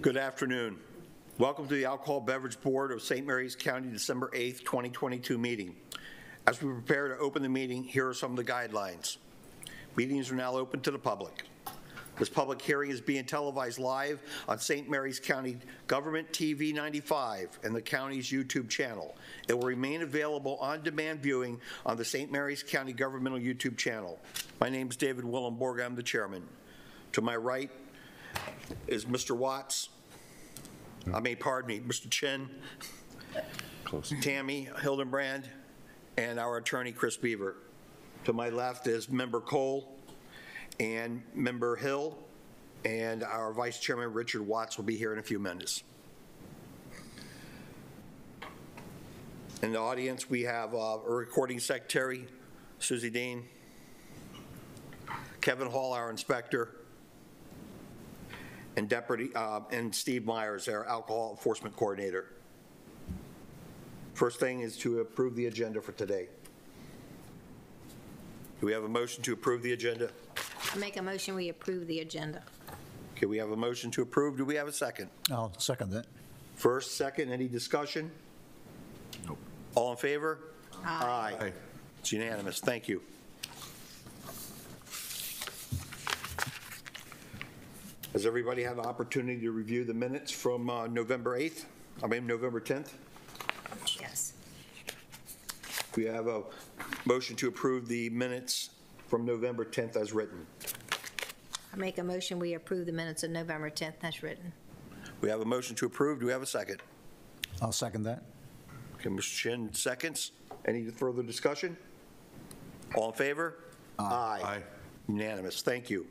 Good afternoon. Welcome to the Alcohol Beverage Board of St. Mary's County, December 8th, 2022 meeting. As we prepare to open the meeting, here are some of the guidelines. Meetings are now open to the public. This public hearing is being televised live on St. Mary's County Government TV 95 and the county's YouTube channel. It will remain available on-demand viewing on the St. Mary's County Governmental YouTube channel. My name is David Willenborg. I'm the chairman. To my right is Mr. Watts. I mean, pardon me, Mr. Chin. Tammy Hildenbrand, and our attorney, Chris Beaver. To my left is Member Cole and Member Hill, and our Vice Chairman, Richard Watts, will be here in a few minutes. In the audience, we have uh, a recording secretary, Susie Dean, Kevin Hall, our inspector, and Deputy, uh, and Steve Myers, our alcohol enforcement coordinator. First thing is to approve the agenda for today. Do we have a motion to approve the agenda? I make a motion, we approve the agenda. Okay, we have a motion to approve. Do we have a second? I'll second that. First, second, any discussion? Nope. All in favor? Aye. It's unanimous. Thank you. Has everybody had an opportunity to review the minutes from uh, November 8th? I mean, November 10th? Yes. We have a motion to approve the minutes from November 10th as written. I make a motion, we approve the minutes of November 10th as written. We have a motion to approve. Do we have a second? I'll second that. Okay, Mr. Chin, seconds. Any further discussion? All in favor? Aye. Unanimous. Thank you.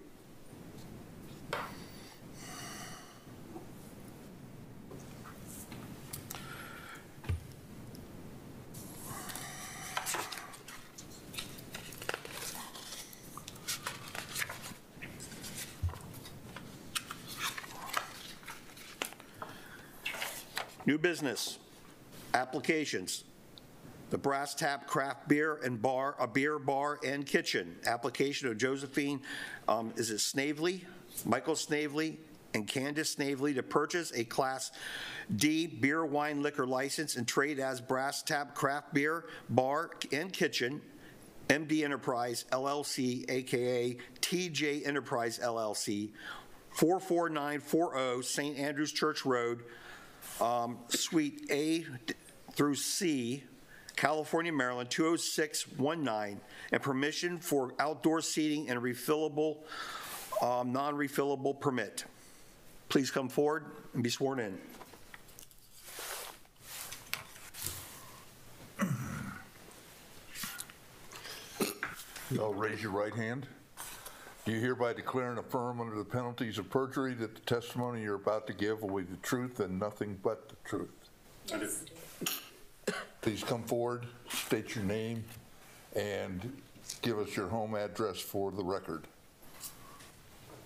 New business, applications. The Brass Tap Craft Beer and Bar, a beer bar and kitchen. Application of Josephine, um, is it Snavely, Michael Snavely, and Candace Snavely to purchase a Class D beer wine liquor license and trade as Brass Tap Craft Beer Bar and Kitchen, MD Enterprise LLC, AKA TJ Enterprise LLC, 44940 St. Andrews Church Road, um, Suite A through C, California, Maryland, 20619, and permission for outdoor seating and refillable, um, non-refillable permit. Please come forward and be sworn in. Y'all raise your right hand. Do you hereby declare and affirm under the penalties of perjury that the testimony you're about to give will be the truth and nothing but the truth? Please come forward, state your name, and give us your home address for the record.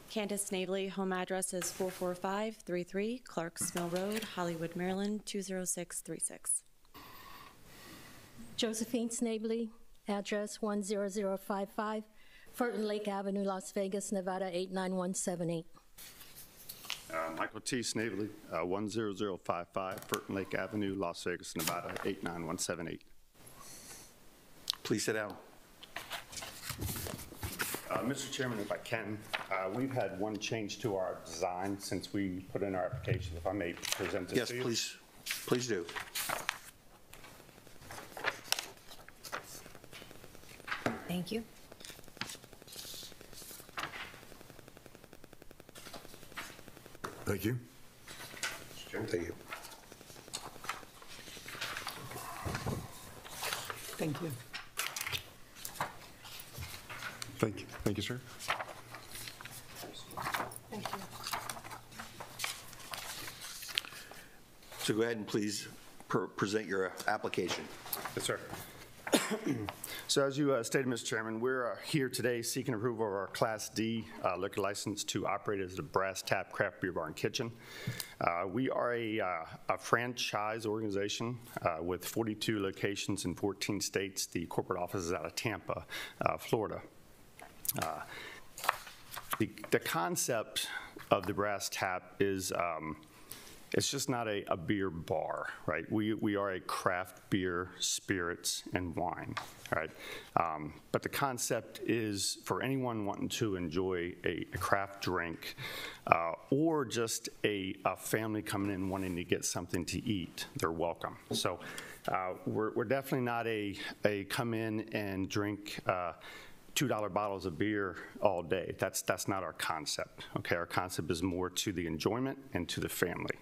Candace Snavely, home address is 44533 Clarks Mill Road, Hollywood, Maryland, 20636. Josephine Snavely, address 10055 Fulton Lake Avenue, Las Vegas, Nevada 89178. Uh, Michael T. Snavely, uh, 10055 Burton Lake Avenue, Las Vegas, Nevada, 89178. Please sit down. Uh, Mr. Chairman, if I can, uh, we've had one change to our design since we put in our application. If I may present this Yes, to you. Yes, please, please do. Thank you. Thank you. Thank you. Thank you. Thank you. Thank you, sir. Thank you. So go ahead and please per- present your application. Yes, sir. So as you uh, stated, Mr. Chairman, we're uh, here today seeking approval of our Class D uh, liquor license to operate as the Brass Tap Craft Beer Bar and Kitchen. Uh, We are a uh, a franchise organization uh, with 42 locations in 14 states. The corporate office is out of Tampa, Florida. The the concept of the Brass Tap is, um, it's just not a, a beer bar, right? We, we are a craft beer, spirits, and wine, right? Um, But the concept is for anyone wanting to enjoy a a craft drink uh, or just a, a family coming in wanting to get something to eat, they're welcome. So uh, we're, we're definitely not a, a come in and drink uh, $2 bottles of beer all day. That's, that's not our concept, okay? Our concept is more to the enjoyment and to the family.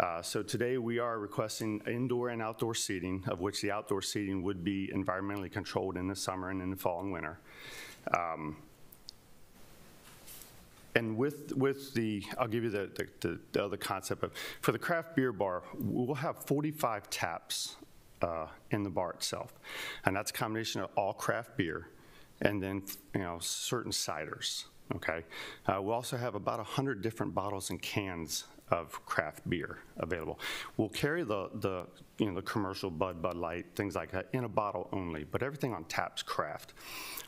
Uh, So today, we are requesting indoor and outdoor seating, of which the outdoor seating would be environmentally controlled in the summer and in the fall and winter. Um, And with, with the, I'll give you the, the- the, the other concept of, for the craft beer bar, we'll have 45 taps uh, in the bar itself. And that's a combination of all craft beer and then, you know, certain ciders, okay? Uh, We'll also have about 100 different bottles and cans of craft beer available. We'll carry the, the, you know, the commercial Bud, Bud Light, things like that, in a bottle only, but everything on tap's craft.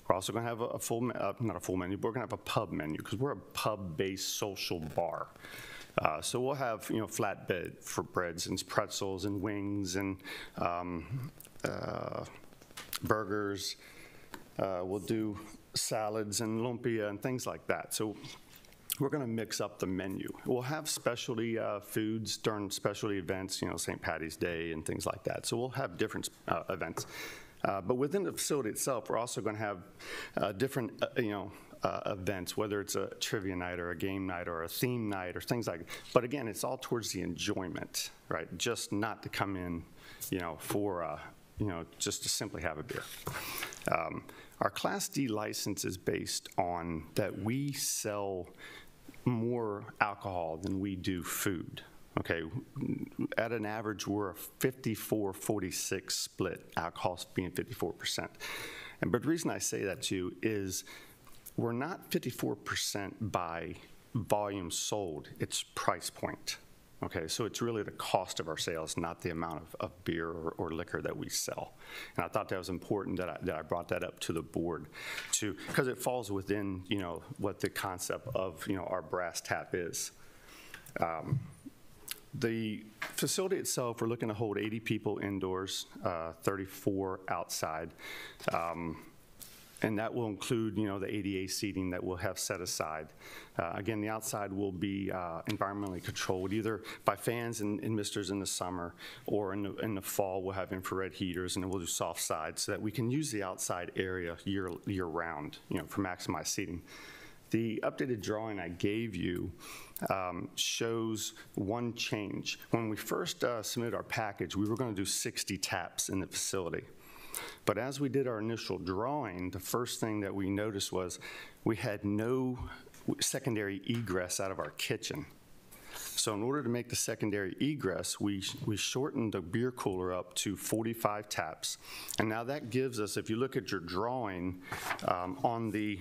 We're also going to have a- a full, uh, not a full menu, but we're going to have a pub menu, because we're a pub-based social bar. Uh, So we'll have, you know, flatbed for breads and pretzels and wings and um, uh, burgers. Uh, We'll do salads and lumpia and things like that. So we're going to mix up the menu. We'll have specialty uh, foods during specialty events, you know, St. Patty's Day and things like that. So we'll have different uh, events. Uh, But within the facility itself, we're also going to have uh, different, uh, you know, uh, events, whether it's a trivia night or a game night or a theme night or things like, but again, it's all towards the enjoyment, right? Just not to come in, you know, for, you know, just to simply have a beer. Um, Our Class D license is based on that we sell more alcohol than we do food. Okay, at an average, we're a 54-46 split, alcohol being 54%. And but the reason I say that to you is we're not 54% by volume sold, it's price point. Okay, so it's really the cost of our sales, not the amount of, of beer or, or liquor that we sell. And I thought that was important that I, that I brought that up to the board to, because it falls within, you know, what the concept of, you know, our brass tap is. Um, The facility itself, we're looking to hold 80 people indoors, uh, 34 outside. Um, and that will include, you know, the ADA seating that we'll have set aside. Uh, Again, the outside will be uh, environmentally controlled, either by fans and and misters in the summer, or in the, in the fall, we'll have infrared heaters, and we'll do soft sides, so that we can use the outside area year, year-round, you know, for maximized seating. The updated drawing I gave you um, shows one change. When we first uh, submitted our package, we were going to do 60 taps in the facility. But as we did our initial drawing, the first thing that we noticed was we had no secondary egress out of our kitchen. So in order to make the secondary egress, we, we shortened the beer cooler up to 45 taps. And now that gives us, if you look at your drawing, um, on the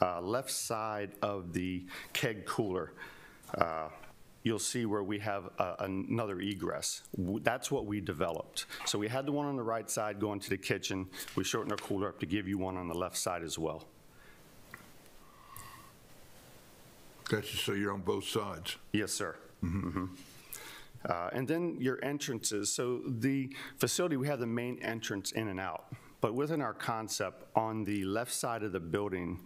uh, left side of the keg cooler, uh, you'll see where we have uh, another egress. That's what we developed. So we had the one on the right side going to the kitchen. We shortened our cooler up to give you one on the left side as well. That's just so you're on both sides. Yes, sir. Mhm. Uh, And then your entrances, so the facility, we have the main entrance in and out. But within our concept, on the left side of the building,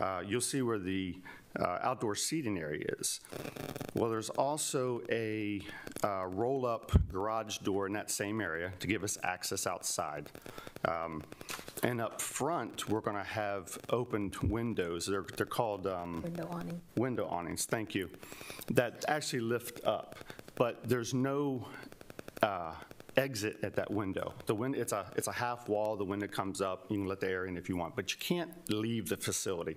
uh, you'll see where the uh, outdoor seating areas. Well, there's also a uh, roll-up garage door in that same area to give us access outside. Um, And up front, we're going to have opened windows. They're they're called um, Window awning. window awnings, thank you, that actually lift up, but there's no uh, exit at that window. The win, it's a, it's a half wall, the window comes up, you can let the air in if you want, but you can't leave the facility.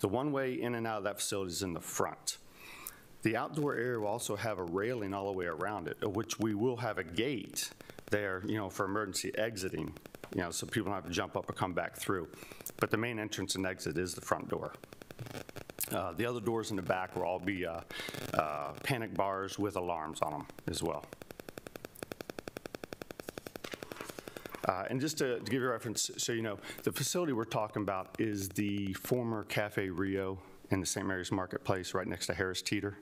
The one way in and out of that facility is in the front. The outdoor area will also have a railing all the way around it, which we will have a gate there, you know, for emergency exiting, you know, so people don't have to jump up or come back through. But the main entrance and exit is the front door. Uh, The other doors in the back will all be uh, uh, panic bars with alarms on them as well. Uh, And just to to give you a reference, so you know, the facility we're talking about is the former Cafe Rio in the St. Mary's Marketplace, right next to Harris Teeter.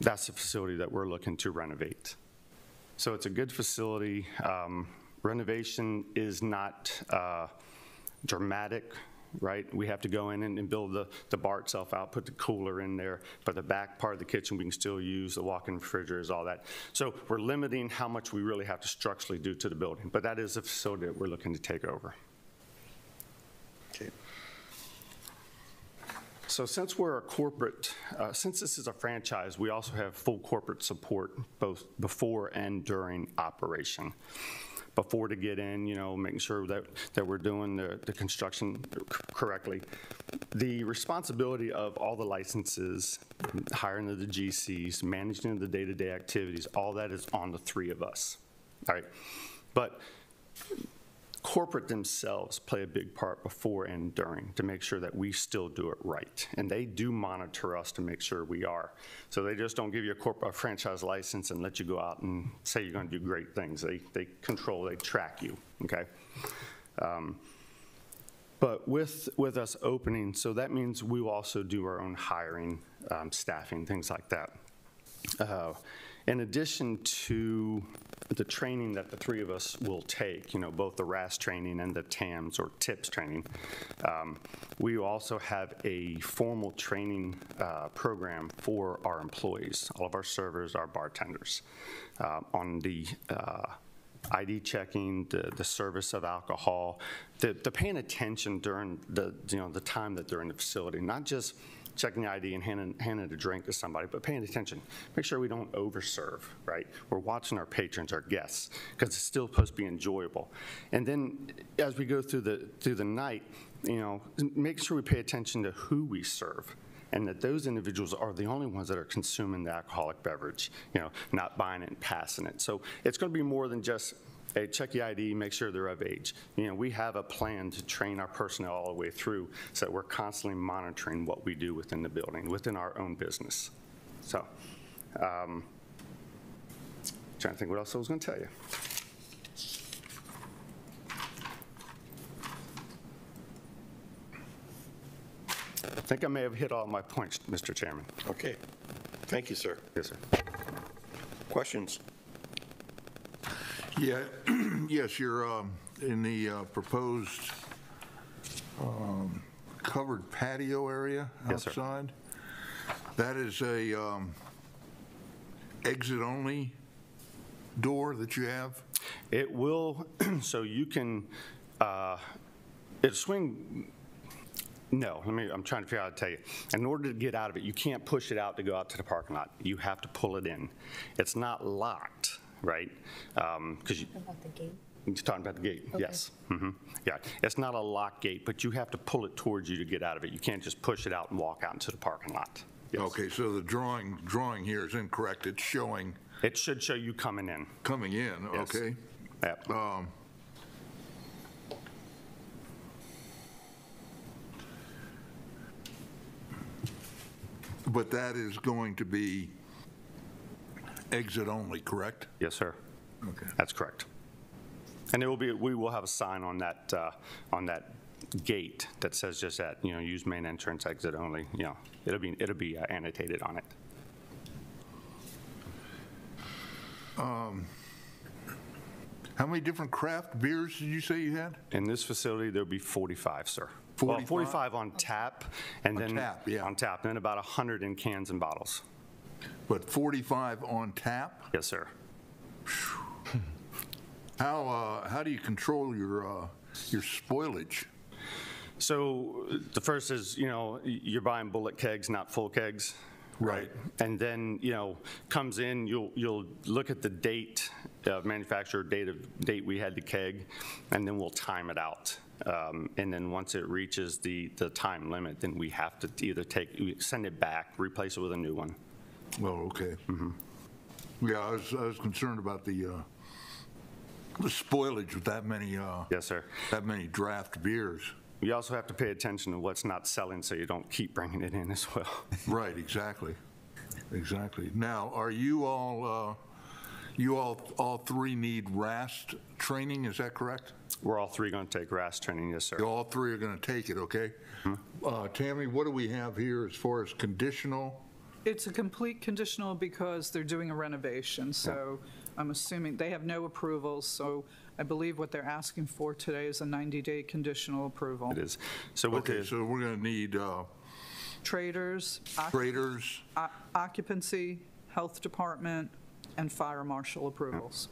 That's the facility that we're looking to renovate. So it's a good facility. Um, Renovation is not uh, dramatic, right? We have to go in and and build the, the bar itself out, put the cooler in there, but the back part of the kitchen, we can still use, the walk-in refrigerators, all that. So we're limiting how much we really have to structurally do to the building, but that is a facility that we're looking to take over. Okay. So since we're a corporate, uh, since this is a franchise, we also have full corporate support both before and during operation. Before to get in, you know, making sure that, that we're doing the, the construction correctly. The responsibility of all the licenses, hiring of the GCs, managing the day-to-day activities, all that is on the three of us. All right. But corporate themselves play a big part before and during to make sure that we still do it right. And they do monitor us to make sure we are. So they just don't give you a corporate a franchise license and let you go out and say you're going to do great things. They, they control, they track you, okay? Um, But with, with us opening, so that means we will also do our own hiring, um, staffing, things like that. Uh, In addition to the training that the three of us will take, you know, both the RAS training and the TAMS or TIPS training, um, we also have a formal training uh, program for our employees, all of our servers, our bartenders, uh, on the uh, ID checking, the, the service of alcohol, the, the paying attention during the, you know, the time that they're in the facility, not just checking the ID and handing, handing a drink to somebody, but paying attention. Make sure we don't overserve, right? We're watching our patrons, our guests, because it's still supposed to be enjoyable. And then as we go through the, through the night, you know, make sure we pay attention to who we serve and that those individuals are the only ones that are consuming the alcoholic beverage, you know, not buying it and passing it. So it's going to be more than just, hey, check your ID, make sure they're of age. You know, we have a plan to train our personnel all the way through so that we're constantly monitoring what we do within the building, within our own business. So, um, trying to think what else I was going to tell you. I think I may have hit all my points, Mr. Chairman. Okay. Thank you, sir. Yes, sir. Questions? Yeah, yes, you're um, in the uh, proposed um, covered patio area Yes, sir. outside. That is a um, exit-only door that you have? It will, so you can, uh, it swing, no, let me, I'm trying to figure out how to tell you. In order to get out of it, you can't push it out to go out to the parking lot. You have to pull it in. It's not locked, right? Because you, About the gate? you're talking about the gate, yes. Mhm. Yeah, it's not a lock gate, but you have to pull it towards you to get out of it. You can't just push it out and walk out into the parking lot. Yes. Okay, so the drawing, drawing here is incorrect. It's showing It should show you coming in. coming in, Yes. okay? Yep. Um, But that is going to be exit only, correct? Yes, sir. Okay. That's correct. And there will be, we will have a sign on that, uh, on that gate that says just that, you know, use main entrance, exit only, you know, it'll be, it'll be uh, annotated on it. Um, How many different craft beers did you say you had? In this facility, there'll be 45, sir. Well, 45? 45 on tap, and On then. tap, yeah. On tap, and then about 100 in cans and bottles. But 45 on tap? Yes, sir. How, uh, how do you control your, uh, your spoilage? So the first is, you know, you're buying bullet kegs, not full kegs. Right. And then, you know, comes in, you'll, you'll look at the date, uh, manufacturer date of, date we had the keg, and then we'll time it out. Um, And then once it reaches the, the time limit, then we have to either take, send it back, replace it with a new one. Oh, okay. Yeah, I was, I was concerned about the, uh, the spoilage with that many, uh, Yes, sir. that many draft beers. You also have to pay attention to what's not selling, so you don't keep bringing it in as well. Right, exactly. Exactly. Now, are you all, uh, you all, all three need RAST training, is that correct? We're all three going to take RAS training, yes, sir. All three are going to take it, okay? Uh, Tammy, what do we have here as far as conditional? It's a complete conditional because they're doing a renovation, so I'm assuming, they have no approvals, so I believe what they're asking for today is a 90-day conditional approval. It is. So with Okay, the, so we're going to need uh, Traders, oc- traders, o- occupancy, health department, and fire marshal approvals.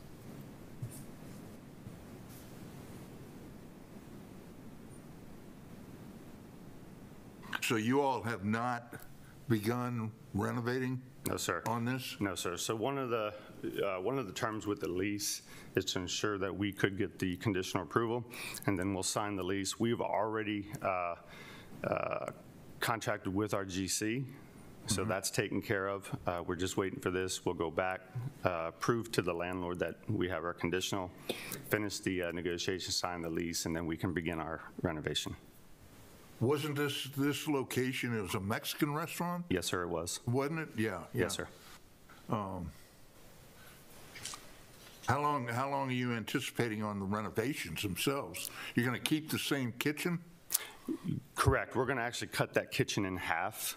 so you all have not begun renovating no, sir. on this? No, sir. So one of the, uh, one of the terms with the lease is to ensure that we could get the conditional approval, and then we'll sign the lease. We've already uh, uh, contracted with our GC, so that's taken care of. Uh, We're just waiting for this. We'll go back, uh, prove to the landlord that we have our conditional, finish the uh, negotiation, sign the lease, and then we can begin our renovation. Wasn't this, this location, it was a Mexican restaurant, Yes, sir, it was. wasn't it? Yeah. Yes, yeah. sir. Um, how long, how long are you anticipating on the renovations themselves? You're going to keep the same kitchen? Correct. We're going to actually cut that kitchen in half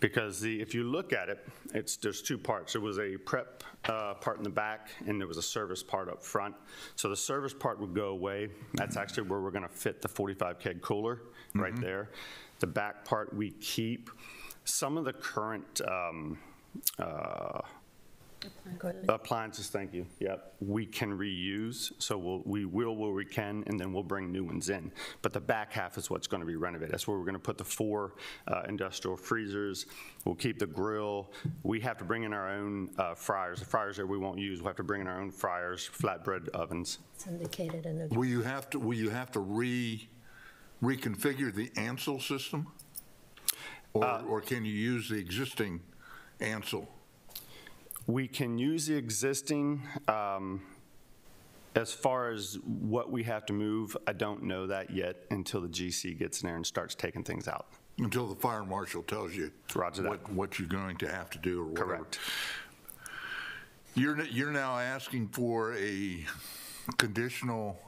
because the, if you look at it, it's, there's two parts. There was a prep uh, part in the back and there was a service part up front. So the service part would go away. That's actually where we're going to fit the 45 keg cooler right there. The back part we keep. Some of the current um, uh, Appliances, thank you. Yep, we can reuse, so we'll, we will where we can, and then we'll bring new ones in. But the back half is what's going to be renovated. That's where we're going to put the four uh, industrial freezers. We'll keep the grill. We have to bring in our own uh, fryers. The fryers that we won't use, we'll have to bring in our own fryers, flatbread ovens. It's indicated in the, Will you have to, will you have to re, reconfigure the Ansul system? Or, or can you use the existing Ansul? We can use the existing, um, as far as what we have to move, I don't know that yet until the GC gets in there and starts taking things out. Until the fire marshal tells you Roger that. what, what you're going to have to do or whatever. Correct. You're, you're now asking for a conditional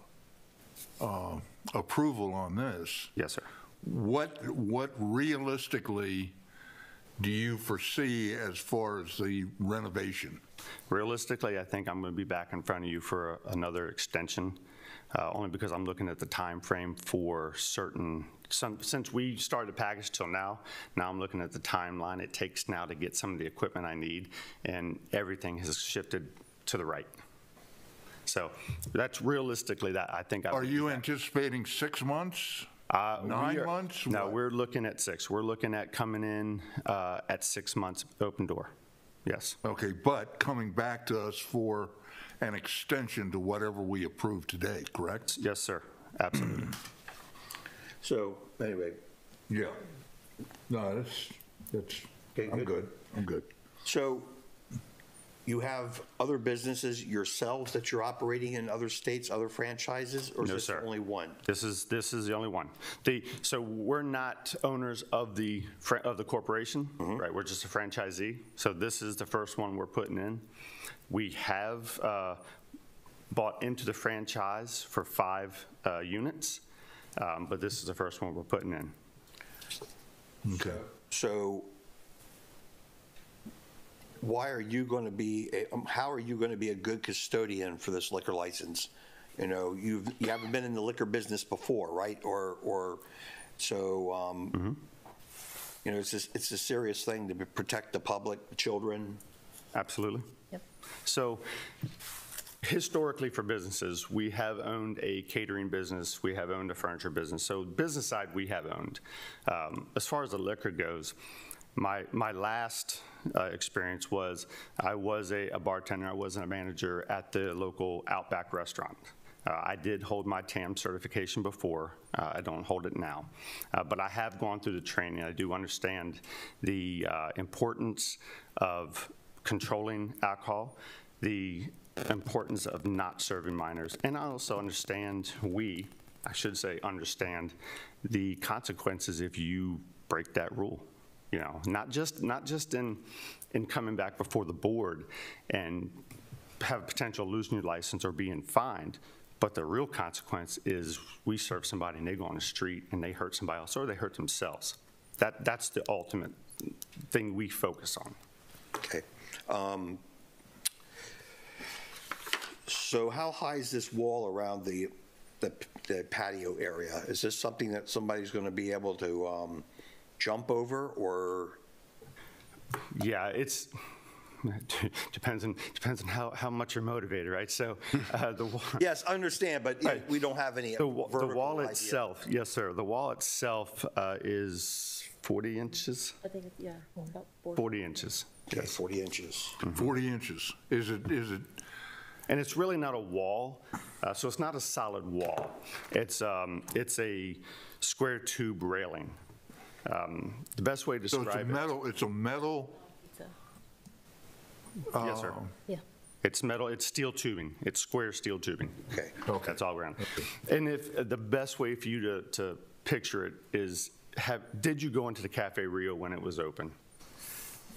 uh, approval on this. Yes, sir. What, what realistically do you foresee as far as the renovation? Realistically, I think I'm going to be back in front of you for another extension, uh, only because I'm looking at the time frame for certain, some, since we started the package till now, now I'm looking at the timeline it takes now to get some of the equipment I need, and everything has shifted to the right. So that's realistically that, I think. I Are you anticipating six months? Uh, Nine are- months? No, What? we're looking at six. We're looking at coming in uh, at six months, open door. Yes. Okay, but coming back to us for an extension to whatever we approve today, correct? Yes, sir. Absolutely. So, anyway, Yeah. No, that's, that's, Okay, I'm good. good, I'm good. so you have other businesses yourselves that you're operating in other states, other franchises? Or is this sir. only one? This is, this is the only one. The, so we're not owners of the, of the corporation, right? We're just a franchisee. So this is the first one we're putting in. We have uh, bought into the franchise for five uh, units, um, but this is the first one we're putting in. Okay. So why are you going to be, a- um, how are you going to be a good custodian for this liquor license? You know, you've, you haven't been in the liquor business before, right? Or, or, so, um, you know, it's just, it's a serious thing to be- protect the public, the children. Absolutely. Yep. So historically for businesses, we have owned a catering business, we have owned a furniture business. So business side, we have owned. Um, As far as the liquor goes, my, my last uh, experience was, I was a a bartender, I wasn't a manager at the local Outback restaurant. Uh, I did hold my TAM certification before. Uh, I don't hold it now. Uh, But I have gone through the training. I do understand the uh, importance of controlling alcohol, the importance of not serving minors, and I also understand, we, I should say, understand the consequences if you break that rule. You know, not just, not just in, in coming back before the board and have potential losing your license or being fined, But the real consequence is we serve somebody and they go on the street and they hurt somebody else or they hurt themselves. That, that's the ultimate thing we focus on. Okay. Um, So how high is this wall around the the the patio area? Is this something that somebody's going to be able to um, jump over, or, Yeah, it's, depends on, depends on how, how much you're motivated, right? So uh, the, wa- yes, I understand, but Right. we don't have any the wa- the wall idea. itself, yes, sir, the wall itself uh, is 40 inches, I think, yeah, about 40 40 inches. Okay, 40 inches. 40 inches. Is it, is it, And it's really not a wall, uh, so it's not a solid wall. It's, um, it's a square tube railing. Um, The best way to so it's a describe it, metal, it's a metal? yes, sir. Yeah. It's metal, it's steel tubing, it's square steel tubing. Okay. Okay. That's all around. And if, the best way for you to, to picture it is, have, did you go into the Cafe Rio when it was open?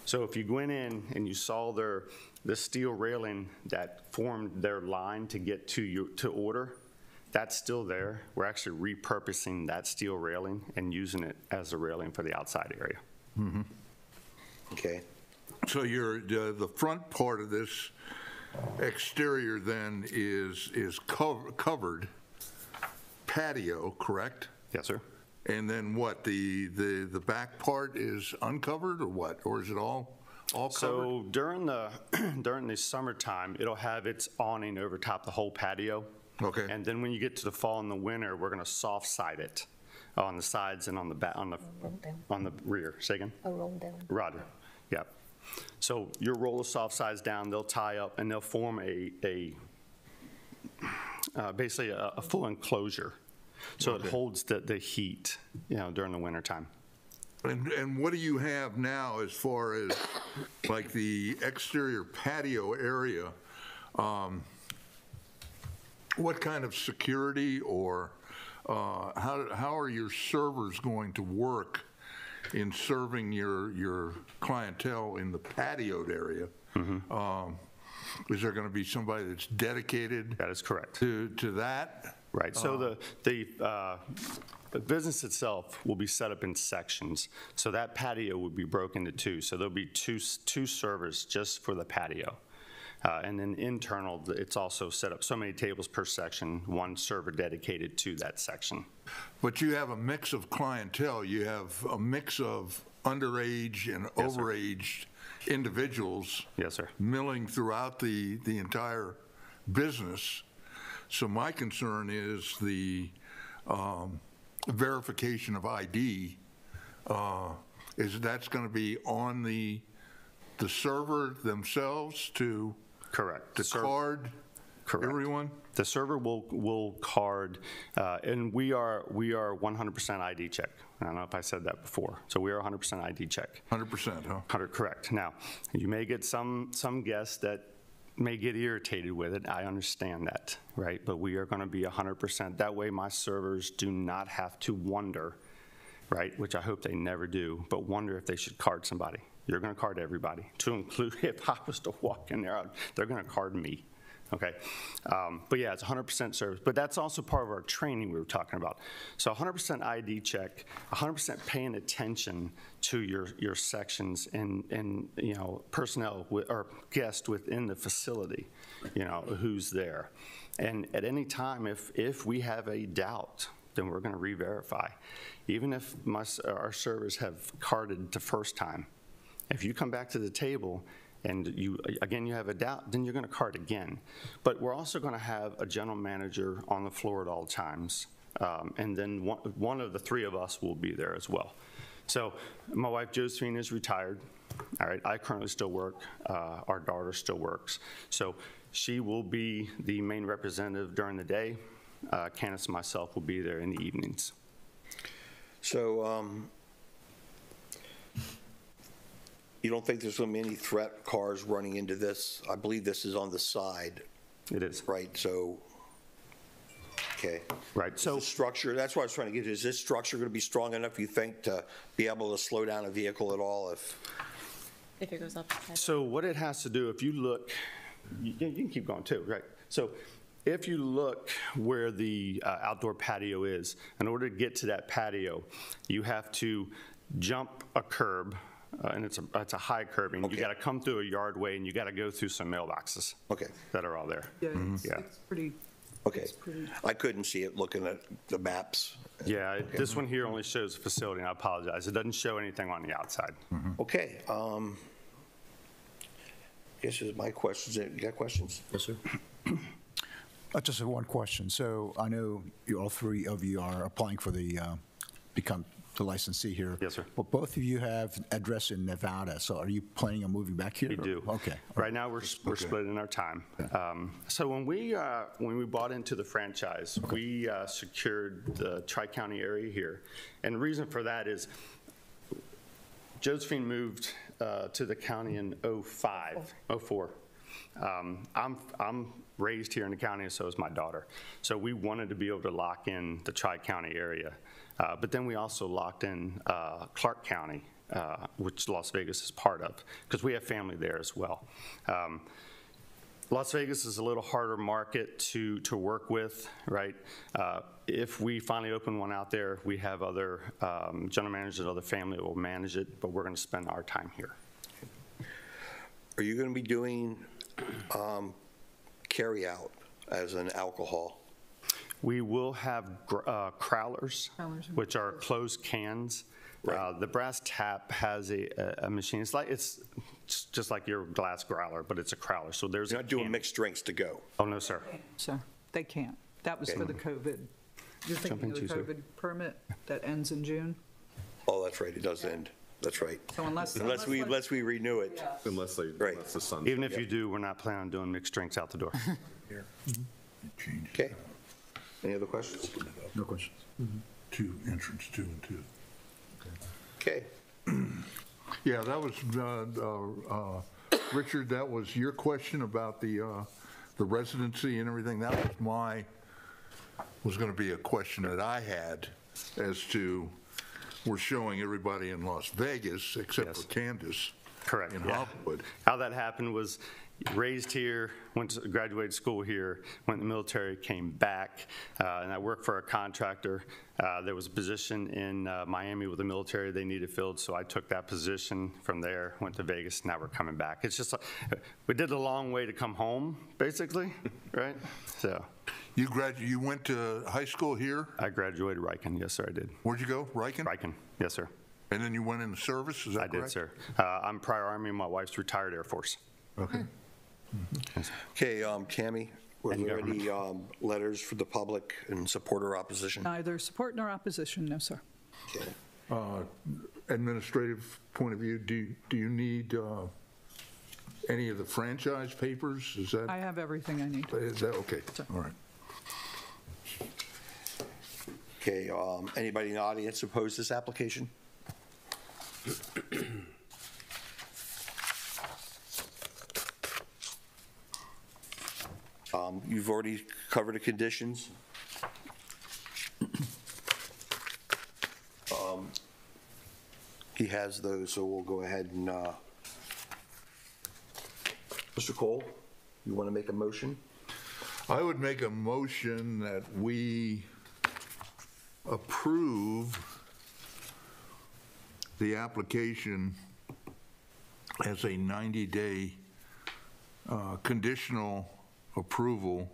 So if you went in and you saw their, the steel railing that formed their line to get to you, to order, that's still there. We're actually repurposing that steel railing and using it as a railing for the outside area. Mm-hmm. Okay. So your, the the front part of this exterior then is, is cov- covered patio, correct? Yes, sir? And then what, the, the, the back part is uncovered or what? Or is it all, all covered? So during the, during the summertime, it'll have its awning over top the whole patio. Okay. And then when you get to the fall and the winter, we're gonna soft side it on the sides and on the back, on the, on the rear. Say again? A roll down. Roger, yep. So your roll the soft sides down, they'll tie up, and they'll form a, a, uh, basically a, a full enclosure. So it holds the, the heat, you know, during the wintertime. And, and what do you have now as far as like the exterior patio area? Um, What kind of security or uh, how, how are your servers going to work in serving your, your clientele in the patioed area? Um, Is there going to be somebody that's dedicated That is correct. to, to that? Right, so the, the, uh, the business itself will be set up in sections. So that patio would be broken into two. So there'll be two, two servers just for the patio. Uh, And then internal, it's also set up so many tables per section, one server dedicated to that section. But you have a mix of clientele. You have a mix of underage and Yes, sir. overaged individuals Yes, sir. milling throughout the, the entire business. So my concern is the um, verification of ID. uh, Is that's going to be on the, the server themselves to, Correct. The card Correct. everyone? The server will, will card, uh, and we are, we are 100% ID check. I don't know if I said that before. So we are 100% ID check. 100%, huh? 100, correct. Now, you may get some, some guests that may get irritated with it. I understand that, right? But we are going to be 100%. That way, my servers do not have to wonder, right? Which I hope they never do, but wonder if they should card somebody. You're going to card everybody, to include if I was to walk in there, they're going to card me. Okay, um, but yeah, it's 100% service. But that's also part of our training we were talking about. So 100% ID check, 100% paying attention to your your sections and and you know personnel or guests within the facility, you know who's there, and at any time if if we have a doubt, then we're going to re-verify, even if my, our servers have carded the first time. If you come back to the table and you, again, you have a doubt, then you're going to card again. But we're also going to have a general manager on the floor at all times. Um, And then one, one of the three of us will be there as well. So my wife Josephine is retired. All right, I currently still work. Uh, Our daughter still works. So she will be the main representative during the day. Uh, Candace and myself will be there in the evenings. So um, you don't think there's going to be any threat cars running into this? I believe this is on the side, It is. right? So, okay. Right, So so. structure, that's what I was trying to get, is this structure going to be strong enough, you think, to be able to slow down a vehicle at all if? If it goes up. So what it has to do, if you look, you, you can keep going too, right? So if you look where the uh, outdoor patio is, in order to get to that patio, you have to jump a curb, uh, and it's a, it's a high curbing. You Okay. got to come through a yardway, and you got to go through some mailboxes. Okay. That are all there. Yeah, it's Yeah. it's pretty, Okay. It's pretty- I couldn't see it looking at the maps. Yeah, it- this one here only shows the facility, and I apologize. It doesn't show anything on the outside. Okay, um, guess is my questions. You got questions? Yes, sir. Uh, Just have one question. So I know you, all three of you are applying for the, uh, become the licensee here. Yes, sir. But both of you have address in Nevada, so are you planning on moving back here? We do. Okay. Right now, we're, we're splitting our time. Um, So when we, uh, when we bought into the franchise, we uh, secured the Tri-County area here. And the reason for that is Josephine moved uh, to the county in '05, '04. Um, I'm, I'm raised here in the county, and so is my daughter. So we wanted to be able to lock in the Tri-County area. Uh, But then we also locked in uh, Clark County, uh, which Las Vegas is part of, because we have family there as well. Um, Las Vegas is a little harder market to, to work with, right? Uh, If we finally open one out there, we have other um, general managers and other family that will manage it, but we're going to spend our time here. Are you going to be doing um, carry-out as an alcohol? We will have gr- uh, crowlers, Crowlers. which are closed cans. Uh, The brass tap has a, a- a machine, it's like, it's just- just like your glass growler, but it's a crowler, so there's. You're a not doing can. mixed drinks to go? Oh, no, sir. so they can't. That was for the COVID. You're thinking of the into, sir. COVID permit that ends in June? Oh, that's right, it does end. That's right. So unless. Unless we, unless we renew it. Unless they, Right. unless the sun. Even if you do, we're not planning on doing mixed drinks out the door. Here. Okay. Any other questions? No questions. Two, entrance two and two. Okay. Yeah, that was, uh, uh, uh, Richard, that was your question about the, uh, the residency and everything. That was my, was going to be a question that I had as to, we're showing everybody in Las Vegas except Yes. for Candace. Correct, In yeah. Hollywood. How that happened was raised here, went to, graduated school here, went in the military, came back, uh, and I worked for a contractor. Uh, There was a position in uh, Miami with the military they needed filled, so I took that position from there, went to Vegas, now we're coming back. It's just, like- we did a long way to come home, basically, right? So You grad, you went to high school here? I graduated Ryken, yes, sir, I did. Where'd you go? Ryken? Ryken, yes, sir. And then you went into service, is that I correct? did, sir. Uh, I'm prior Army, my wife's retired Air Force. Okay. Okay, um, Tammy, were And there government. any um, letters for the public in support or opposition? Neither support nor opposition, no, sir. Okay. Uh, Administrative point of view, do, do you need uh, any of the franchise papers? Is that, I have everything I need. is that, okay, all right. Okay, um, anybody in the audience oppose this application? Um, You've already covered the conditions. Um, He has those, so we'll go ahead and, uh, Mr. Cole, you want to make a motion? I would make a motion that we approve the application as a 90-day uh, conditional approval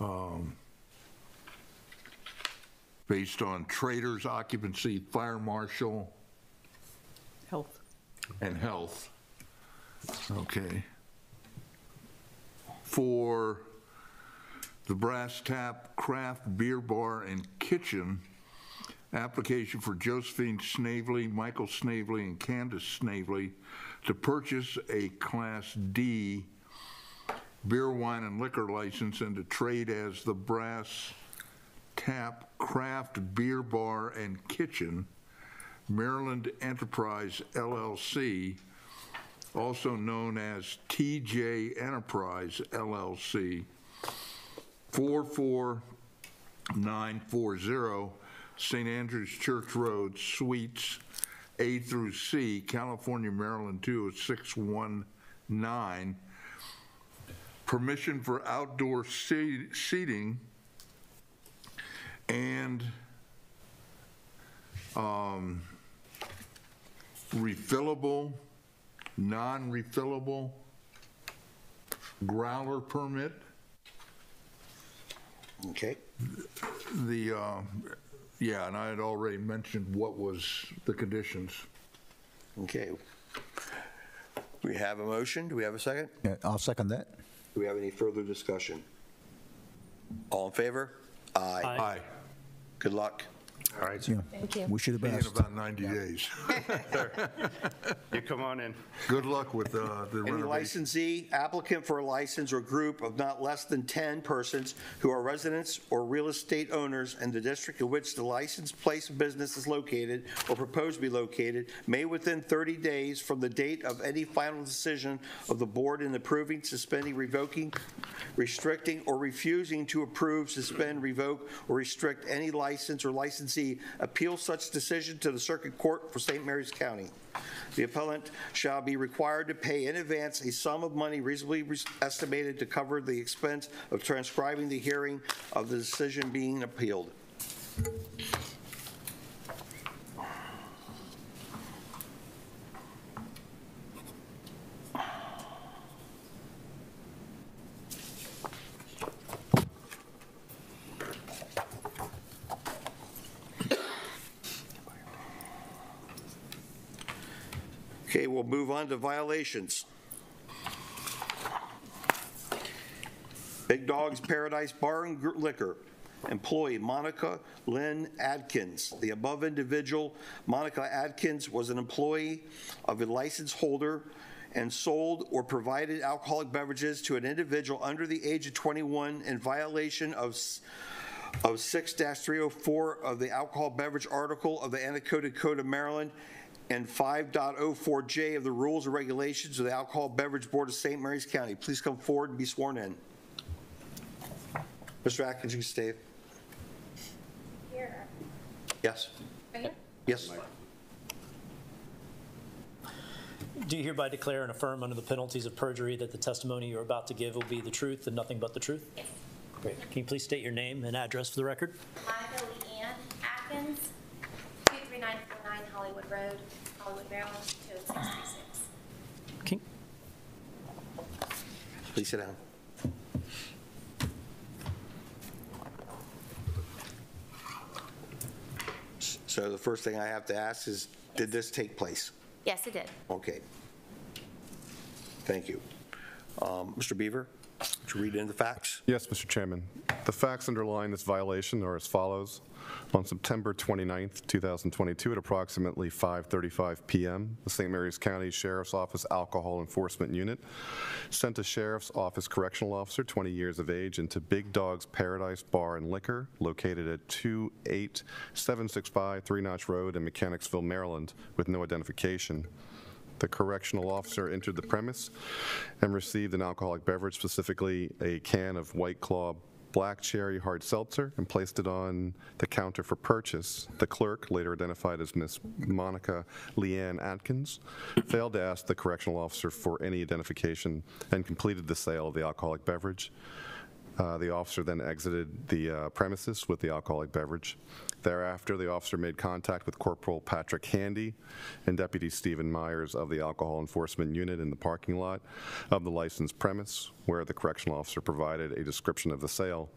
um, based on traders occupancy, fire marshal, Health. and health. Okay. For the Brass Tap Craft Beer Bar and Kitchen, application for Josephine Snavely, Michael Snavely, and Candace Snavely to purchase a Class D beer, wine, and liquor license and to trade as the Brass Tap Craft Beer Bar and Kitchen, Maryland Enterprise LLC, also known as TJ Enterprise LLC, 44940 St. Andrews Church Road, Suites A through C, California, Maryland 20619, permission for outdoor seating and um, refillable, non-refillable growler permit. Okay. The, uh, yeah, and I had already mentioned what was the conditions. Okay. We have a motion. Do we have a second? Yeah, I'll second that. Do we have any further discussion? All in favor? Aye. Aye. Good luck. All right, Yeah. Thank you. Wish you the In best. about 90 days. you come on in. Good luck with uh, the Any renovation. licensee, applicant for a license or group of not less than 10 persons who are residents or real estate owners in the district in which the licensed place of business is located or proposed to be located may within 30 days from the date of any final decision of the board in approving, suspending, revoking, restricting, or refusing to approve, suspend, revoke, or restrict any license or licensee, appeal such decision to the Circuit Court for St. Mary's County. The appellant shall be required to pay in advance a sum of money reasonably estimated to cover the expense of transcribing the hearing of the decision being appealed. Okay, we'll move on to violations. Big Dogs Paradise Bar and Liquor, employee Monica Lynn Adkins. The above individual, Monica Adkins, was an employee of a license holder and sold or provided alcoholic beverages to an individual under the age of 21 in violation of of 6-304 of the alcohol beverage article of the Annotated Code of Maryland and 5.04J of the Rules and Regulations of the Alcohol Beverage Board of St. Mary's County. Please come forward and be sworn in. Mr. Atkins, you stay. Here. Yes? Right here? Yes. Do you hereby declare and affirm under the penalties of perjury that the testimony you're about to give will be the truth and nothing but the truth? Yes. Great. Can you please state your name and address for the record? Monica Leanne Atkins, 23949 Hollywood Road, Hollywood, Maryland, 20636. Okay. Please sit down. So the first thing I have to ask is, did this take place? Yes, it did. Okay. Thank you. Um, Mr. Beaver, would you read in the facts? Yes, Mr. Chairman. The facts underlying this violation are as follows. On September 29th, 2022, at approximately 5:35 PM, the St. Mary's County Sheriff's Office Alcohol Enforcement Unit sent a Sheriff's Office Correctional Officer, 20 years of age, into Big Dog's Paradise Bar and Liquor, located at 28765 Three Notch Road in Mechanicsville, Maryland, with no identification. The correctional officer entered the premise and received an alcoholic beverage, specifically a can of White Claw Black Cherry Hard Seltzer, and placed it on the counter for purchase. The clerk, later identified as Miss Monica Leanne Atkins, failed to ask the correctional officer for any identification and completed the sale of the alcoholic beverage. Uh, The officer then exited the uh, premises with the alcoholic beverage. Thereafter, the officer made contact with Corporal Patrick Handy and Deputy Stephen Myers of the Alcohol Enforcement Unit in the parking lot of the licensed premise, where the correctional officer provided a description of the sale.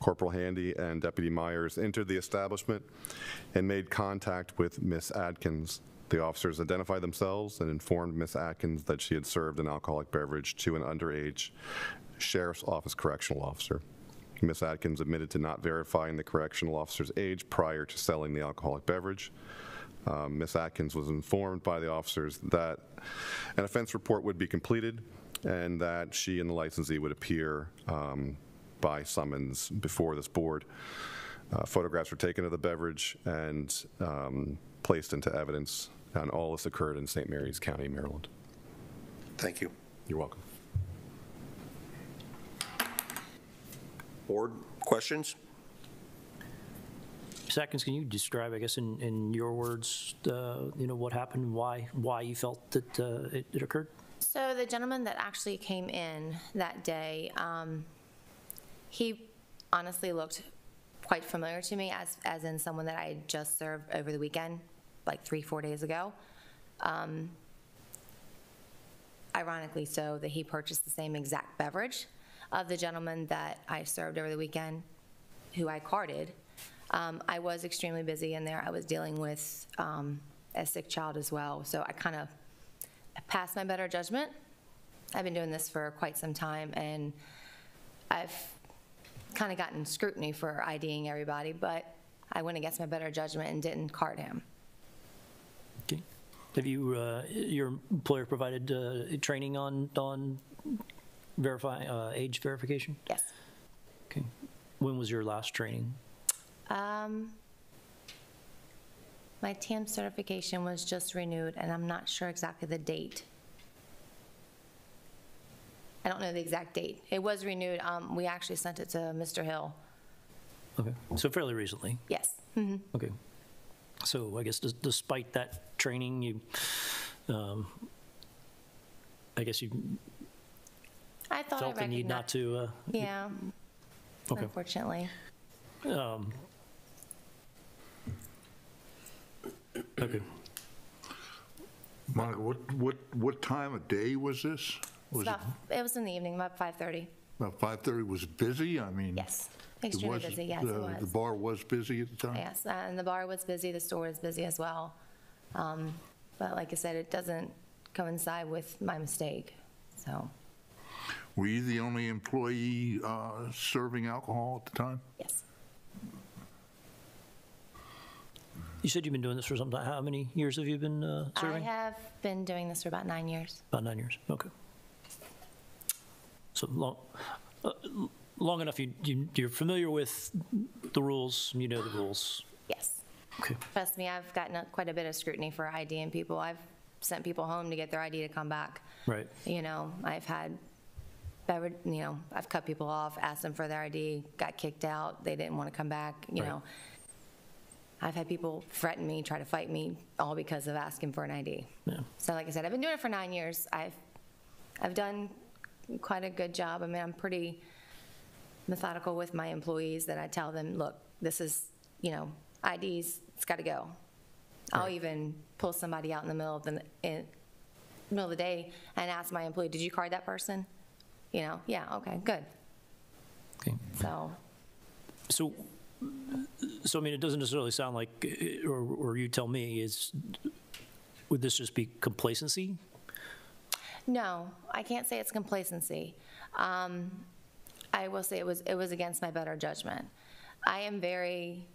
Corporal Handy and Deputy Myers entered the establishment and made contact with Miss Adkins. The officers identified themselves and informed Miss Atkins that she had served an alcoholic beverage to an underage Sheriff's Office correctional officer. Miss Atkins admitted to not verifying the correctional officer's age prior to selling the alcoholic beverage. Um, Miss Atkins was informed by the officers that an offense report would be completed and that she and the licensee would appear um, by summons before this board. Uh, Photographs were taken of the beverage and um, placed into evidence, and all this occurred in St. Mary's County, Maryland. Thank you. You're welcome. Board, questions? Seconds, can you describe, I guess, in, in your words, uh, you know, what happened, why, why you felt that uh, it it occurred? So the gentleman that actually came in that day, um, he honestly looked quite familiar to me as, as in someone that I had just served over the weekend, like three, four days ago. Um, Ironically so, that he purchased the same exact beverage of the gentleman that I served over the weekend, who I carded. Um, I was extremely busy in there. I was dealing with um, a sick child as well, so I kind of passed my better judgment. I've been doing this for quite some time, and I've kind of gotten scrutiny for IDing everybody, but I went against my better judgment and didn't card him. Okay. Have you, uh, your employer provided uh, training on, on verify, uh, age verification? Yes. Okay. When was your last training? Um, my TAM certification was just renewed, and I'm not sure exactly the date. I don't know the exact date. It was renewed. Um, we actually sent it to Mr. Hill. Okay, so fairly recently. Yes. Mhm. Okay. So I guess des- despite that training, you, um, I guess you I thought I felt the need not recognized. to, uh, Yeah, okay. unfortunately. Um, Okay. Monica, what, what, what time of day was this? It's Was it about, it was in the evening, about 5:30. about 5:30? Was it busy? I mean? Yes, it extremely was- busy, yes, it the- The was. bar was busy at the time? Yes, uh, and the bar was busy, the store was busy as well. Um, But like I said, it doesn't coincide with my mistake, so, Were you the only employee uh, serving alcohol at the time? yes. You said you've been doing this for some time. How many years have you been uh, I have been doing this for about nine years. About nine years, okay. So long, uh, long enough, you, you- you're familiar with the rules, you know the rules. Yes. Okay. Trust me, I've gotten a- quite a bit of scrutiny for IDing people. I've sent people home to get their ID to come back. Right. You know, I've had, beverage- you know, I've cut people off, asked them for their ID, got kicked out, they didn't want to come back, you Right. know. I've had people threaten me, try to fight me, all because of asking for an ID. Yeah. So like I said, I've been doing it for nine years. I've, I've done quite a good job. I mean, I'm pretty methodical with my employees that I tell them, look, this is, you know, IDs, it's got to go. I'll even pull somebody out in the middle of the, in, middle of the day and ask my employee, did you card that person? You know, yeah, okay, good. Okay. So, So, so I mean, it doesn't necessarily sound like, uh, or, or you tell me, is, would this just be complacency? no, I can't say it's complacency. Um, I will say it was, it was against my better judgment. I am very,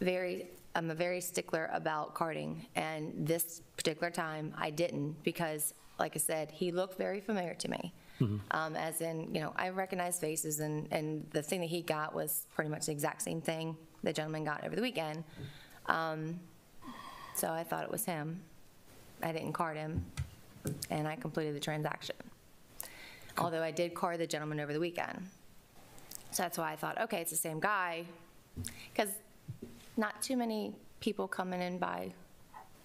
very, I'm a very stickler about carding, and this particular time, I didn't, because, like I said, he looked very familiar to me. Um, As in, you know, I recognize faces, and, and the thing that he got was pretty much the exact same thing the gentleman got over the weekend. Um, So I thought it was him. I didn't card him, and I completed the transaction. Although I did card the gentleman over the weekend. So that's why I thought, okay, it's the same guy, because not too many people come in and buy,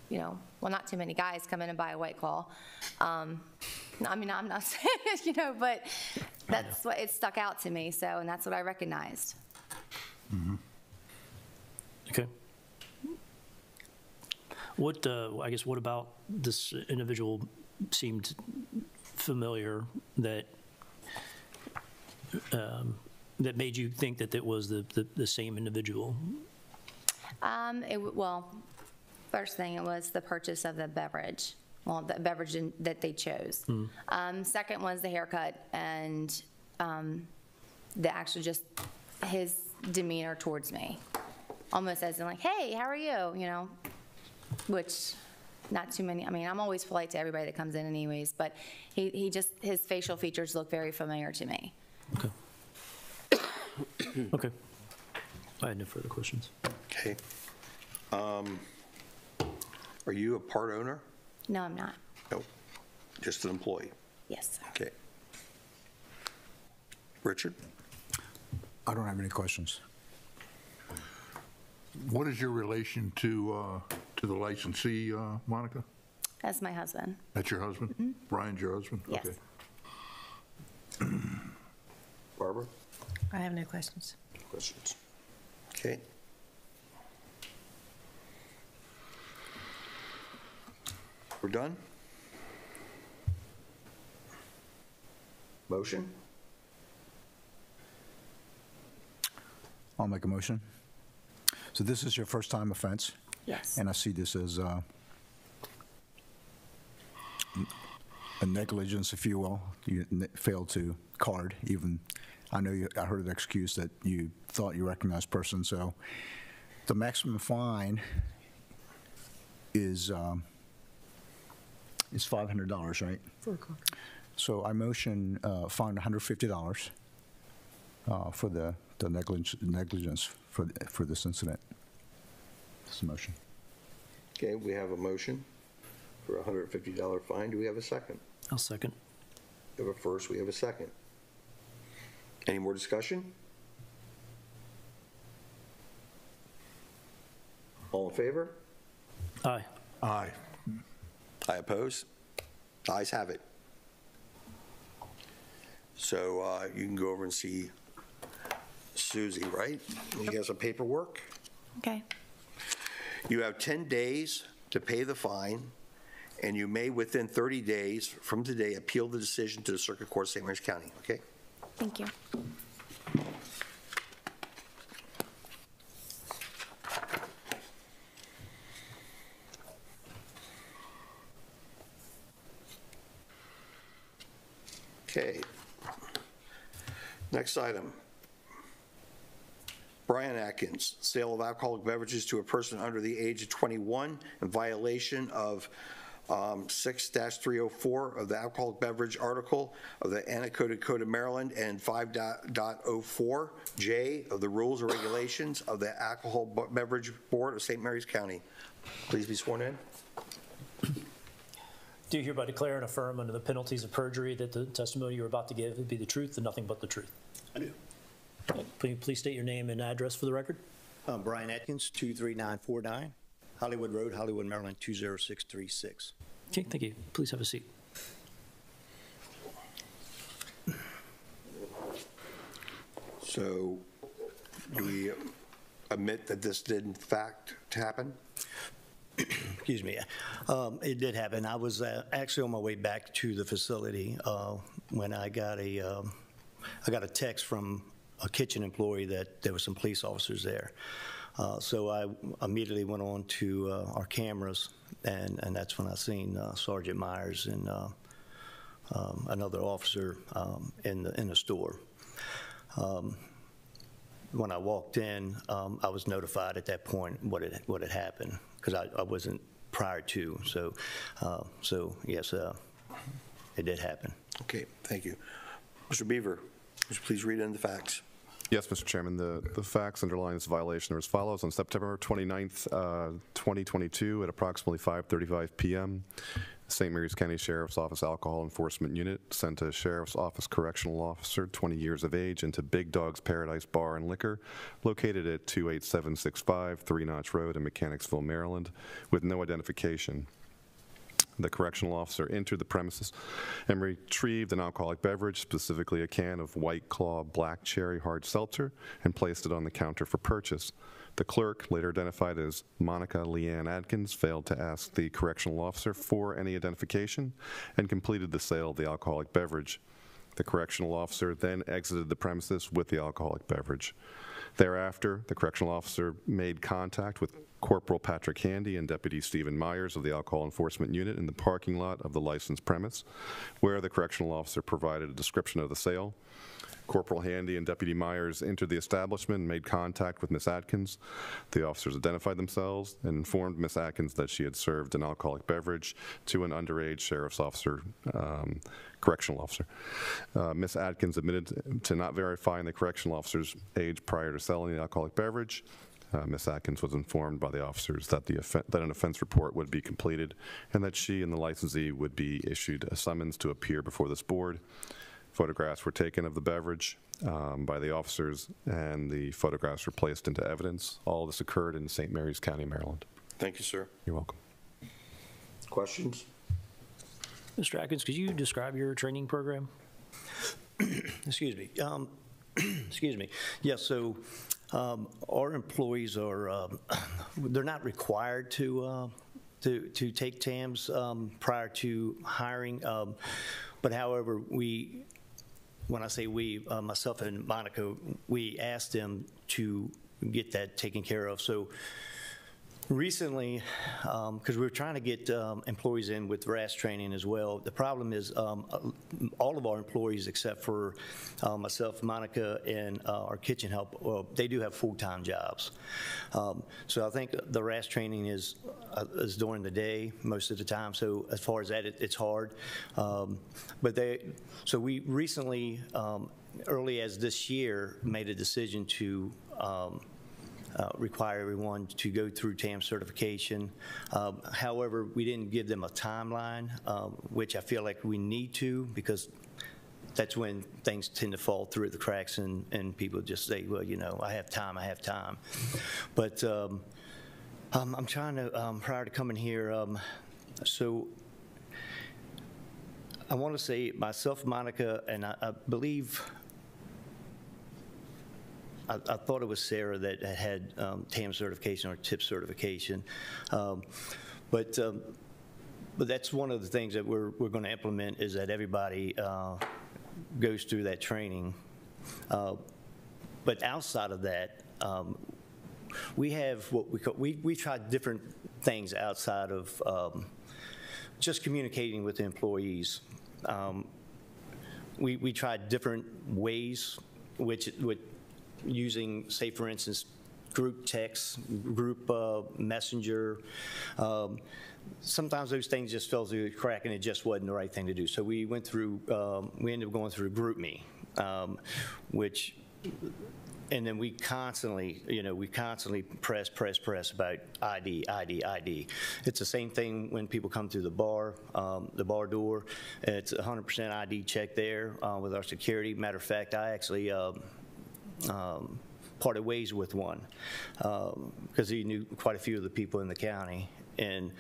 you know, well, not too many guys come in and buy a White Claw. Um, I mean, I'm not saying, you know, but that's what, it stuck out to me, so, and that's what I recognized. Okay. What, uh, I guess, what about this individual seemed familiar that, um, that made you think that it was the, the, the same individual? Um, it, w- well, first thing, it was the purchase of the beverage, well, the beverage in- that they chose. Um, second was the haircut and, um, the actual just his demeanor towards me. Almost as in like, hey, how are you, you know? Which, not too many, I mean, I'm always polite to everybody that comes in anyways, but he, he just, his facial features look very familiar to me. Okay. Okay. I had no further questions. Okay. Um, Are you a part owner? No, I'm not. No, just an employee. Yes. Okay. Richard? I don't have any questions. What is your relation to, uh, to the licensee, uh, Monica? That's my husband. That's your husband? Brian's your husband? Yes. Okay. Barbara? I have no questions. Questions? Okay. We're done? Motion? I'll make a motion. So this is your first time offense? Yes. And I see this as uh, a negligence, if you will. You ne- failed to card even, I know you, I heard the excuse that you thought you recognized person, so the maximum fine is, um, is $500, right? For a car. So I motion uh, fine $150 uh, for the the negligence negligence for for this incident. This is a motion. Okay, we have a motion for a $150 fine. Do we have a second? I'll second. We have a first, we have a second. Any more discussion? All in favor? Aye. Aye. I oppose. Ayes have it. So uh, you can go over and see Susie, right? You got some paperwork? Okay. You have 10 days to pay the fine, and you may, within 30 days from today, appeal the decision to the Circuit Court of St. Mary's County, okay? Thank you. Okay. Next item. Brian Atkins, sale of alcoholic beverages to a person under the age of 21 in violation of um, 6-304 of the alcoholic beverage article of the Annotated Code of Maryland and 5.04J of the rules or regulations of the Alcohol Beverage Board of St. Mary's County. Please be sworn in. Do you hereby declare and affirm under the penalties of perjury that the testimony you're about to give would be the truth and nothing but the truth? I do. Please, please state your name and address for the record. Um, Brian Atkins, 23949 Hollywood Road, Hollywood, Maryland, 20636. Okay, thank you. Please have a seat. So do we admit that this did in fact happen? Excuse me. Um, It did happen. I was uh, actually on my way back to the facility uh, when I got a, um, I got a text from a kitchen employee that there were some police officers there. Uh, So I immediately went on to uh, our cameras, and, and that's when I seen uh, Sergeant Myers and uh, um, another officer um, in the, in the store. Um, When I walked in, um, I was notified at that point what had, what had happened, because I, I wasn't prior to, so, uh, so, yes, uh, it did happen. Okay, thank you. Mr. Beaver, would you please read in the facts? Yes, Mr. Chairman, the, the facts underlying this violation are as follows. On September 29th, uh, 2022, at approximately 5:35 PM, St. Mary's County Sheriff's Office Alcohol Enforcement Unit sent a Sheriff's Office Correctional Officer, 20 years of age, into Big Dog's Paradise Bar and Liquor, located at 28765 Three Notch Road in Mechanicsville, Maryland, with no identification. The correctional officer entered the premises and retrieved an alcoholic beverage, specifically a can of White Claw Black Cherry Hard Seltzer, and placed it on the counter for purchase. The clerk, later identified as Monica Leanne Adkins, failed to ask the correctional officer for any identification and completed the sale of the alcoholic beverage. The correctional officer then exited the premises with the alcoholic beverage. Thereafter, the correctional officer made contact with Corporal Patrick Handy and Deputy Stephen Myers of the Alcohol Enforcement Unit in the parking lot of the licensed premise, where the correctional officer provided a description of the sale. Corporal Handy and Deputy Myers entered the establishment and made contact with Miss Atkins. The officers identified themselves and informed Miss Atkins that she had served an alcoholic beverage to an underage sheriff's officer, um, correctional officer. Uh, Miss Atkins admitted to not verifying the correctional officer's age prior to selling the alcoholic beverage. Uh, Ms. Atkins was informed by the officers that the that an offense report would be completed and that she and the licensee would be issued a summons to appear before this board. Photographs were taken of the beverage um, by the officers, and the photographs were placed into evidence. All this occurred in St. Mary's County, Maryland. Thank you, sir. You're welcome. Questions? Mr. Atkins, could you describe your training program? Excuse me. Um, Excuse me. Yes, so um, our employees are, um, they're not required to, uh, to, to take TAMs um, prior to hiring. um, But however, we, when I say we, uh, myself and Monica, we asked them to get that taken care of. So Recently, because we were trying to get um, employees in with RAS training as well, the problem is um, uh, all of our employees, except for uh, myself, Monica, and uh, our kitchen help, well, they do have full-time jobs. Um, So I think the RAS training is, uh, is during the day most of the time, so as far as that, it- it's hard. Um, But they, so we recently, um, early as this year, made a decision to um, uh, require everyone to go through TAM certification. Um, However, we didn't give them a timeline, um, which I feel like we need to, because that's when things tend to fall through the cracks and, and people just say, well, you know, I have time, I have time. But um, um, I'm trying to, um, prior to coming here, um, so I want to say myself, Monica, and I, I believe I, I thought it was Sarah that had um, TAM certification or TIP certification. Um, But, um, but that's one of the things that we're, we're going to implement is that everybody uh, goes through that training. Uh, But outside of that, um, we have what we call, we, we try different things outside of um, just communicating with the employees. Um, we, we tried different ways, which, which using, say, for instance, group text, group uh, messenger. Um, sometimes those things just fell through the crack and it just wasn't the right thing to do. So we went through, um, we ended up going through GroupMe, um, which and then we constantly, you know, we constantly press, press, press about ID, ID, ID. It's the same thing when people come through the bar, um, the bar door. It's 100% ID check there uh, with our security. Matter of fact, I actually um, um, parted ways with one because he knew quite a few of the people in the county, and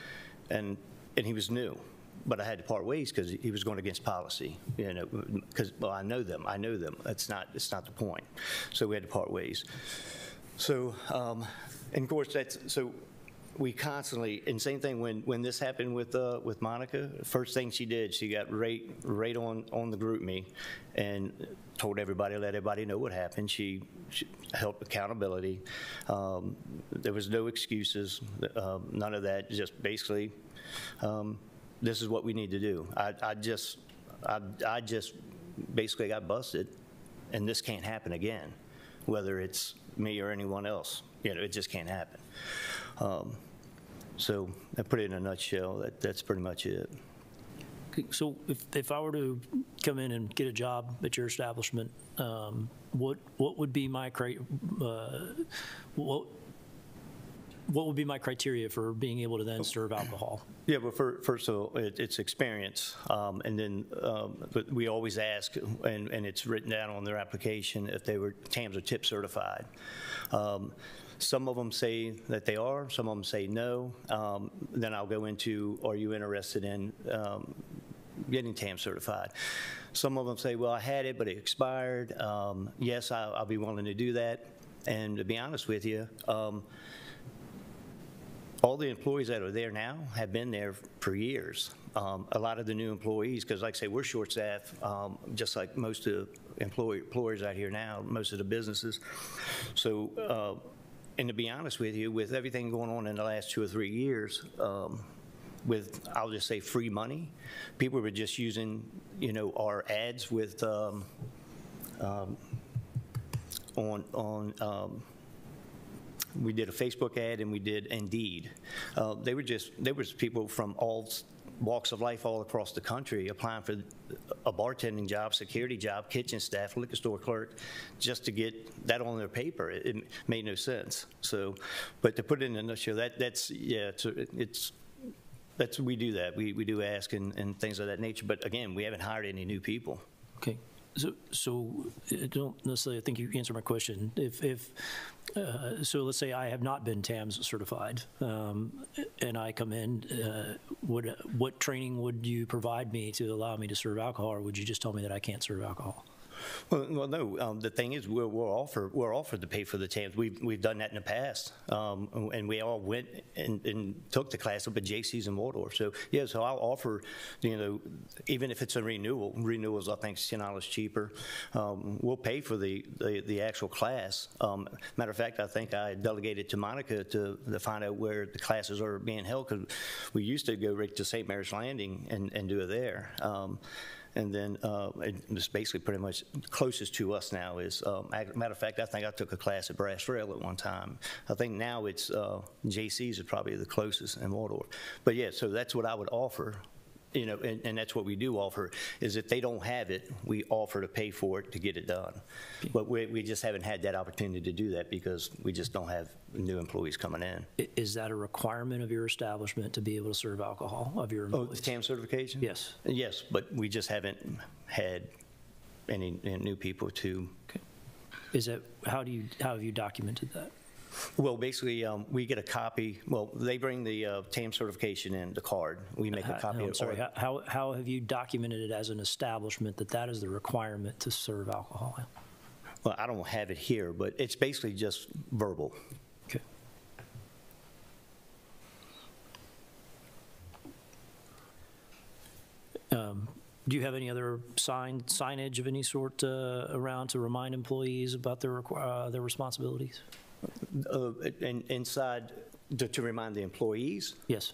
and and he was new but I had to part ways because he was going against policy. You know, because well, I know them. I know them. That's not. It's not the point. So we had to part ways. So, um, and of course, that's so. We constantly, and same thing when when this happened with uh, with Monica. First thing she did, she got right right on on the GroupMe and told everybody, let everybody know what happened. She, she helped accountability. Um, there was no excuses, uh, none of that. Just basically. Um, this is what we need to do. I, I just, I, I just basically got busted, and this can't happen again, whether it's me or anyone else. You know, it just can't happen. Um, so I put it in a nutshell. That, that's pretty much it. So if, if I were to come in and get a job at your establishment, um, what, what would be my, cri- uh, what, what would be my criteria for being able to then serve alcohol? Yeah, but fir- first of all, it- it's experience. Um, And then, um, but we always ask, and and it's written down on their application, if they were TAMS or TIP certified. Um, Some of them say that they are, some of them say no. Um, Then I'll go into, are you interested in um, getting TAM certified? Some of them say, well, I had it, but it expired. Um, Yes, I- I'll be willing to do that. And to be honest with you, um, all the employees that are there now have been there for years. Um, A lot of the new employees, because like I say, we're short-staffed, um, just like most of the employ- employers out here now, most of the businesses. So, uh, and to be honest with you, with everything going on in the last two or three years, um, with, I'll just say, free money, people were just using, you know, our ads with, um, um, on, on um, we did a Facebook ad and we did Indeed. Uh, They were just, there was people from all walks of life all across the country applying for a bartending job, security job, kitchen staff, liquor store clerk, just to get that on their paper. It it made no sense. So, but to put it in a nutshell, that, that's, yeah, it's, it's, that's, we do that. We, we do ask and, and things of that nature. But again, we haven't hired any new people. Okay. So, so I don't necessarily think you answered my question. If, if, uh, so let's say I have not been TAMS certified, um, and I come in, uh, what training would you provide me to allow me to serve alcohol, or would you just tell me that I can't serve alcohol? Well, well, no, um, the thing is, we're, we're offered, we're offered to pay for the TAMs. We've, we've done that in the past. Um, and we all went and, and took the class up at JC's in Waldorf. So, yeah, so I'll offer, you know, even if it's a renewal, renewals, I think, is $10 cheaper. Um, we'll pay for the, the, the actual class. Um, matter of fact, I think I delegated to Monica to, to find out where the classes are being held because we used to go right to St. Mary's Landing and, and do it there. And then uh, it's basically pretty much closest to us now is, um, matter of fact, I think I took a class at Brass Rail at one time. I think now it's, uh, JC's is probably the closest in Waldorf. But yeah, so that's what I would offer, you know, and, and that's what we do offer, is if they don't have it, we offer to pay for it to get it done. But we, we just haven't had that opportunity to do that because we just don't have new employees coming in. Is that a requirement of your establishment to be able to serve alcohol of your Oh, the employees? TAM certification? Yes. Yes, but we just haven't had any any new people to Okay. Is that, how do you, how have you documented that? Well, basically, um, we get a copy, well, they bring the uh, TAM certification in, the card. We make a Uh, copy of I'm it. sorry, how- how, how have you documented it as an establishment that that is the requirement to serve alcohol? Well, I don't have it here, but it's basically just verbal. Okay. Um, Do you have any other sign, signage of any sort uh, around to remind employees about their, uh, their responsibilities? Uh, and Inside, to to remind the employees, Yes.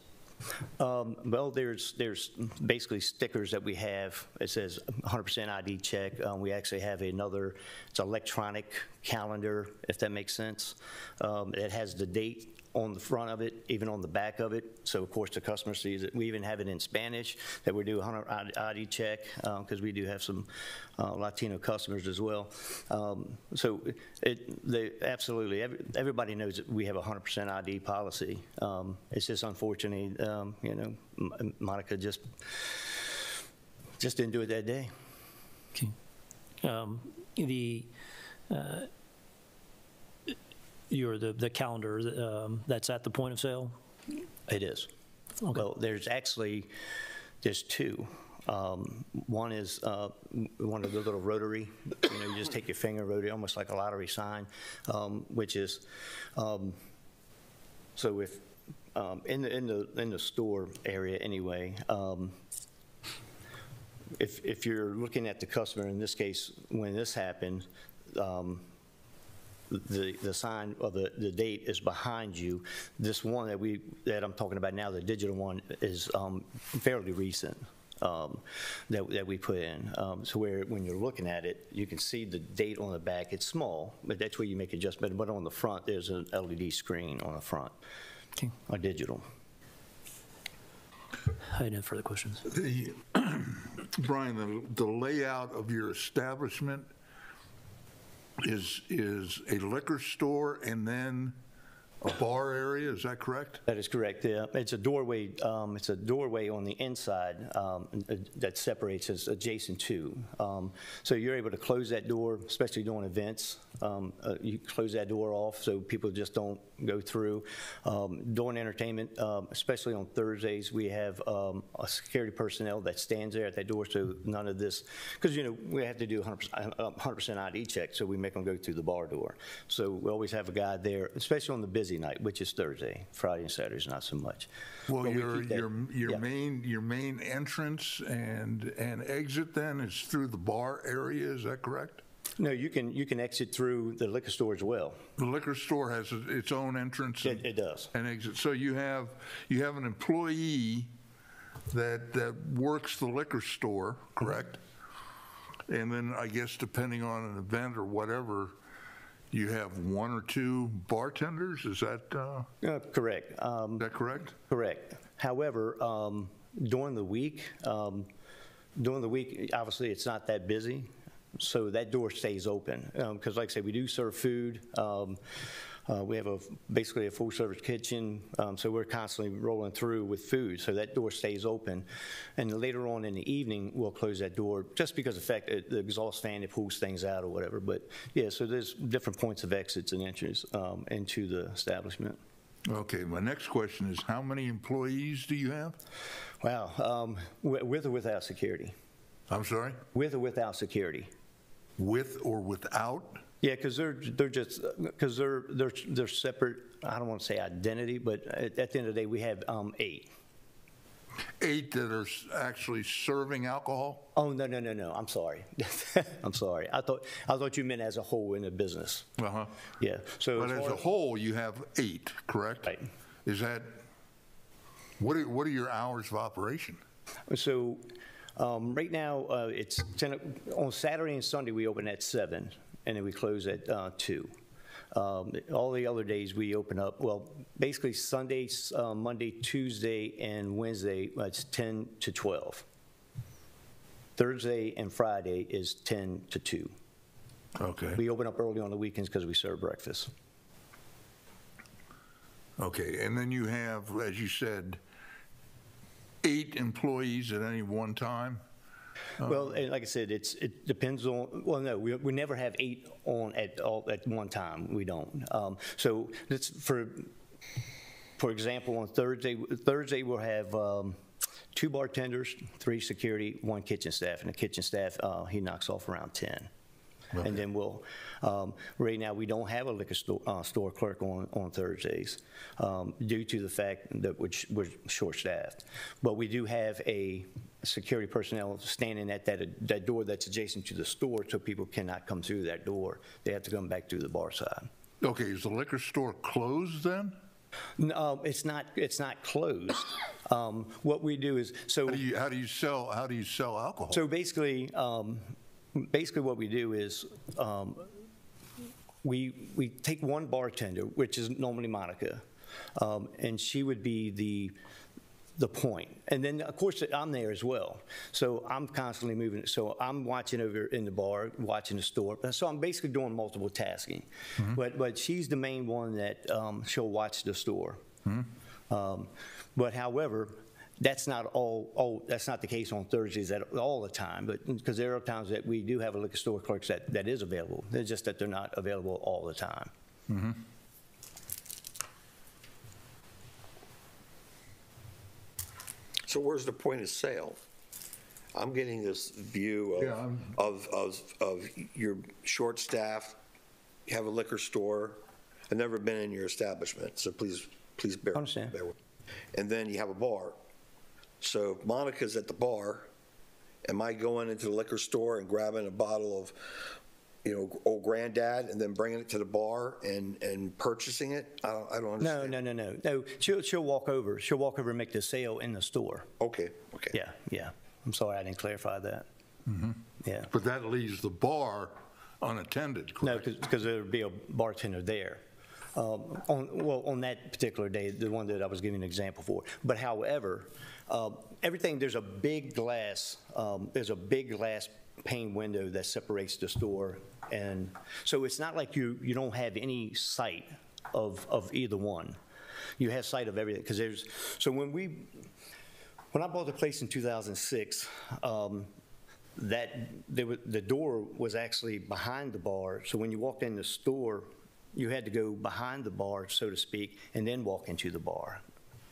Um, Well, there's, there's basically stickers that we have. It says 100% ID check. Um, We actually have another, it's electronic calendar, if that makes sense. Um, It has the date on the front of it, even on the back of it. So of course, the customer sees it. We even have it in Spanish, that we do a 100 ID check, because we do have some uh, Latino customers as well. Um, So it, they, absolutely, every- everybody knows that we have a 100% ID policy. Um, It's just unfortunately, um, you know, M- Monica just, just didn't do it that day. Okay. Um, The, uh, your, the the calendar um, that's at the point of sale? It is. Well, there's actually, there's two. Um, One is uh, one of the little rotary, you know, you just take your finger, rotary, almost like a lottery sign, um, which is, um, so if, um, in the, in the, in the store area anyway, um, if, if you're looking at the customer, in this case, when this happened, um, the, the sign of the, the date is behind you. This one that we, that I'm talking about now, the digital one, is um, fairly recent, um, that, that we put in. Um, So where, when you're looking at it, you can see the date on the back. It's small, but that's where you make adjustment. But on the front, there's an LED screen on the front, Okay. a digital. I have no further questions. The, Brian, the, the layout of your establishment is, is a liquor store and then a bar area, is that correct? That is correct. Yeah, it's a doorway. Um, it's a doorway on the inside um, that separates us adjacent to. Um, so you're able to close that door, especially during events. Um, uh, you close that door off so people just don't go through. Um, during entertainment, um, especially on Thursdays, we have um, a security personnel that stands there at that door, so none of this, because you know we have to do 100%, uh, 100% ID check, so we make them go through the bar door. So we always have a guy there, especially on the busy night, which is Thursday. Friday and Saturdays not so much. Well, But your, keep that- your, your yeah. main, your main entrance and, and exit then is through the bar area, is that correct? No, you can you can exit through the liquor store as well. The liquor store has its own entrance? It, it does. and exit. So you have, you have an employee that, that works the liquor store, correct? And then I guess depending on an event or whatever, you have one or two bartenders, is that, uh, Uh, correct. Um, is that correct? Correct. However, um, during the week, um, during the week, obviously, it's not that busy, so that door stays open. Because like I said, we do serve food. Um, Uh, We have a, basically a full-service kitchen, um, so we're constantly rolling through with food, so that door stays open. And later on in the evening, we'll close that door, just because of the fact that the exhaust fan, it pulls things out or whatever. But, yeah, so there's different points of exits and entries um, into the establishment. Okay, my next question is, how many employees do you have? Wow, um, with or without security? I'm sorry? With or without security? With or without? Yeah, because they're, they're just, because they're, they're, they're separate, I don't want to say identity, but at, at the end of the day, we have um, eight. Eight that are actually serving alcohol? Oh, no, no, no, no, I'm sorry. I'm sorry. I thought, I thought you meant as a whole in the business. Uh-huh. Yeah, so. But as far a whole, you have eight, correct? Right. Is that, what are, what are your hours of operation? So, um, right now, uh, it's 10, o- on Saturday and Sunday, we open at seven, and then we close at uh, two. Um, All the other days, we open up, well, basically Sunday, uh, Monday, Tuesday, and Wednesday, uh, it's 10 to 12. Thursday and Friday is 10 to 2. Okay, We open up early on the weekends because we serve breakfast. okay. And then you have, as you said, eight employees at any one time? Well, and like I said, it's, it depends on, well, no, we, we never have eight on at all, at one time, we don't. Um, So let's, for, for example, on Thursday, Thursday we'll have um, two bartenders, three security, one kitchen staff, and the kitchen staff, uh, he knocks off around 10. And then we'll, um, right now, we don't have a liquor store, uh, store clerk on, on Thursdays, um, due to the fact that we're, we're short-staffed. But we do have a security personnel standing at that, that door that's adjacent to the store, so people cannot come through that door. They have to come back through the bar side. Okay, is the liquor store closed then? No, it's not, it's not closed. Um, What we do is, so. How do you, how do you sell, how do you sell alcohol? So basically, um, basically what we do is, um, we, we take one bartender, which is normally Monica, um, and she would be the, the point. And then, of course, I'm there as well. So I'm constantly moving, so I'm watching over in the bar, watching the store. So I'm basically doing multiple tasking. But, but she's the main one that, um, she'll watch the store. Um, But however, that's not all, all, that's not the case on Thursdays at, all the time, but, because there are times that we do have a liquor store clerks that, that is available. It's just that they're not available all the time. Mm-hmm. So where's the point of sale? I'm getting this view Yeah, I'm- of, of, of, of your short staff, you have a liquor store. I've never been in your establishment, so please, please bear. Understand. bear with- And then you have a bar. So if Monica's at the bar, am I going into the liquor store and grabbing a bottle of, you know, old granddad and then bringing it to the bar and, and purchasing it? I don't, I don't No, understand. no, no, no, no. She'll, she'll walk over, she'll walk over and make the sale in the store. Okay, okay. Yeah, yeah. I'm sorry, I didn't clarify that. Yeah. But that leaves the bar unattended, No, correct? because there'd be a bartender there. Um, On, well, on that particular day, the one that I was giving an example for. But however, uh, everything, there's a big glass, um, there's a big glass pane window that separates the store. And so it's not like you, you don't have any sight of, of either one. You have sight of everything, because there's, so when we, when I bought the place in 2006, um, that, was, the door was actually behind the bar, so when you walked in the store, you had to go behind the bar, so to speak, and then walk into the bar.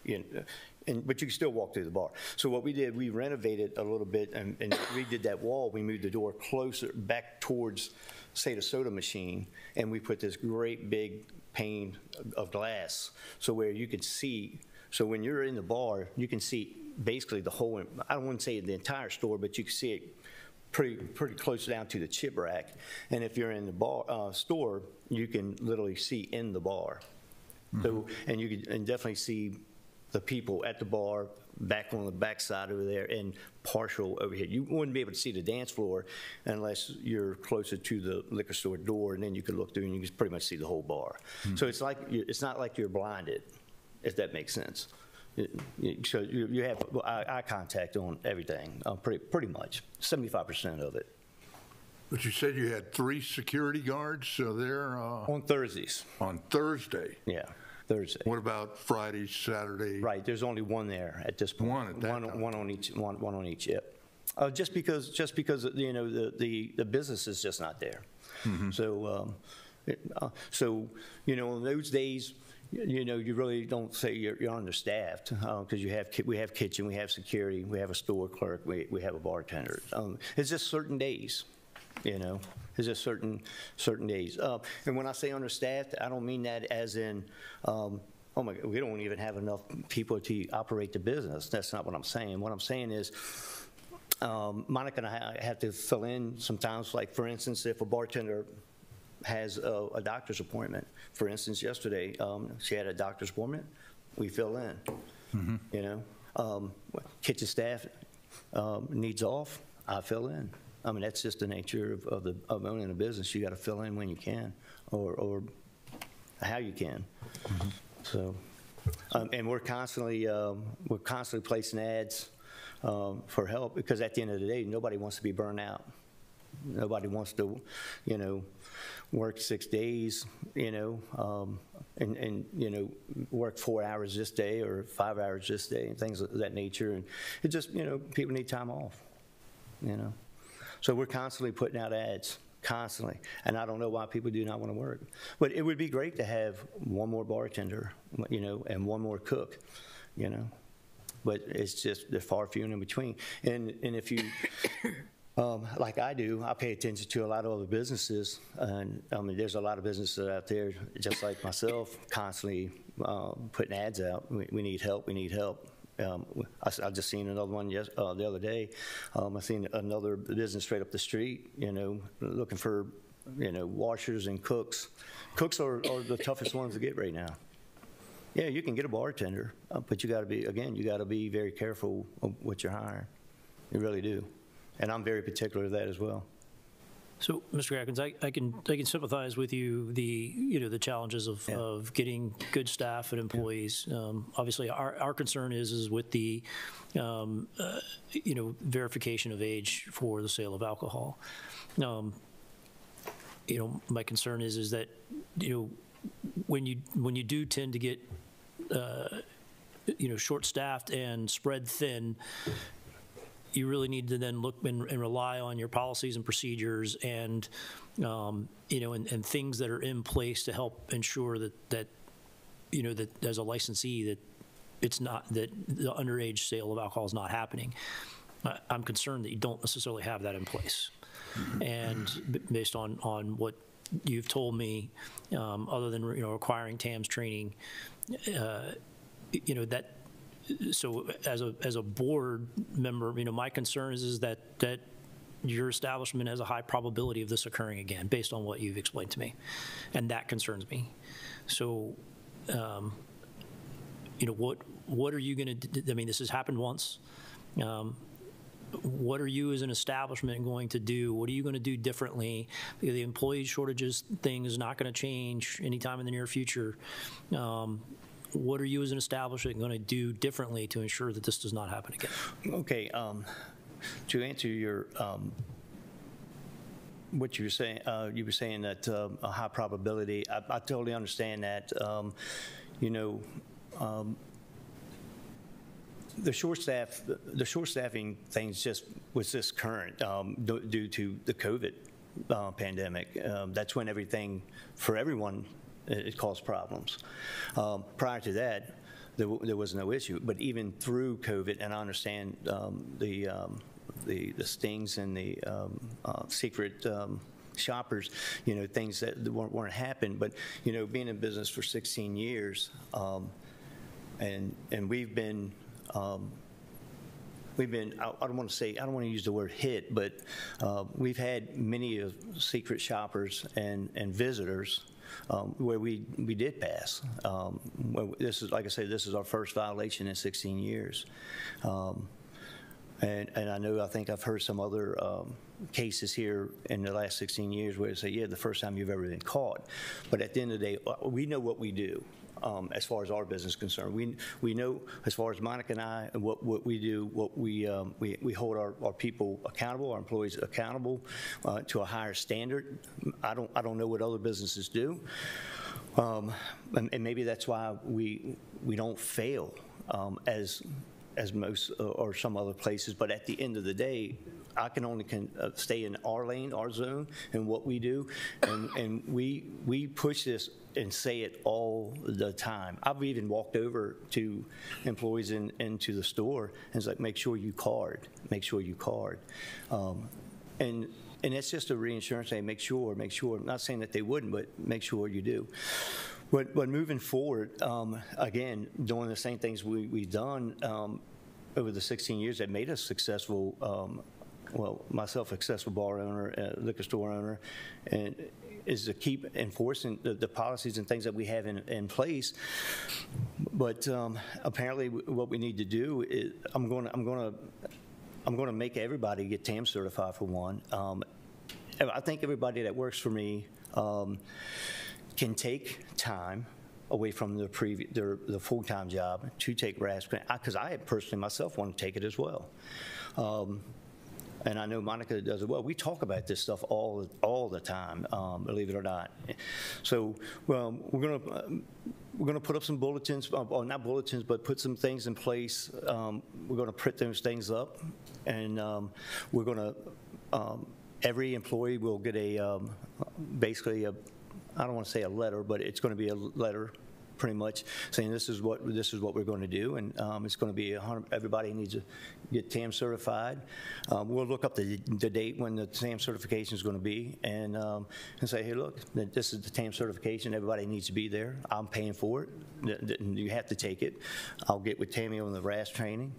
You know, and, but you could still walk through the bar. So what we did, we renovated a little bit and, and redid that wall. We moved the door closer, back towards, say, the soda machine, and we put this great big pane of glass, so where you could see, so when you're in the bar, you can see basically the whole, I don't want to say the entire store, but you can see it pretty, pretty close down to the chip rack. And if you're in the bar, uh, store, you can literally see in the bar. So, and you can, and definitely see the people at the bar, back on the backside over there, and partial over here. You wouldn't be able to see the dance floor unless you're closer to the liquor store door, and then you could look through and you can pretty much see the whole bar. So it's like, it's not like you're blinded, if that makes sense. So you, you have eye, contact on everything, uh, pretty, pretty much, 75% of it. But you said you had three security guards, so they're uh, On Thursdays, on Thursday. yeah, Thursday. What about Friday, Saturday? Right, there's only one there at this point. One at that time. One on each, one, one on each, yep. Uh, just because, just because, you know, the, the, the business is just not there. Mm-hmm. So, um, it, uh, so, you know, in those days, y- you know, you really don't say you're, you're understaffed, uh, because you have, ki- we have kitchen, we have security, we have a store clerk, we, we have a bartender. Um, it's just certain days, you know, it's just certain, certain days. Uh, and when I say understaffed, I don't mean that as in, um, oh my, God, we don't even have enough people to operate the business. That's not what I'm saying. What I'm saying is, um, Monica and I have to fill in sometimes, like, for instance, if a bartender has a, a doctor's appointment. For instance, yesterday, um, she had a doctor's appointment, we fill in, you know? Um, kitchen staff, um, needs off, I fill in. I mean, that's just the nature of, of the, of owning a business. You gotta fill in when you can, or, or how you can. So, um, and we're constantly, um, we're constantly placing ads, um, for help, because at the end of the day, nobody wants to be burned out. Nobody wants to, you know, work six days, you know, um, and, and, you know, work four hours this day or five hours this day, and things of that nature. And it just, you know, people need time off, you know. So we're constantly putting out ads, constantly. And I don't know why people do not want to work. But it would be great to have one more bartender, you know, and one more cook, you know. But it's just, they're far few and in between. And, and if you, um, like I do, I pay attention to a lot of other businesses, and I mean, there's a lot of businesses out there, just like myself, constantly um, putting ads out. We, we need help. We need help. Um, I, I just seen another one yes, uh, the other day. Um, I seen another business straight up the street. You know, looking for you know washers and cooks. Cooks are, are the toughest ones to get right now. Yeah, you can get a bartender, uh, but you got to be again. You got to be very careful of what you're hiring. You really do, and I'm very particular of that as well. So, Mr. Atkins, I, I can, I can sympathize with you, the, you know, the challenges of, Yeah. of getting good staff and employees. Um, Obviously, our, our concern is, is with the, um, uh, you know, verification of age for the sale of alcohol. Um, You know, my concern is, is that, you know, when you, when you do tend to get, uh, you know, short-staffed and spread thin, you really need to then look and, and rely on your policies and procedures and, um, you know, and, and things that are in place to help ensure that, that, you know, that as a licensee, that it's not, that the underage sale of alcohol is not happening. I'm concerned that you don't necessarily have that in place. And based on, on what you've told me, um, other than, you know, requiring TAMS training, uh, you know, that, so as a, as a board member, you know, my concern is, is that, that your establishment has a high probability of this occurring again, based on what you've explained to me. And that concerns me. So, um, you know, what, what are you going to, I mean, this has happened once. Um, What are you as an establishment going to do? What are you going to do differently? The employee shortages thing is not going to change anytime in the near future. Um, What are you as an establishment going to do differently to ensure that this does not happen again? Okay, um, to answer your, um, what you were saying, uh, you were saying that um, a high probability, I I totally understand that. Um, You know, um, the short staff, the short staffing things just, was just current um, due due to the COVID uh, pandemic. Um, That's when everything, for everyone, it it caused problems. Um, Prior to that, there there was no issue. But even through COVID, and I understand um, the, um, the the stings and the um, uh, secret um, shoppers, you know, things that weren't weren't happening. But, you know, being in business for 16 years, um, and, and we've been, we've been, I I don't want to say, I don't want to use the word hit, but uh, we've had many of secret shoppers and, and visitors um, where we, we did pass. Um, This is, like I said, this is our first violation in 16 years. Um, And, and I know, I think I've heard some other um, cases here in the last 16 years where they say, yeah, the first time you've ever been caught. But at the end of the day, uh, we know what we do. Um, as far as our business is concerned, we we know as far as Monica and I, and what, what we do, what we um, we, we hold our, our people accountable, our employees accountable uh, to a higher standard. I don't I don't know what other businesses do, um, and, and maybe that's why we we don't fail um, as as most uh, or some other places. But at the end of the day, I can only can uh, stay in our lane, our zone, and what we do, and and we we push this and say it all the time. I've even walked over to employees in into the store and it's like, make sure you card, make sure you card, um, and. And it's just a reinsurance thing. Make sure, make sure. I'm not saying that they wouldn't, but make sure you do. But, but moving forward, um, again, doing the same things we, we've done um, over the 16 years that made us successful, um, well, myself, a successful bar owner, uh, liquor store owner, and is to keep enforcing the, the policies and things that we have in, in place. But um, apparently, what we need to do is, I'm going to, I'm going to, I'm going to make everybody get TAM certified for one. Um, I think everybody that works for me um, can take time away from the previous, their, the full-time job to take RAS, because I personally myself want to take it as well. And I know Monica does it well. We talk about this stuff all all the time, um, believe it or not. So we're gonna um, we're gonna put up some bulletins, uh, or not bulletins, but put some things in place. Um, we're gonna print those things up, and um, we're gonna um, every employee will get a um, basically a I don't want to say a letter, but it's going to be a letter pretty much saying this is what this is what we're going to do, and um, it's going to be a hundred, everybody needs to get TAM certified. Um, we'll look up the, the date when the TAM certification is going to be, and um, and say, hey, look, this is the TAM certification. Everybody needs to be there. I'm paying for it. You have to take it. I'll get with Tammy on the RAS training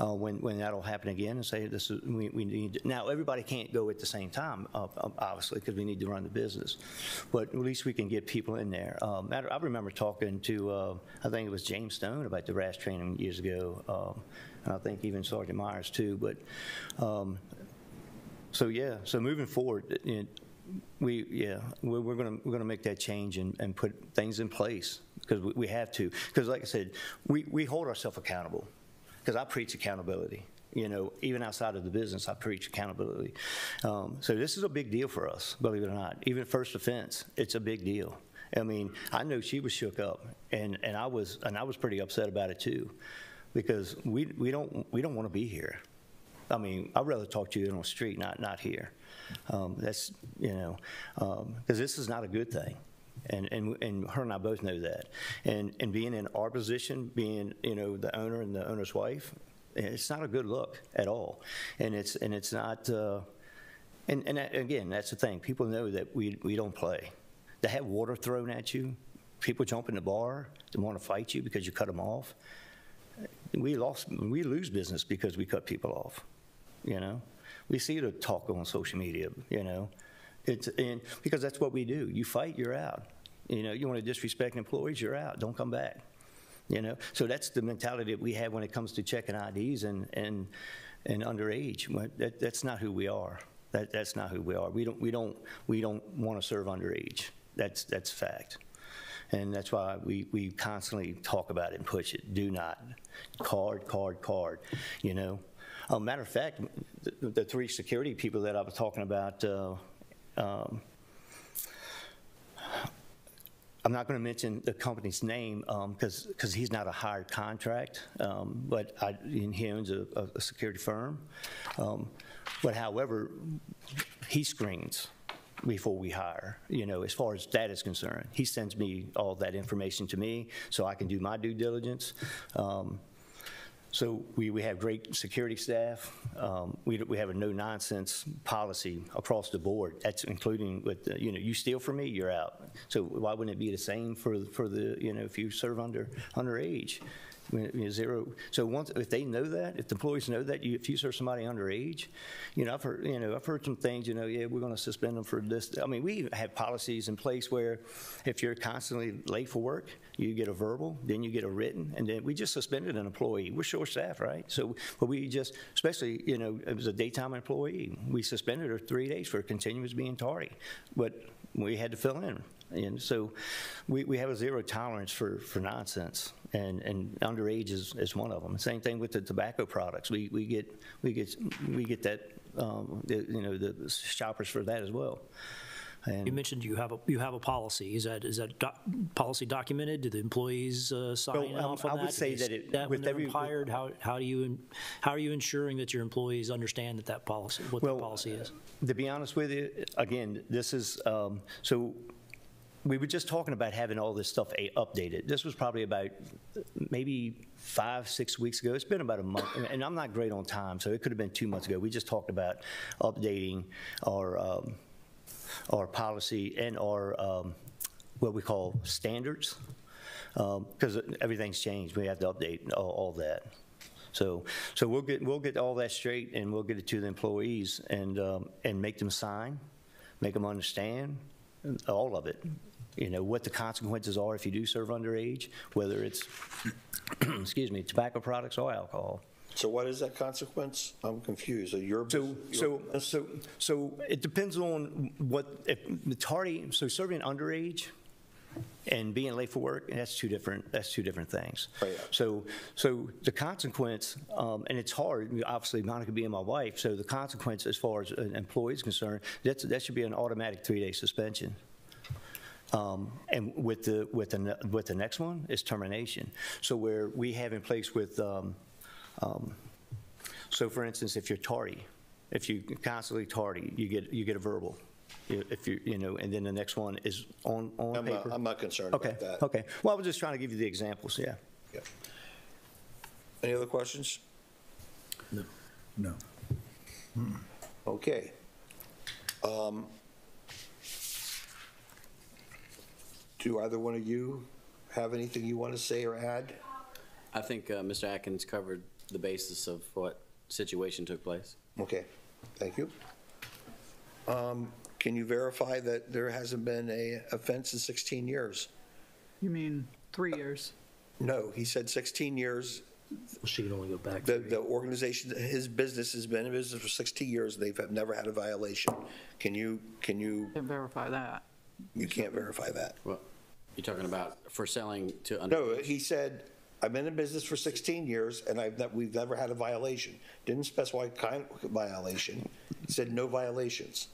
uh, when when that'll happen again, and say this is we, we need. To, now everybody can't go at the same time, uh, obviously, because we need to run the business, but at least we can get people in there. Um, I remember talking to uh, I think it was James Stone about the RAS training years ago. Um, and I think even Sergeant Myers too. But um, so yeah, so moving forward, it, we yeah we're, we're gonna we're gonna make that change and, and put things in place because we, we have to because like I said, we we hold ourselves accountable because I preach accountability. You know, even outside of the business, I preach accountability. Um, so this is a big deal for us, believe it or not. Even first offense, it's a big deal. I mean, I know she was shook up, and, and I was and I was pretty upset about it too because we, we don't we don't want to be here. I mean, I'd rather talk to you on the street, not not here. Um, that's you know, because um, this is not a good thing, and and and her and I both know that. And and being in our position, being you know the owner and the owner's wife, it's not a good look at all. And it's and it's not. Uh, and and again, that's the thing. People know that we we don't play. To have water thrown at you, people jump in the bar, they want to fight you because you cut them off we lost, we lose business because we cut people off, you know? We see the talk on social media, you know? It's, and, because that's what we do. You fight, you're out. You know, you want to disrespect employees, you're out. Don't come back. You know, so that's the mentality that we have when it comes to checking IDs and and and underage. That, that's not who we are. That that's not who we are. We don't we don't we don't want to serve underage. That's that's fact. And that's why we, we constantly talk about it and push it. Do not. Card, card, card, you know. Uh, matter of fact, the, the, three security people that I was talking about, uh, um, I'm not going to mention the company's name because um, because he's not a hired contract, um, but I, he owns a, a security firm. Um, but however, he screens before we hire, you know, as far as that is concerned. He sends me all that information to me so I can do my due diligence. Um, so we, we have great security staff. Um, we, we have a no nonsense policy across the board. That's including with, the, you know, you steal from me, you're out. So why wouldn't it be the same for, for the, you know, if you serve under underage? You know, Zero, so once, if they know that, if the employees know that, you, if you serve somebody underage, you know, I've heard, you know, I've heard some things, you know, yeah, we're gonna suspend them for this. I mean, we have policies in place where if you're constantly late for work, you get a verbal, then you get a written, and then we just suspended an employee. We're short-staffed, right? So, but we just, especially, you know, it was a daytime employee, we suspended her three days for continuous being tardy. But we had to fill in. And so we, we have a zero tolerance for, for nonsense. And, and underage is, is one of them. Same thing with the tobacco products. We, we get, we get, we get that, um, the- you know, the shoppers for that as well. You mentioned you have a, you have a policy. Is that, is that doc- policy documented? Do the employees uh, sign Well, off on I that? would say that it- That when with they're every- hired, how, how do you, how are you ensuring that your employees understand that that policy, what the policy is? To be honest with you, again, this is, um, so we were just talking about having all this stuff updated. This was probably about maybe five, six weeks ago. It's been about a month, and I'm not great on time, so it could have been two months ago. We just talked about updating our, um, our policy and our, um, what we call standards, because everything's changed. We have to update all, all that. So, so we'll get, we'll get all that straight and we'll get it to the employees and, um, and make them sign, make them understand, all of it. You know, what the consequences are if you do serve underage, whether it's, excuse me, tobacco products or alcohol. So what is that consequence? I'm confused. Are your, So, your so, so, so it depends on what, if the tardy, so serving underage and being late for work, that's two different, that's two different things. Right. So, so the consequence, um, and it's hard, obviously Monica being my wife, so the consequence as far as an employee is concerned, that's, that should be an automatic three-day suspension. Um, And with the, with the, with the next one is termination. So where we have in place with, um, um, so for instance, if you're tardy, if you constantly tardy, you get, you get a verbal. If you, you know, and then the next one is on, on I'm not, paper. I'm not concerned Okay, about that. okay. Well, I was just trying to give you the examples, yeah. Yeah. Any other questions? No. Okay. Um, Do either one of you have anything you want to say or add? I think uh, Mr. Atkins covered the basis of what situation took place. Okay, thank you. Um, Can you verify that there hasn't been a offense in 16 years? You mean three years? No, he said 16 years. She can only go back. The, the organization, his business has been in business for 16 years, they've have never had a violation. Can you, can you, Can verify that. you can't verify that? Well, you're talking about for selling to under? No, he said, I've been in business for 16 years and I've, ne- we've never had a violation. Didn't specify kind of violation. He said no violations.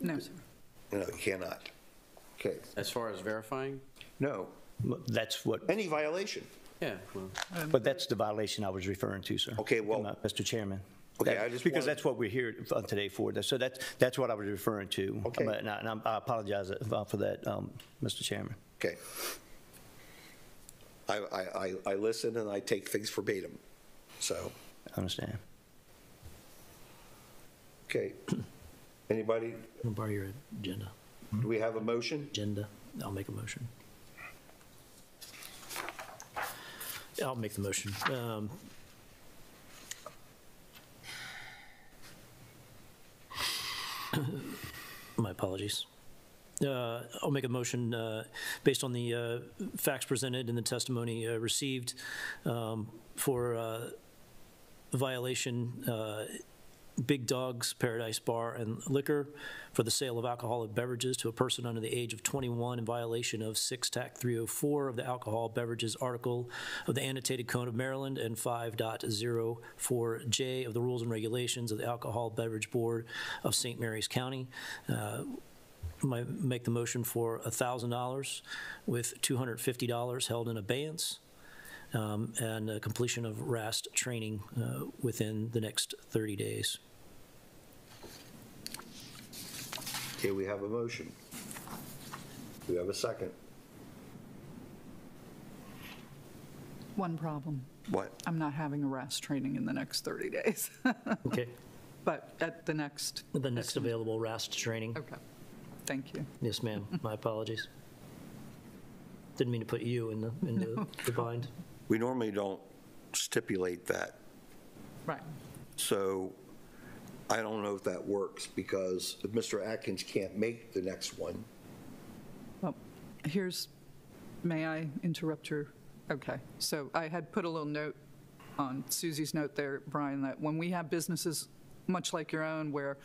No, sir. No, you cannot. Okay, As far as verifying? no, That's what, any violation. Yeah, well, but that's the violation I was referring to, sir. Okay, well- Mr. Chairman. Okay, That- I just Because wanted- that's what we're here uh, today for. So that's, that's what I was referring to. Okay. And I- and I'm- I apologize uh, for that, um, Mr. Chairman. Okay. I, I, I- I listen and I take things verbatim. So, I understand. okay. Anybody, I'll borrow your agenda. do we have a motion? Agenda. I'll make a motion. I'll make the motion. Um, My apologies. Uh, I'll make a motion uh, based on the uh, facts presented and the testimony uh, received um, for uh, violation uh, Big Dogs Paradise Bar and Liquor for the sale of alcoholic beverages to a person under the age of 21 in violation of 6 TAC 304 of the Alcohol Beverages Article of the Annotated Code of Maryland and 5.04J of the Rules and Regulations of the Alcohol Beverage Board of St. Mary's County. Uh, my- Make the motion for $1,000 with $250 held in abeyance um, and completion of RAST training uh, within the next 30 days. Okay, we have a motion. We have a second? One problem. What? I'm not having a RAS training in the next 30 days, Okay, but at the next, the next available RAST training. okay. Thank you. Yes, ma'am, my apologies. didn't mean to put you in the, in the- the bind. We normally don't stipulate that, Right. so I don't know if that works, because if Mr. Atkins can't make the next one, Well, here's, may I interrupt your, okay. So I had put a little note on Susie's note there, Brian, that when we have businesses much like your own, where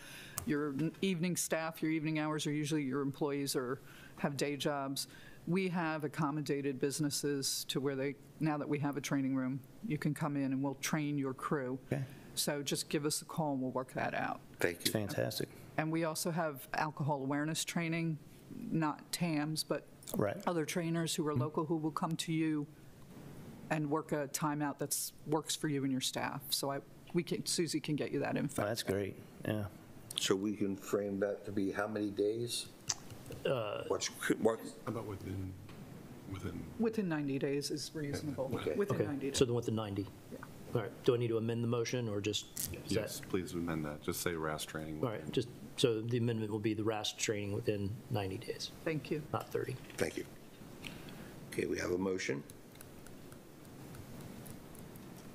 your evening staff, your evening hours are usually your employees or have day jobs, we have accommodated businesses to where they, now that we have a training room, you can come in and we'll train your crew. Okay. So just give us a call and we'll work that out. thank you. Fantastic. And we also have alcohol awareness training, not TAMs, but Right. other trainers who are local who will come to you and work a timeout that's, works for you and your staff. So I, we can, Susie can get you that Oh, info. that's great, yeah. So we can frame that to be how many days? Uh, What's, what, About within, within, Within 90 days is reasonable, Okay. within Okay, 90 days. so then with the 90? All right, do I need to amend the motion, or just? is that- yes, please amend that, just say RAS training. All right, just, so the amendment will be the RAS training within 90 days, Thank you. not 30. thank you. Okay, we have a motion.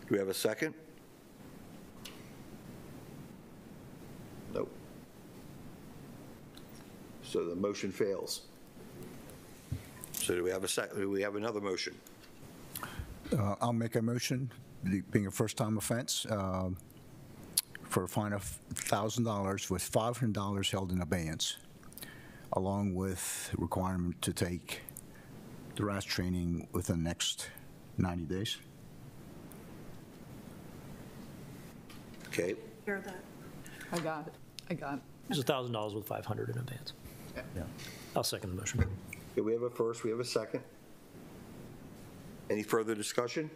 Do we have a second? Nope. So the motion fails. So do we have a sec, do we have another motion? Uh, I'll make a motion, the- being a first-time offense, um, for a fine of $1,000 with $500 held in abeyance, along with requirement to take the RAS training within the next 90 days. Okay, Hear that. I got it. I got it. It's $1,000 with 500 in advance. Yeah. I'll second the motion. okay, we have a first, we have a second. Any further discussion?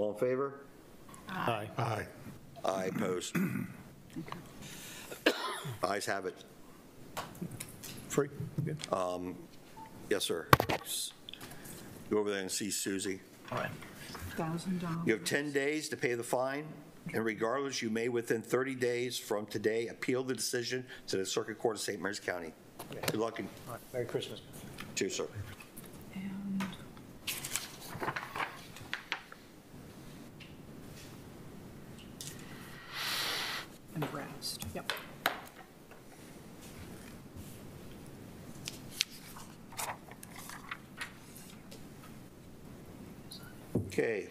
All in favor? Aye. Aye. Aye, opposed. Ayes have it. Free? Good. Um, yes, sir. Go over there and see Susie. All right. $1,000. You have 10 days to pay the fine, and regardless, you may within 30 days from today appeal the decision to the Circuit Court of St. Mary's County. Good luck and Merry Christmas. cheers, sir. And and rest, yep. Okay.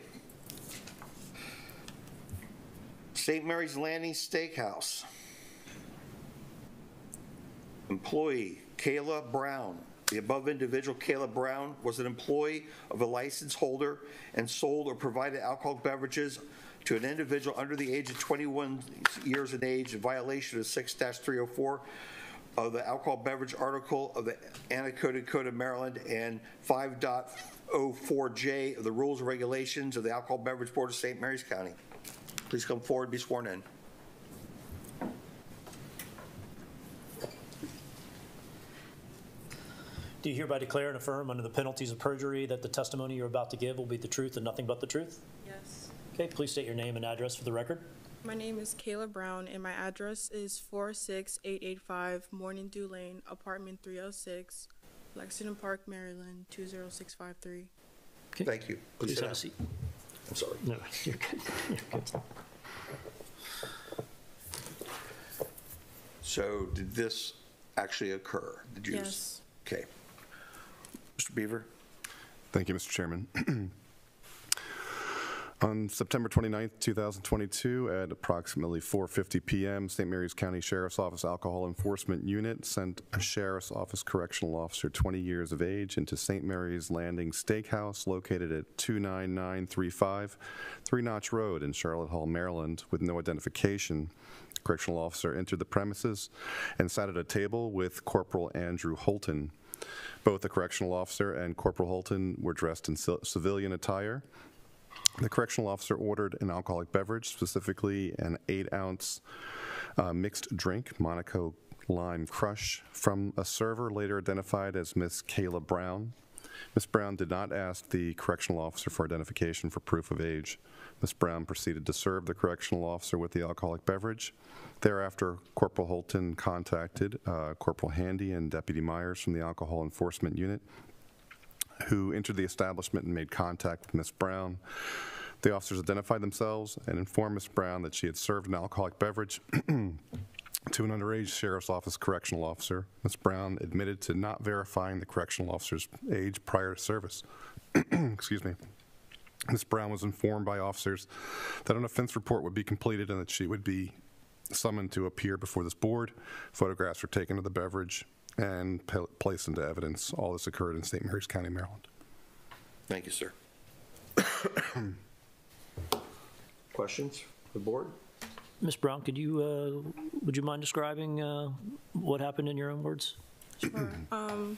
St. Mary's Landing Steakhouse. Employee Kayla Brown. The above individual, Kayla Brown, was an employee of a license holder and sold or provided alcoholic beverages to an individual under the age of 21 years of age in violation of 6-304 of the alcohol beverage article of the Annotated Code of Maryland and 5.04J of the Rules and Regulations of the Alcohol Beverage Board of St. Mary's County. Please come forward be sworn in. Do you hereby declare and affirm under the penalties of perjury that the testimony you're about to give will be the truth and nothing but the truth? Yes. Okay, please state your name and address for the record. My name is Kayla Brown, and my address is 46885 Morning Dew Lane, apartment 306, Lexington Park, Maryland, 20653. Okay. Thank you. Please sit have a seat. I'm sorry. No, you're good. You're good. So did this actually occur? Did you? Yes. Okay. Mr. Beaver? Thank you, Mr. Chairman. On September 29th, 2022, at approximately 4:50 PM, St. Mary's County Sheriff's Office Alcohol Enforcement Unit sent a Sheriff's Office Correctional Officer 20 years of age into St. Mary's Landing Steakhouse located at 29935 Three Notch Road in Charlotte Hall, Maryland, with no identification. Correctional officer entered the premises and sat at a table with Corporal Andrew Holton. Both the correctional officer and Corporal Holton were dressed in civilian attire. The correctional officer ordered an alcoholic beverage, specifically an eight-ounce uh, mixed drink, Monaco Lime Crush, from a server later identified as Miss Kayla Brown. Miss Brown did not ask the correctional officer for identification for proof of age. Miss Brown proceeded to serve the correctional officer with the alcoholic beverage. Thereafter, Corporal Holton contacted uh, Corporal Handy and Deputy Myers from the Alcohol Enforcement Unit who entered the establishment and made contact with Ms. Brown. The officers identified themselves and informed Ms. Brown that she had served an alcoholic beverage to an underage sheriff's office correctional officer. Ms. Brown admitted to not verifying the correctional officer's age prior to service. Excuse me. Ms. Brown was informed by officers that an offense report would be completed and that she would be summoned to appear before this board. Photographs were taken of the beverage and pa- placed into evidence. All this occurred in St. Mary's County, Maryland. Thank you, sir. Questions for the board? Ms. Brown, could you, uh, would you mind describing uh, what happened in your own words? Sure. Um,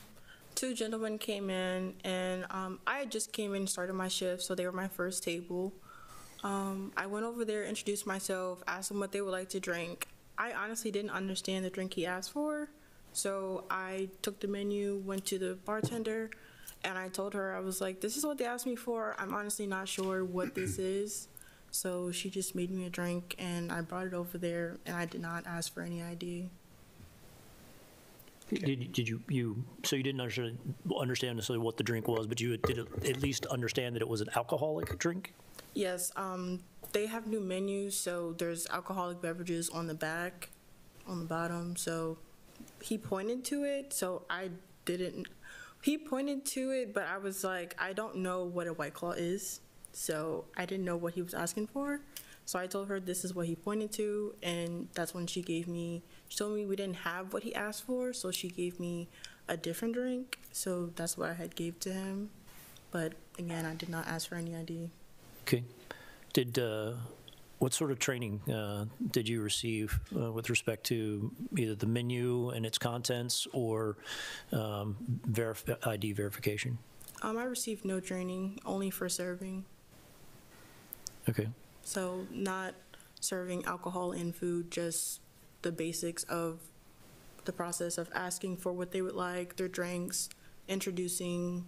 two gentlemen came in, and um, I just came in and started my shift, so they were my first table. Um, I went over there, introduced myself, asked them what they would like to drink. I honestly didn't understand the drink he asked for, so I took the menu, went to the bartender, and I told her I was like, "This is what they asked me for. I'm honestly not sure what this is." So she just made me a drink, and I brought it over there, and I did not ask for any ID. Did, did you, you, so you didn't understand, understand necessarily what the drink was, but you did at least understand that it was an alcoholic drink? Yes, um, they have new menus, so there's alcoholic beverages on the back, on the bottom. So he pointed to it, so I didn't. He pointed to it, but I was like, I don't know what a white claw is, so I didn't know what he was asking for. So I told her this is what he pointed to, and that's when she gave me. She told me we didn't have what he asked for, so she gave me a different drink. So that's what I had gave to him. But again, I did not ask for any ID. Okay. Did, uh, what sort of training uh, did you receive uh, with respect to either the menu and its contents or um, verif- ID verification? Um, I received no training, only for serving. Okay. So not serving alcohol and food, just the basics of the process of asking for what they would like, their drinks, introducing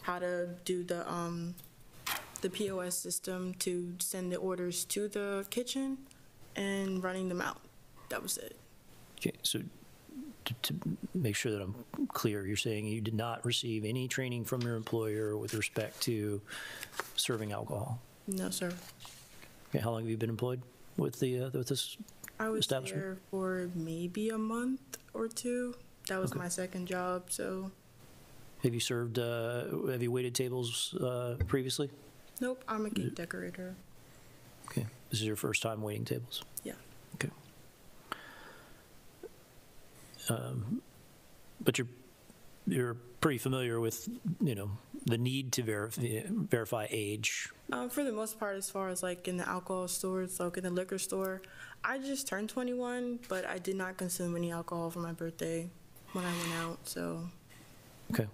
how to do the um, the POS system to send the orders to the kitchen, and running them out. That was it. Okay, so to, to make sure that I'm clear, you're saying you did not receive any training from your employer with respect to serving alcohol? No, sir. Okay, how long have you been employed with the, uh, with this I was there for maybe a month or two. That was my second job, so Have you served, uh, have you waited tables uh, previously? Nope, I'm a cake decorator. Okay, this is your first time waiting tables? Yeah. Okay. Um, But you're, you're pretty familiar with, you know, the need to verify, verify age. Um, for the most part, as far as like in the alcohol stores, like in the liquor store, I just turned 21, but I did not consume any alcohol for my birthday when I went out. So Okay.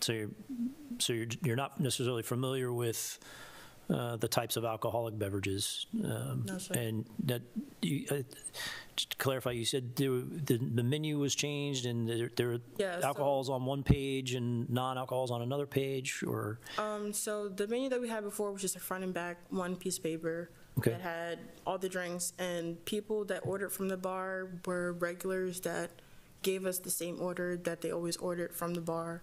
So you're, so you're, you're not necessarily familiar with uh, the types of alcoholic beverages? um, No. And that, you, uh, just to clarify, you said there, the, the menu was changed and there, there Yeah, are so- alcohols on one page and non-alcohols on another page, or? Um, so the menu that we had before was just a front and back one piece of paper Okay. that had all the drinks, and people that ordered from the bar were regulars that gave us the same order that they always ordered from the bar.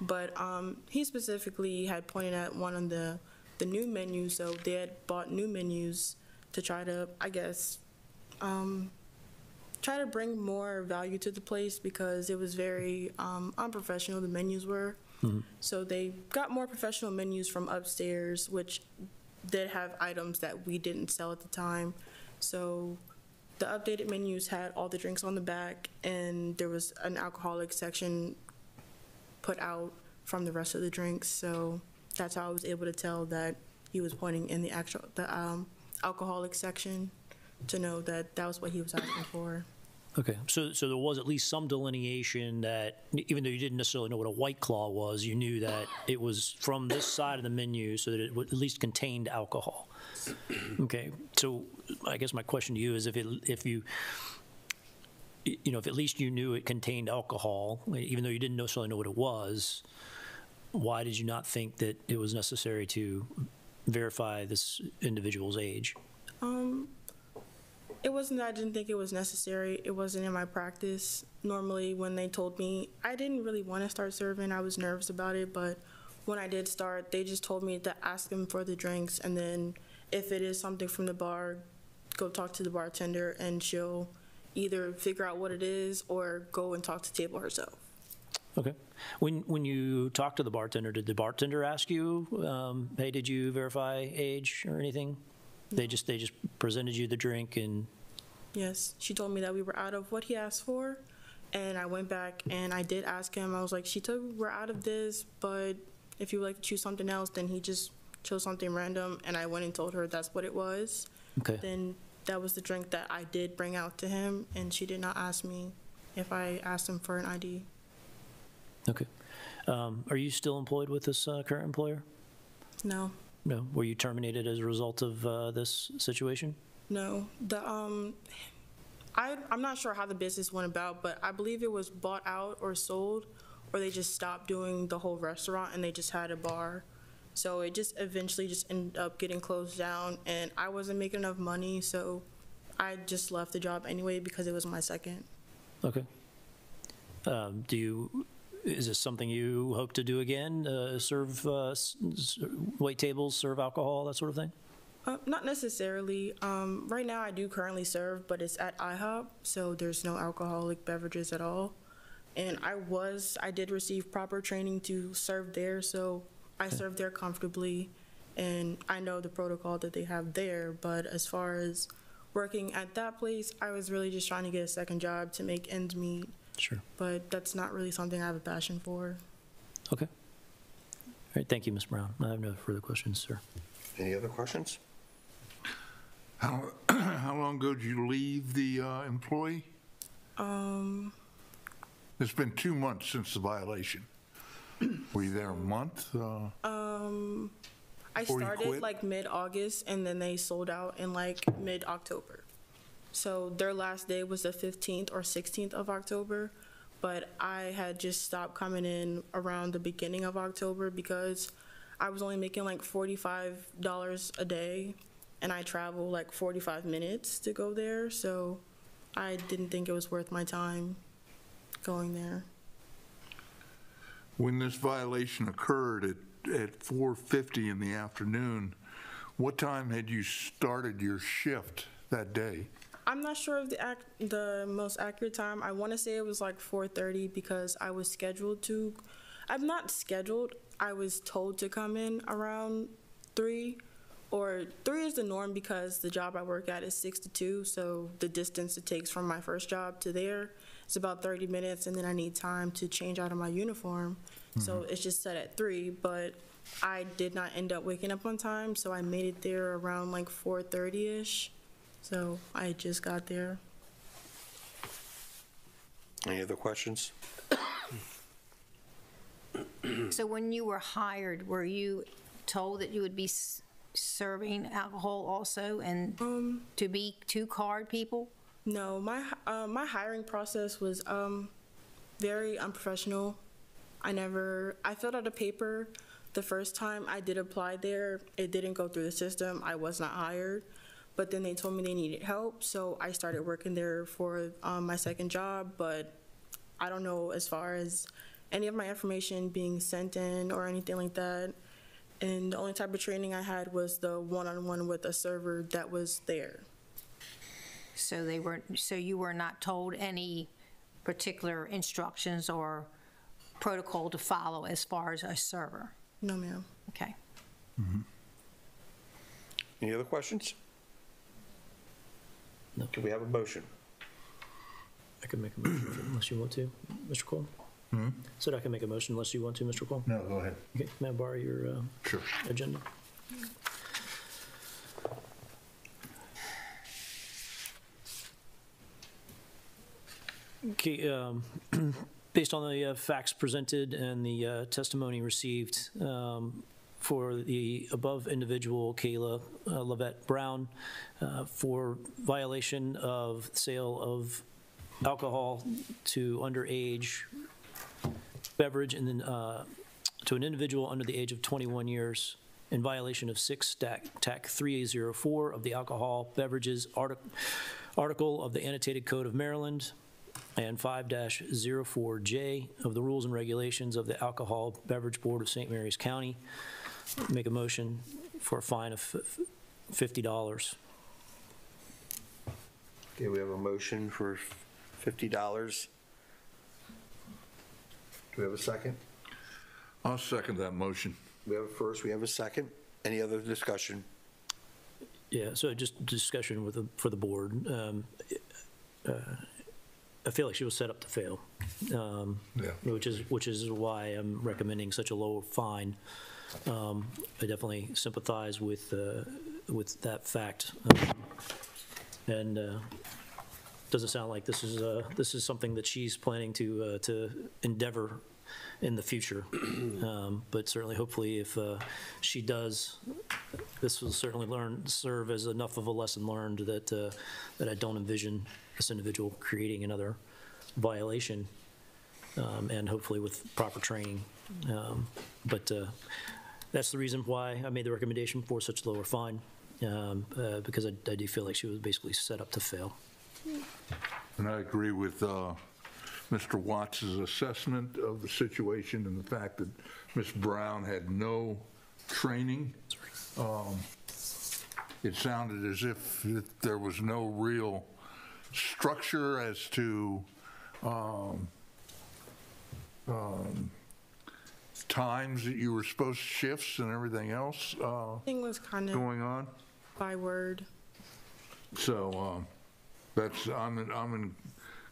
But um, he specifically had pointed at one of the the new menus, so they had bought new menus to try to, I guess, um, try to bring more value to the place because it was very um, unprofessional. The menus were. So they got more professional menus from upstairs, which did have items that we didn't sell at the time. So the updated menus had all the drinks on the back, and there was an alcoholic section put out from the rest of the drinks. So that's how I was able to tell that he was pointing in the actual the um, alcoholic section to know that that was what he was asking for. Okay, so, so there was at least some delineation that, even though you didn't necessarily know what a White Claw was, you knew that it was from this side of the menu so that it would- at least contained alcohol. Okay, so I guess my question to you is if it, if you, you know, if at least you knew it contained alcohol, even though you didn't necessarily know what it was, why did you not think that it was necessary to verify this individual's age? Um, It wasn't that I didn't think it was necessary. It wasn't in my practice. Normally, when they told me, I didn't really want to start serving. I was nervous about it, but when I did start, they just told me to ask them for the drinks, and then if it is something from the bar, go talk to the bartender, and she'll either figure out what it is or go and talk to the table herself. Okay. When, when you talked to the bartender, did the bartender ask you, um, hey, did you verify age or anything? They just, they just presented you the drink and, Yes, she told me that we were out of what he asked for, and I went back and I did ask him. I was like, "She told me we're out of this, but if you would like to choose something else," then he just chose something random, and I went and told her that's what it was. okay. Then that was the drink that I did bring out to him, and she did not ask me if I asked him for an ID. Okay. Um, Are you still employed with this uh, current employer? No, No. Were you terminated as a result of uh, this situation? no. The um, I I'm not sure how the business went about, but I believe it was bought out or sold, or they just stopped doing the whole restaurant and they just had a bar. So it just eventually just ended up getting closed down, and I wasn't making enough money, so I just left the job anyway because it was my second. Okay. Um, Do you, is this something you hope to do again? Uh, Serve, uh, s- s- wait tables, serve alcohol, that sort of thing? Uh, not necessarily. Um, right now, I do currently serve, but it's at IHOP, so there's no alcoholic beverages at all. And I was, I did receive proper training to serve there, so I serve there comfortably, and I know the protocol that they have there. But as far as working at that place, I was really just trying to get a second job to make ends meet. Sure. But that's not really something I have a passion for. Okay. All right, thank you, Ms. Brown. I have no further questions, sir. Any other questions? How, how long ago did you leave the uh, employee? Um, It's been two months since the violation. Were you there a month? uh, Um, I Before you started quit? like mid-August and then they sold out in like mid-October. So their last day was the 15th or 16th of October, but I had just stopped coming in around the beginning of October because I was only making like $45 a day and I travel like 45 minutes to go there, so I didn't think it was worth my time going there. When this violation occurred at, at 4:50 in the afternoon, what time had you started your shift that day? I'm not sure of the ac- the most accurate time. I want to say it was like 4:30 because I was scheduled to. I'm not scheduled. I was told to come in around three, or three is the norm because the job I work at is six to two. So the distance it takes from my first job to there is about 30 minutes, and then I need time to change out of my uniform. So mm-hmm. it's just set at three, but. I did not end up waking up on time, so I made it there around like 4:30 ish. So I just got there. Any other questions? So when you were hired, were you told that you would be s- serving alcohol also and um, to be two card people? No, my uh, my hiring process was um, very unprofessional. I never I filled out a paper the first time I did apply there. It didn't go through the system. I was not hired. But then they told me they needed help, so I started working there for um, my second job. But I don't know as far as any of my information being sent in or anything like that. And the only type of training I had was the one-on-one with a server that was there. So they were, so you were not told any particular instructions or protocol to follow as far as a server? No, ma'am. Okay. Any other questions? No. Do we have a motion? I can make a motion unless you want to, Mr. Cole. Said I can make a motion unless you want to, Mr. Cole. No, go ahead. Okay, may I borrow your uh, Sure. agenda? Okay, um, based on the uh, facts presented and the uh, testimony received um, for the above individual, Kayla uh, Lavette Brown, uh, for violation of sale of alcohol to underage beverage and then uh, to an individual under the age of 21 years in violation of 6 TAC TAC 304 of the Alcohol Beverages Artic- article of the Annotated Code of Maryland and 5-04J of the Rules and Regulations of the Alcohol Beverage Board of St. Mary's County. Make a motion for a fine of f- f- $50. Okay, we have a motion for $50. Do we have a second? I'll second that motion. We have a first, we have a second. Any other discussion? Yeah, so just discussion with, the- for the board. Um, uh, I feel like she was set up to fail. um, Yeah. Which is, which is why I'm recommending such a low fine. Um, I definitely sympathize with, uh, with that fact. Um, And uh, doesn't sound like this is, uh, this is something that she's planning to, uh, to endeavor in the future. Um, But certainly, hopefully, if uh, she does, this will certainly learn, serve as enough of a lesson learned that, uh, that I don't envision this individual creating another violation, um, and hopefully with proper training. Um, But uh, that's the reason why I made the recommendation for such a lower fine, um, uh, because I I do feel like she was basically set up to fail. And I agree with uh, Mr. Watts's assessment of the situation and the fact that Ms. Brown had no training. Um, It sounded as if there was no real structure as to um, um, times that you were supposed, to shifts and everything else uh, Thing was kind of going on. by word. So um, that's, I'm in, I'm in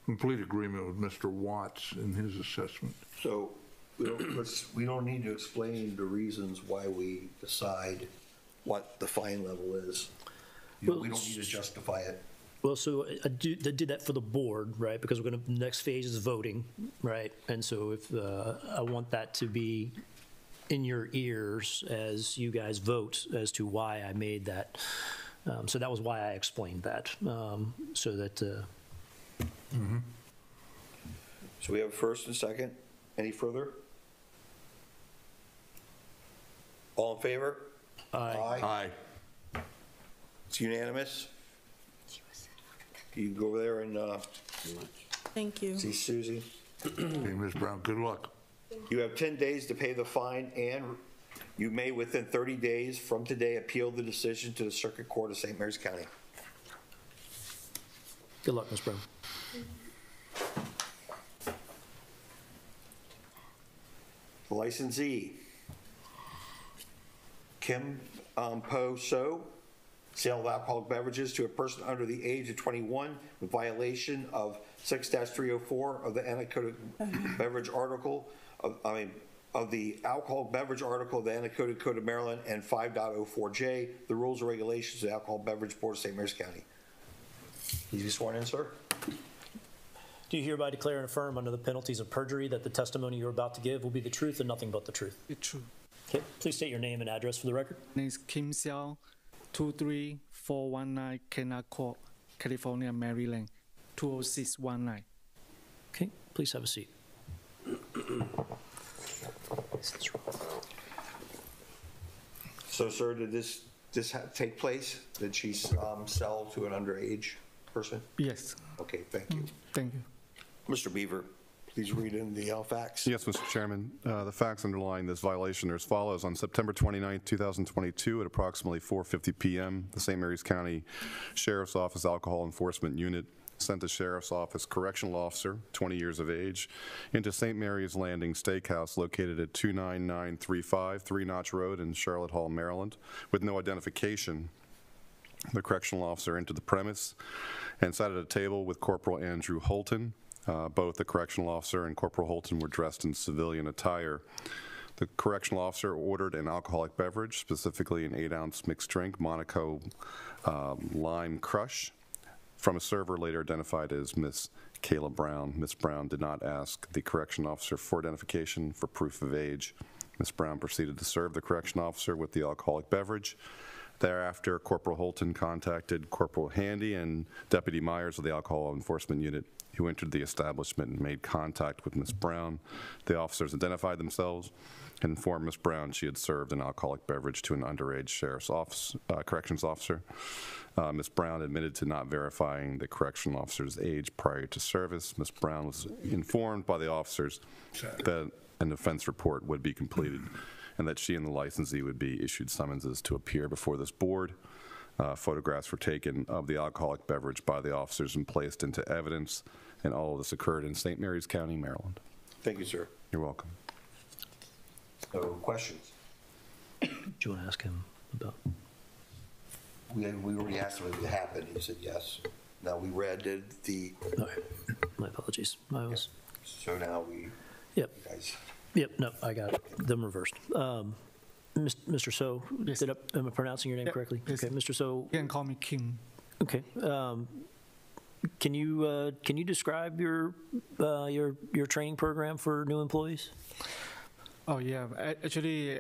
complete agreement with Mr. Watts in his assessment. So we don't, let's, we don't need to explain the reasons why we decide what the fine level is. You know, We don't need to justify it. Well, so I- I do- I did that for the board, right? Because we're going to, next phase is voting, right? And so if, uh, I want that to be in your ears as you guys vote as to why I made that. Um, So that was why I explained that, um, so that, uh, So we have a first and second. Any further? All in favor? Aye. Aye. It's unanimous. You can go over there and uh, Thank you. see Susie. Okay, Ms. Brown, good luck. You have 10 days to pay the fine, and you may, within 30 days from today, appeal the decision to the Circuit Court of St. Mary's County. good luck, Ms. Brown. Licensee, Kim um, Po So, sale of alcoholic beverages to a person under the age of 21 in violation of 6-304 of the Anacota beverage article, of, I mean, of the alcohol beverage article of the Annotated Code of Maryland and 5.04J, the rules and regulations of the Alcohol Beverage Board of St. Mary's County. You be sworn in, sir? Do you hereby declare and affirm under the penalties of perjury that the testimony you're about to give will be the truth and nothing but the truth? It's true. Okay, please state your name and address for the record. Name is Kim Xiao, 23419 Kenna Court, California, Maryland, 20619. Okay, please have a seat. So, sir, did this, this ha- take place? Did she um, sell to an underage person? Yes, Okay, thank you. thank you. Mr. Beaver, please read in the uh, facts. Yes, Mr. Chairman. Uh, The facts underlying this violation are as follows. On September 29, 2022, at approximately 4:50 PM, the St. Mary's County Sheriff's Office Alcohol Enforcement Unit sent the Sheriff's Office Correctional Officer, 20 years of age, into St. Mary's Landing Steakhouse located at 29935 Three Notch Road in Charlotte Hall, Maryland, with no identification the correctional officer entered the premise and sat at a table with Corporal Andrew Holton. Uh, Both the correctional officer and Corporal Holton were dressed in civilian attire. The correctional officer ordered an alcoholic beverage, specifically an eight-ounce mixed drink, Monaco um, Lime Crush, from a server later identified as Miss Kayla Brown. Miss Brown did not ask the correction officer for identification for proof of age. Miss Brown proceeded to serve the correction officer with the alcoholic beverage. Thereafter, Corporal Holton contacted Corporal Handy and Deputy Myers of the Alcohol Enforcement Unit, who entered the establishment and made contact with Miss Brown. The officers identified themselves and informed Miss Brown she had served an alcoholic beverage to an underage sheriff's office, uh, corrections officer. Uh, Ms. Brown admitted to not verifying the correctional officer's age prior to service. Ms. Brown was informed by the officers that an offense report would be completed and that she and the licensee would be issued summonses to appear before this board. Uh, Photographs were taken of the alcoholic beverage by the officers and placed into evidence, and all of this occurred in St. Mary's County, Maryland. Thank you, sir. You're welcome. So, questions? Do you want to ask him about? We, we already asked him if it happened, he said yes. Now, we read the- the, My apologies. I was, so now we, yep, guys, yep, no, I got them reversed. Um, Mis- Mr. So, did I, am I pronouncing your name Yep, correctly? yes. Okay, Mr. So, You can call me Kim. okay. um, Can you, uh, can you describe your, uh, your, your training program for new employees? Oh yeah, A- actually,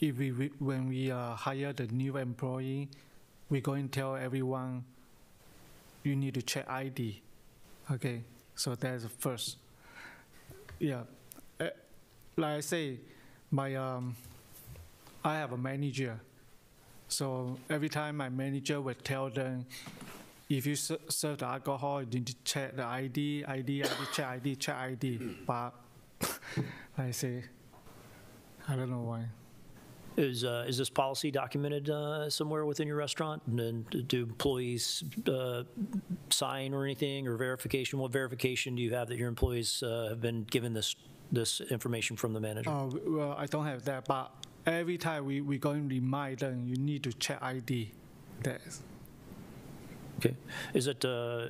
if we we- when we uh, hire the new employee, we going to tell everyone you need to check ID. Okay, so that's the first. Yeah, Uh, like I say, my um, I have a manager, so every time my manager would tell them, if you serve the alcohol, you need to check the ID, ID, ID, check ID, check ID. But I say, I don't know why. Is, uh, is this policy documented uh, somewhere within your restaurant? And do employees uh, sign or anything, or verification? What verification do you have that your employees uh, have been given this, this information from the manager? Oh, well, I don't have that, but every time we, we going to remind them, you need to check ID. That's, Okay. Is it, uh,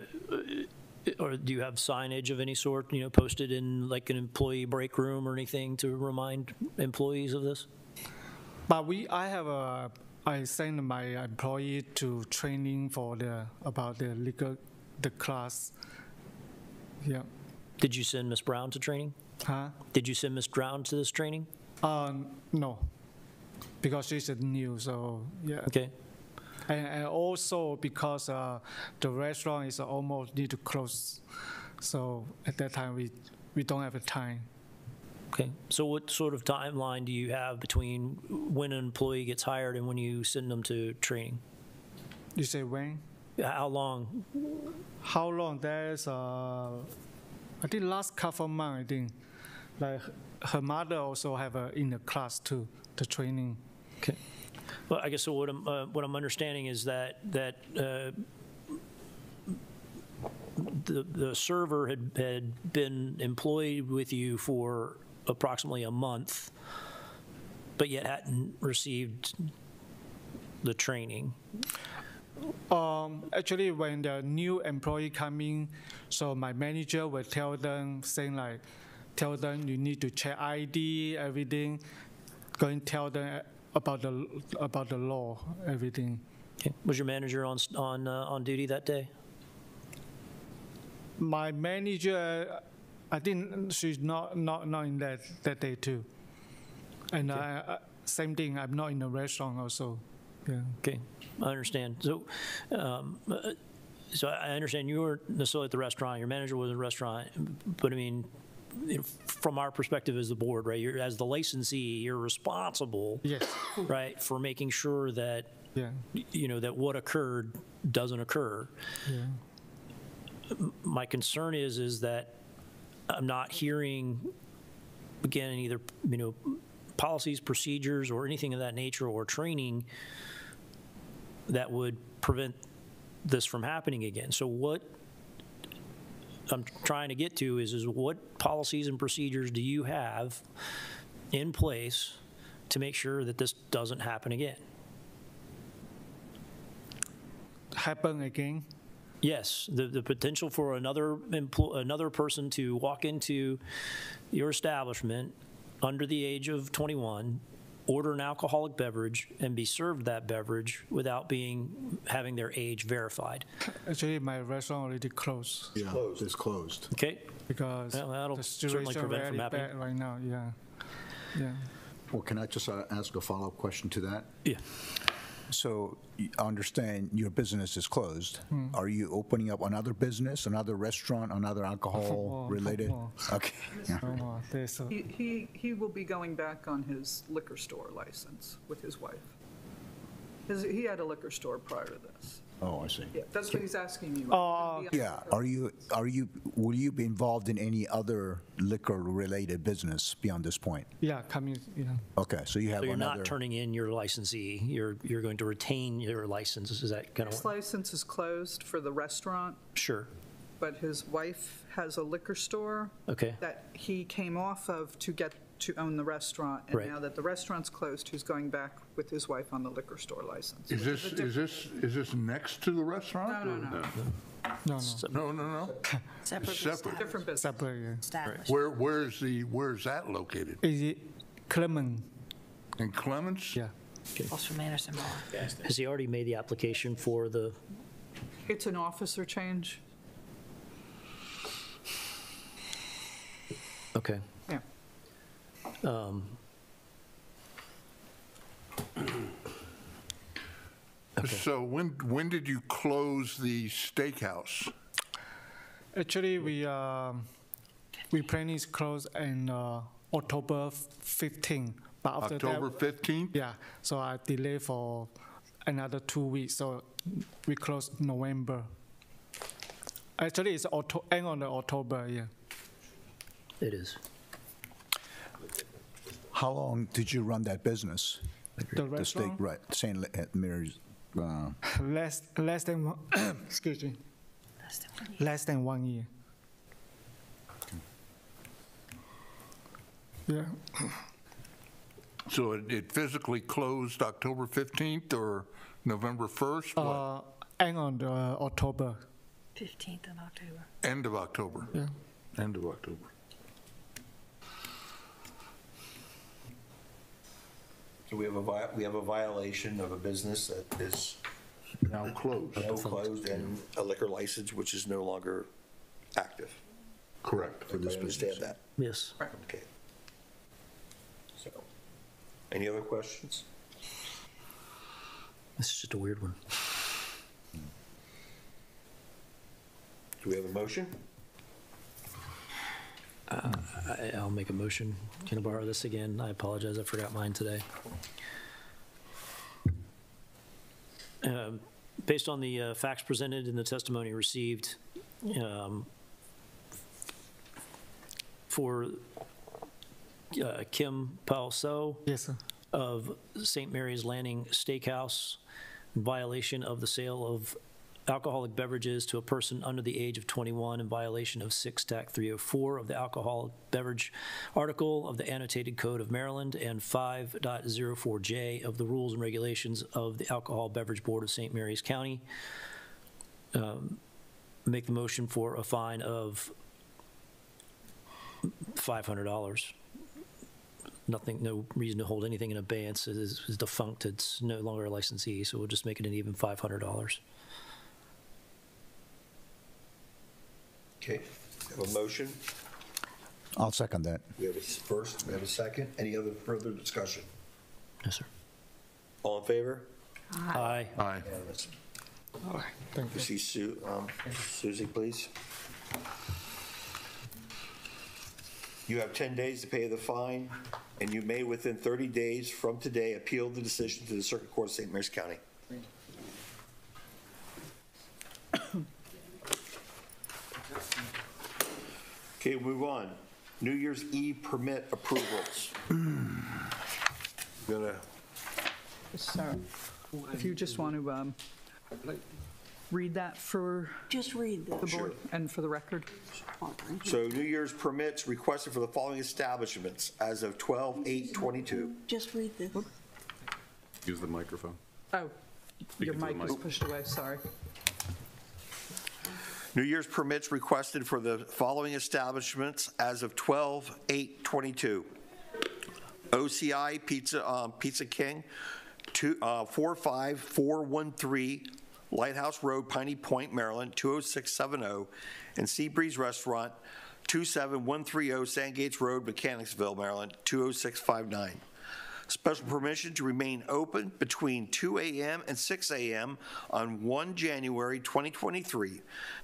or do you have signage of any sort, you know, posted in like an employee break room or anything to remind employees of this? but we, I have a, I send my employee to training for the, about the legal, the class. Yeah. Did you send Miss Brown to training? Huh? Did you send Miss Brown to this training? Um, no, because she's new, so, yeah. Okay. And, and also because uh, the restaurant is almost need to close, so at that time we we don't have the time. Okay, so what sort of timeline do you have between when an employee gets hired and when you send them to training? You say when? How long? How long? There's uh, I think last couple of months. I think like her mother also have a in the class too, the training. Okay. Well, I guess so what I'm, uh, what I'm understanding is that, that uh, the, the server had, had been employed with you for approximately a month, but yet hadn't received the training. Um, actually, when the new employee come in, so my manager will tell them, saying like, tell them you need to check ID, everything, going tell them about the about the law, everything. Okay. Was your manager on, on, uh, on duty that day? My manager, I think she's not not not in that that day too, and I, I, same thing. I'm not in the restaurant also. Yeah. Okay, I understand. So, um, uh, so I understand you weren't necessarily at the restaurant, your manager was at the restaurant, but I mean, from our perspective as the board, right, you're, as the licensee, you're responsible, Yes. right, for making sure that, Yeah. you know, that what occurred doesn't occur. Yeah. My concern is, is that I'm not hearing, again, either, you know, policies, procedures, or anything of that nature, or training that would prevent this from happening again. So what I'm trying to get to is, is what policies and procedures do you have in place to make sure that this doesn't happen again? Happen again. Yes, the, the potential for another empl- another person to walk into your establishment under the age of 21, order an alcoholic beverage, and be served that beverage without being having their age verified. Actually, my restaurant already closed. Yeah, it's closed. Okay. Because Well, that'll the certainly prevent from happening. right now. Yeah. Yeah. Well, can I just uh, ask a follow-up question to that? Yeah. So y- I understand your business is closed. Hmm. Are you opening up another business, another restaurant, another alcohol-related? more. Okay. yeah. No more. There's a, He, he, he will be going back on his liquor store license with his wife. His, he had a liquor store prior to this. Oh, I see. Yeah, That's what he's asking you. Oh, Yeah, are you, are you, will you be involved in any other liquor-related business beyond this point? yeah, coming, you know. Okay, so you have So you're another. not turning in your licensee, you're, you're going to retain your license, is that kind His of? license is closed for the restaurant, Sure, but his wife has a liquor store okay, that he came off of to get to own the restaurant. And Right. now that the restaurant's closed, he's going back with his wife on the liquor store license. Is this, is this, is this next to the restaurant? No, no, no. No, No, no. no, no. Separate It's separate. Different business. Separate, yeah. established. Where, where's the, where's that located? Is it Clement? In Clements? Yeah. Across from Anderson Bar. has he already made the application for the, It's an officer change. okay. Yeah. Um, So when, when did you close the steakhouse? Actually, we, um, we planning to close in uh, October 15. But after that- October 15th? Yeah, so I delay for another two weeks, so we close November. Actually, it's Octo- end of the October, yeah. It is. How long did you run that business? The steak, restaurant? right, St. Le- uh, Mary's, uh, Less, less than, one excuse me, less than one year. Yeah, So it, it physically closed October 15th or November 1st? What? uh, end of the October, 15th of October. End of October? yeah. End of October. So we have a, vi- we have a violation of a business that is Now closed. now closed and a liquor license which is no longer active. Correct. For I this understand business. that. Yes. Okay. So, any other questions? This is just a weird one. Do we have a motion? I, I'll make a motion. Can I borrow this again? I apologize, I forgot mine today. Um, Based on the uh, facts presented and the testimony received, um, for uh, Kim Pao So Yes, sir. of St. Mary's Landing Steakhouse, violation of the sale of alcoholic beverages to a person under the age of 21 in violation of 6 TAC 304 of the alcoholic beverage article of the annotated code of Maryland and 5.04J of the rules and regulations of the Alcohol Beverage Board of St. Mary's County. Um, Make the motion for a fine of $500 nothing, no reason to hold anything in abeyance. It is is defunct. It's no longer a licensee, so we'll just make it an even $500. Okay, we have a motion. I'll second that. We have a s- first, we have a second. Any other further discussion? Yes, sir. All in favor? Aye. Aye. Unanimous. All right, thank you. You see Su, um, Suzie, please? You have 10 days to pay the fine, and you may, within 30 days from today, appeal the decision to the Circuit Court of St. Mary's County. Okay, move on. New Year's Eve permit approvals. Gonna, So if you just want to um, read that for Just read the this. board and for the record. so New Year's permits requested for the following establishments as of 12/8/22. Just read this. Use the microphone. Oh, Speak your into the mic was mic. pushed away, sorry. New Year's permits requested for the following establishments as of 12/8/22. OCI Pizza, um, Pizza King, two- uh, 45413 Lighthouse Road, Piney Point, Maryland, 20670, and Seabreeze Restaurant, 27130 Sandgates Road, Mechanicsville, Maryland, 20659. Special permission to remain open between 2 a.m. and 6 a.m. on 1 January 2023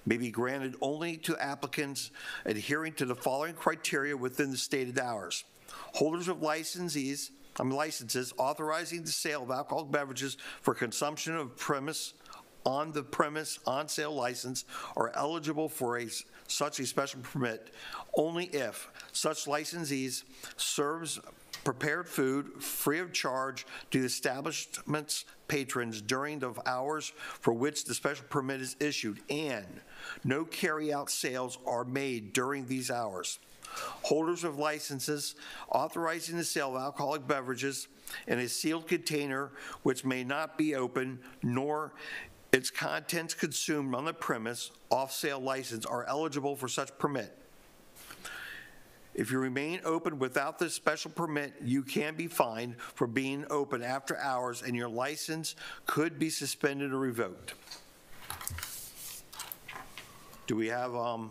may be granted only to applicants adhering to the following criteria within the stated hours. Holders of licensees, I mean licenses authorizing the sale of alcoholic beverages for consumption of premise on-the-premise on-sale license are eligible for a, such a special permit only if such licensees serves prepared food free of charge to the establishment's patrons during the hours for which the special permit is issued, and no carry-out sales are made during these hours. Holders of licenses authorizing the sale of alcoholic beverages in a sealed container which may not be open nor its contents consumed on the premise off-sale license are eligible for such permit. If you remain open without this special permit, you can be fined for being open after hours, and your license could be suspended or revoked. Do we have, um,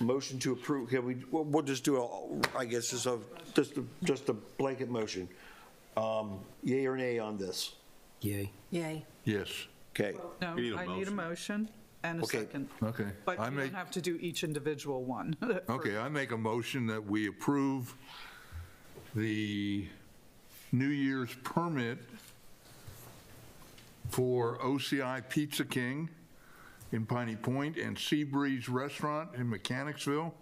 motion to approve? Can we, we'll we'll just do a, I guess, just a, just a, just a blanket motion. Um, yay or nay on this? Yay. Yay. Yes. Okay. No, You need a I need a motion and a Okay. second. Okay. But I you make- don't have to do each individual one. Okay, I make a motion that we approve the New Year's permit for OCI Pizza King in Piney Point and Sea Breeze Restaurant in Mechanicsville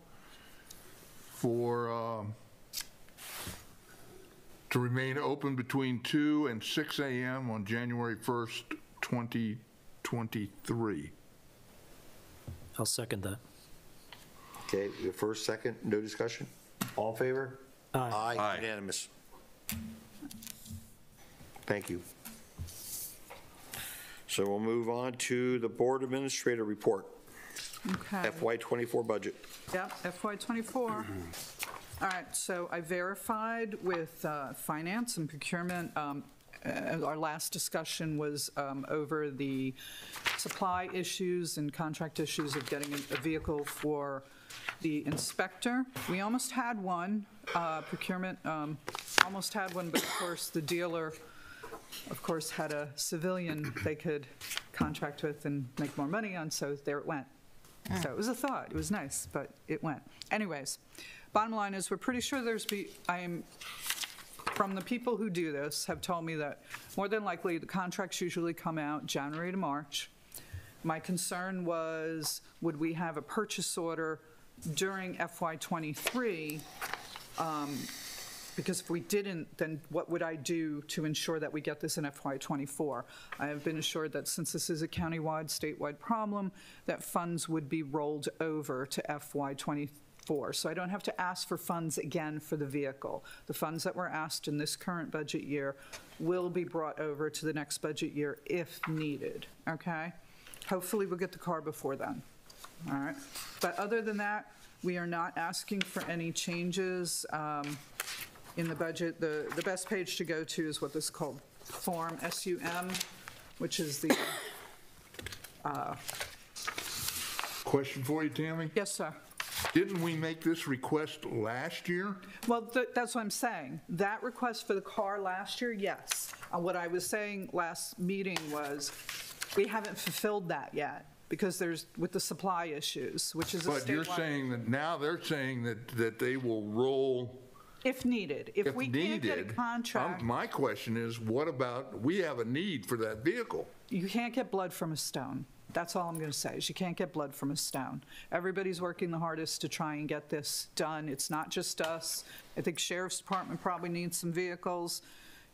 for, um, to remain open between 2 and 6 a.m. on January 1st, 2023. I'll second that. Okay, the first, second, no discussion? All in favor? Aye. Aye, unanimous. Thank you. So we'll move on to the Board Administrator Report, Okay. FY '24 budget. Yep, FY '24. All right, so I verified with uh, finance and procurement. um, uh, Our last discussion was um, over the supply issues and contract issues of getting a a vehicle for the inspector. We almost had one, uh, procurement um, almost had one, but of course, the dealer, of course, had a civilian they could contract with and make more money on, so there it went. So it was a thought, it was nice, but it went. Anyways, bottom line is, we're pretty sure there's be, I am, from the people who do this, have told me that more than likely, the contracts usually come out January to March. My concern was, would we have a purchase order during FY '23? Um, because if we didn't, then what would I do to ensure that we get this in FY '24? I have been assured that since this is a countywide, statewide problem, that funds would be rolled over to FY '24. So I don't have to ask for funds again for the vehicle. The funds that were asked in this current budget year will be brought over to the next budget year if needed, okay? Hopefully, we'll get the car before then. All right. But other than that, we are not asking for any changes um, in the budget. The, the best page to go to is what this is called Form SUM, which is the, Question for you, Tammy? yes, sir. Didn't we make this request last year? Well, th- that's what I'm saying. That request for the car last year, yes. Uh, What I was saying last meeting was, we haven't fulfilled that yet, because there's, with the supply issues, which is a But you're statewide- saying that now they're saying that, that they will roll If needed. If if we can't get a needed. contract. My question is, what about, we have a need for that vehicle. You can't get blood from a stone. That's all I'm going to say, is you can't get blood from a stone. Everybody's working the hardest to try and get this done. It's not just us. I think Sheriff's Department probably needs some vehicles,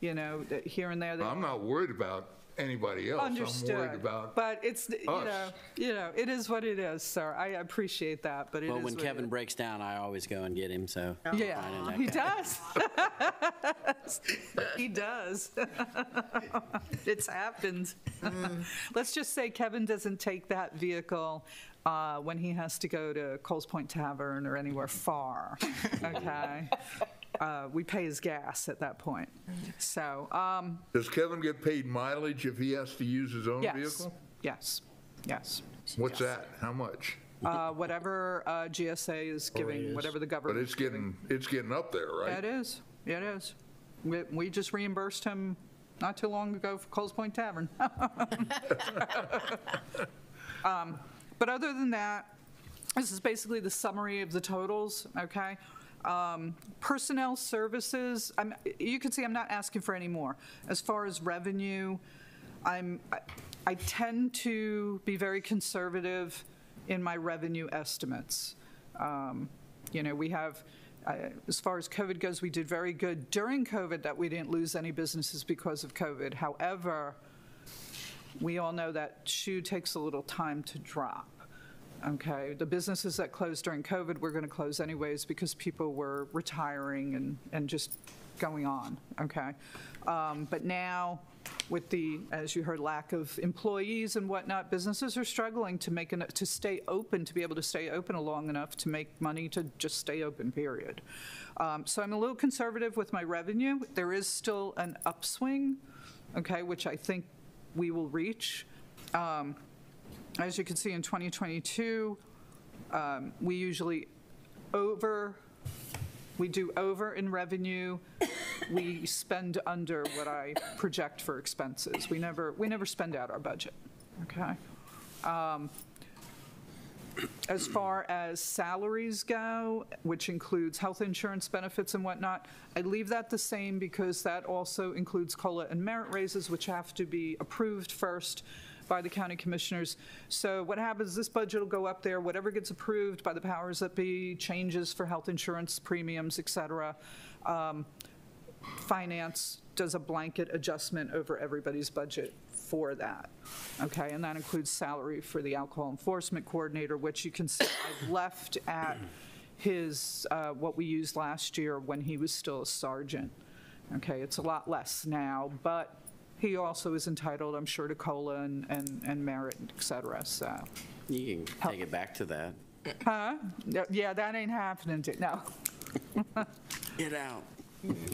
you know, here and there. I'm not worried about anybody else. I'm worried Understood. about But it's, you know, us. you know, it is what it is, sir. I appreciate that, but it is Well, when what it Kevin is. breaks down, I always go and get him, so. I'm fine in Yeah, that he category. does. He does. It's happened. Let's just say Kevin doesn't take that vehicle uh, when he has to go to Coles Point Tavern or anywhere far, okay? Uh, We pay his gas at that point. So, um, Does Kevin get paid mileage if he has to use his own yes, vehicle? yes, yes. What's that? How much? Uh, Whatever uh, GSA is giving, whatever the government But government. it's getting, it's getting up there, Yeah, right? It is, Yeah, it is. We- We just reimbursed him not too long ago for Coles Point Tavern. Um, But other than that, this is basically the summary of the totals, okay? Um, Personnel services, I'm, you can see I'm not asking for any more. As far as revenue, I'm, I- I tend to be very conservative in my revenue estimates. Um, You know, we have, uh, as far as COVID goes, we did very good during COVID that we didn't lose any businesses because of COVID. However, we all know that shoe takes a little time to drop. Okay, the businesses that closed during COVID were going to close anyways because people were retiring and, and just going on, okay? Um, But now, with the, as you heard, lack of employees and whatnot, businesses are struggling to make, an- to stay open, to be able to stay open long enough to make money to just stay open, period. Um, So I'm a little conservative with my revenue. There is still an upswing, okay, which I think we will reach. Um, As you can see, in 2022, um, we usually over, we do over in revenue. We spend under what I project for expenses. We never, we never spend out our budget, okay? Um, As far as salaries go, which includes health insurance benefits and whatnot, I leave that the same because that also includes COLA and merit raises, which have to be approved first by the county commissioners. So what happens, this budget will go up there, whatever gets approved by the powers that be, changes for health insurance premiums, et cetera. Um, Finance does a blanket adjustment over everybody's budget for that, okay? And that includes salary for the alcohol enforcement coordinator, which you can see I've left at his, uh, what we used last year when he was still a sergeant. Okay, it's a lot less now, but he also is entitled, I'm sure, to COLA and, and and merit, et cetera, so. You can take it back to that. Huh? Yeah, Yeah, that ain't happening, to- no. Get out.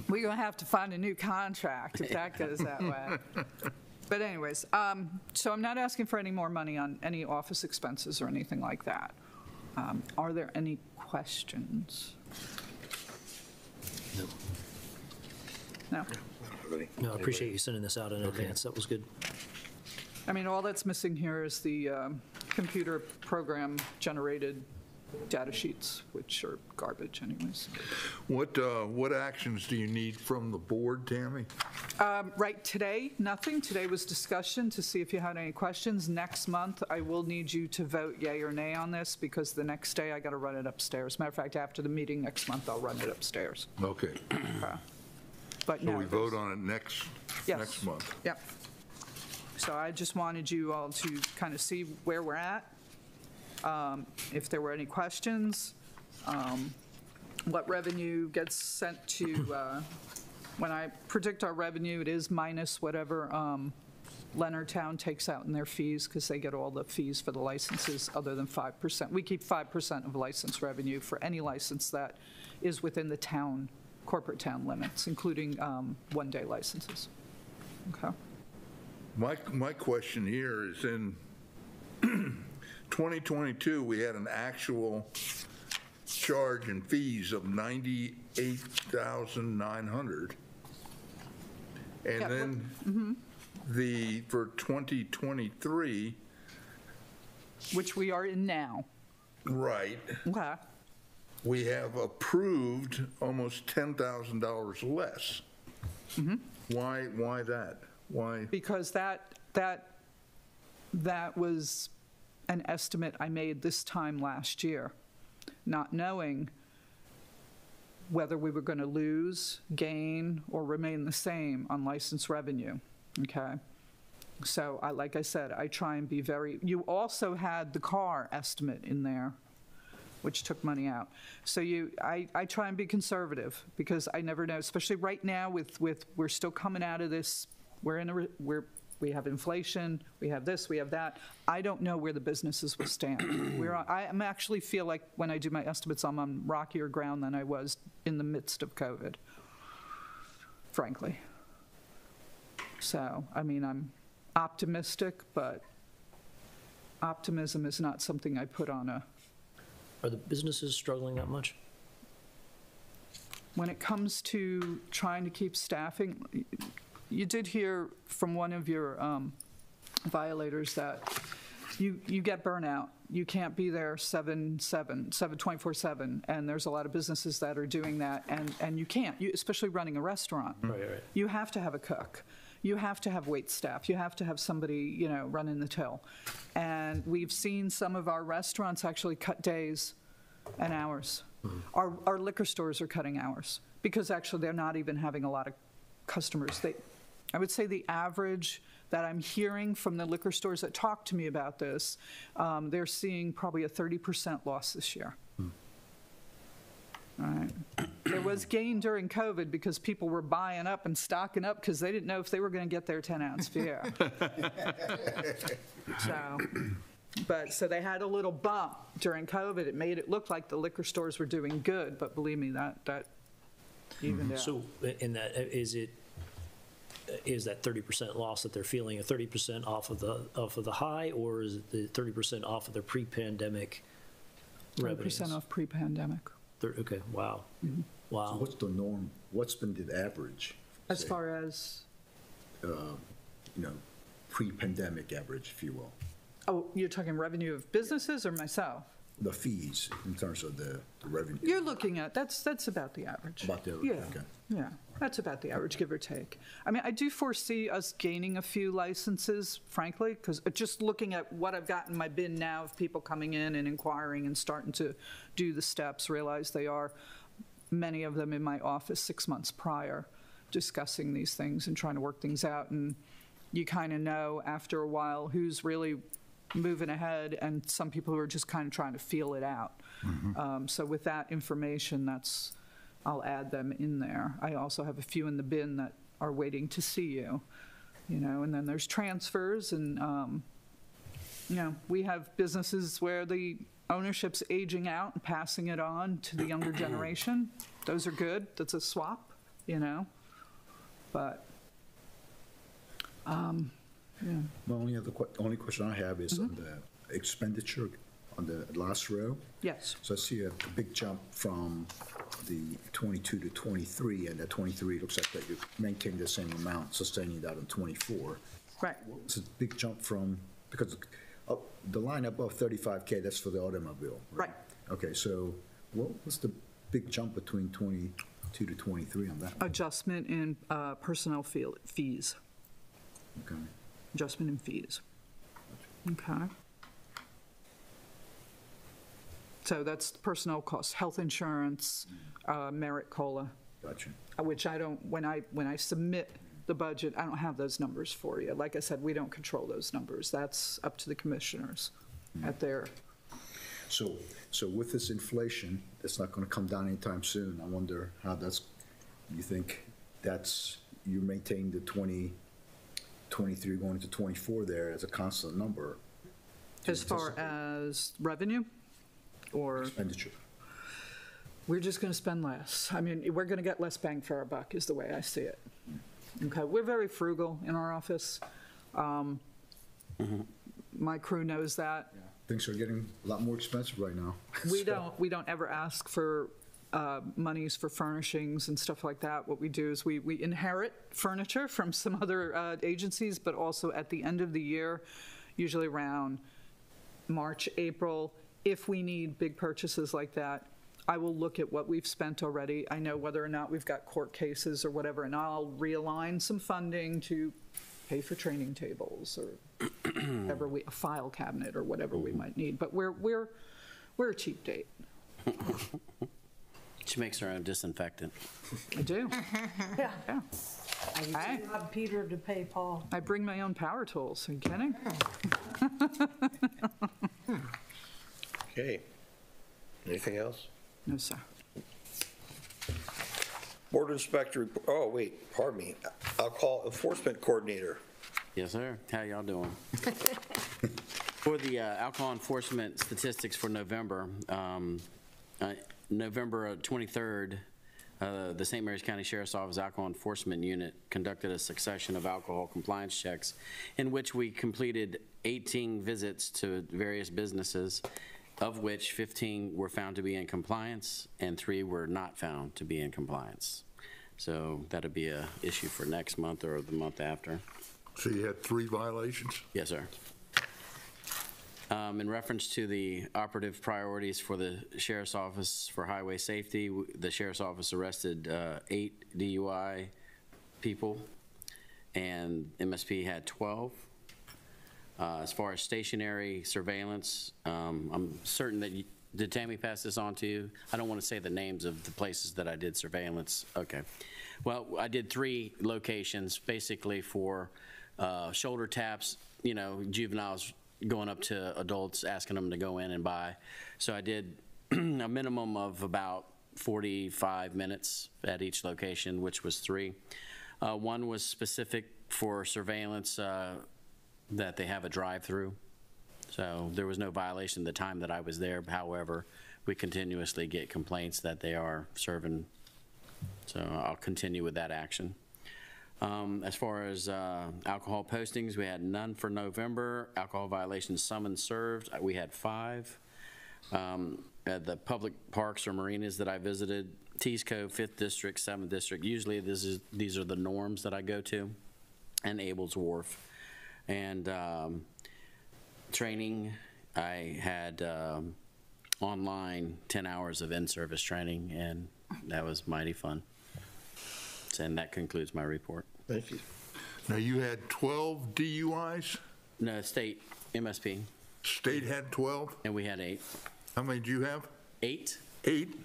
We're going to have to find a new contract if that goes that way. But anyways, um, so I'm not asking for any more money on any office expenses or anything like that. Um, Are there any questions? No. No, I appreciate you sending this out in advance. That was good. I mean, all that's missing here is the um, computer program generated data sheets, which are garbage anyways. What, uh, what actions do you need from the board, Tammy? Um, Right, today, nothing. Today was discussion to see if you had any questions. Next month, I will need you to vote yea or nay on this because the next day I got to run it upstairs. Matter of fact, after the meeting next month, I'll run it upstairs. Okay. But So we vote on it next, Yes. next month? Yep. So I just wanted you all to kind of see where we're at, um, if there were any questions, um, what revenue gets sent to, uh, when I predict our revenue, it is minus whatever um, Leonardtown takes out in their fees, because they get all the fees for the licenses other than 5%. We keep 5% of license revenue for any license that is within the town, corporate town limits, including um, one-day licenses. Okay. My, my question here is in 2022, we had an actual charge and fees of 98,900. And Yeah, well- then the, for 2023, Which we are in now. right, Okay. We have approved almost $10,000 less. Mm-hmm. Why, why that? Why? Because that, that, that was an estimate I made this time last year, not knowing whether we were going to lose, gain, or remain the same on license revenue, okay? So I, like I said, I try and be very, you also had the car estimate in there, which took money out. So you, I, I try and be conservative because I never know, especially right now with, with, we're still coming out of this, we're in a, re- we're, we have inflation, we have this, we have that. I don't know where the businesses will stand. We're, on- I am actually feel like when I do my estimates, I'm on rockier ground than I was in the midst of COVID, frankly. So, I mean, I'm optimistic, but optimism is not something I put on a, Are the businesses struggling that much? when it comes to trying to keep staffing, you did hear from one of your um, violators that you, you get burnout. You can't be there seven, seven, seven, 24/7, and there's a lot of businesses that are doing that, and, and you can't, you- especially running a restaurant. Right, right. You have to have a cook. You have to have wait staff. You have to have somebody, you know, running the till. And we've seen some of our restaurants actually cut days and hours. Our, our liquor stores are cutting hours because actually they're not even having a lot of customers. They, I would say the average that I'm hearing from the liquor stores that talk to me about this, um, they're seeing probably a 30% loss this year. All right. There was gain during COVID because people were buying up and stocking up because they didn't know if they were going to get their 10 ounce beer. So, but, so they had a little bump during COVID. It made it look like the liquor stores were doing good, but believe me, that, that evened mm-hmm. out. So in that, uh, is it, uh, is that 30% loss that they're feeling a 30% off of the, off of the high, or is it the 30% off of their pre-pandemic revenues? 30% off pre-pandemic. Thir- Okay, wow. So Wow. what's the norm, what's been the average? As say, far as, uh, You know, pre-pandemic average, if you will, oh, you're talking revenue of businesses or myself? The fees in terms of the the revenue. You're looking at, that's, that's about the average. About the- Yeah, okay. yeah, that's about the average, give or take. I mean, I do foresee us gaining a few licenses, frankly, because uh, just looking at what I've got in my bin now of people coming in and inquiring and starting to do the steps, realize they are, many of them in my office six months prior, discussing these things and trying to work things out. And you kind of know after a while who's really moving ahead and some people who are just kind of trying to feel it out. Um, So with that information, that's, I'll add them in there. I also have a few in the bin that are waiting to see you, you know, and then there's transfers and, um, you know, we have businesses where the ownership's aging out and passing it on to the younger generation. Those are good. That's a swap, you know? But, um, yeah. The only other, que- only question I have is on the expenditure on the last row. Yes. So I see a big jump from the 22 to 23, and at 23, it looks like that you maintain the same amount, sustaining that on 24. Right. It's a big jump from, because the line above 35K, that's for the automobile. Right. Okay, so what was the big jump between 22 to 23 on that? Adjustment in uh, personnel fee- fees, Okay. Adjustment in fees. Okay. So that's personnel costs, health insurance, uh, merit COLA, Gotcha. uh, which I don't, when I, when I submit the budget, I don't have those numbers for you. Like I said, we don't control those numbers. That's up to the commissioners at their, So, so with this inflation, that's not going to come down anytime soon. I wonder how that's, you think that's, you maintain the 20, 23 going to 24 there as a constant number? as far as revenue or? Expenditure. We're just going to spend less. I mean, we're going to get less bang for our buck, is the way I see it. Okay, we're very frugal in our office. Um, My crew knows that. Things are getting a lot more expensive right now. We So- don't, we don't ever ask for uh, monies for furnishings and stuff like that. What we do is we, we inherit furniture from some other uh, agencies, but also at the end of the year, usually around March, April, if we need big purchases like that, I will look at what we've spent already. I know whether or not we've got court cases or whatever, and I'll realign some funding to pay for training tables or whatever we, a file cabinet or whatever we might need. But we're, we're, we're a cheap date. She makes her own disinfectant. I do. Yeah. Yeah. I used Hey. to rob Peter to pay Paul. I bring my own power tools. Are you kidding? Okay. Anything else? No, sir. Board inspector, rep- oh, wait, pardon me. I'll call enforcement coordinator. Yes, sir. How y'all doing? For the uh, alcohol enforcement statistics for November, um, uh, November uh, 23rd, uh, the St. Mary's County Sheriff's Office Alcohol Enforcement Unit conducted a succession of alcohol compliance checks in which we completed 18 visits to various businesses, of which 15 were found to be in compliance and three were not found to be in compliance. So that'll be a issue for next month or the month after. So you had three violations? Yes, sir. Um, In reference to the operative priorities for the sheriff's office for highway safety, the sheriff's office arrested uh, eight DUI people and MSP had 12. Uh, As far as stationary surveillance, um, I'm certain that, you- did Tammy pass this on to you? I don't want to say the names of the places that I did surveillance. Okay. Well, I did three locations, basically for uh, shoulder taps, you know, juveniles going up to adults, asking them to go in and buy. So I did a minimum of about 45 minutes at each location, which was three. Uh, One was specific for surveillance, uh, that they have a drive-through. So there was no violation the time that I was there. However, we continuously get complaints that they are serving, so I'll continue with that action. Um, As far as uh, alcohol postings, we had none for November. Alcohol violations summons served, we had five. Um, At the public parks or marinas that I visited, Tees Cove, 5th District, 7th District, usually this is, these are the norms that I go to, and Abell's Wharf. And um, training, I had um, online 10 hours of in-service training, and that was mighty fun. And that concludes my report. Thank you. Now, you had 12 DUIs? No, state MSP. State had 12? And we had eight. How many do you have? Eight. Eight?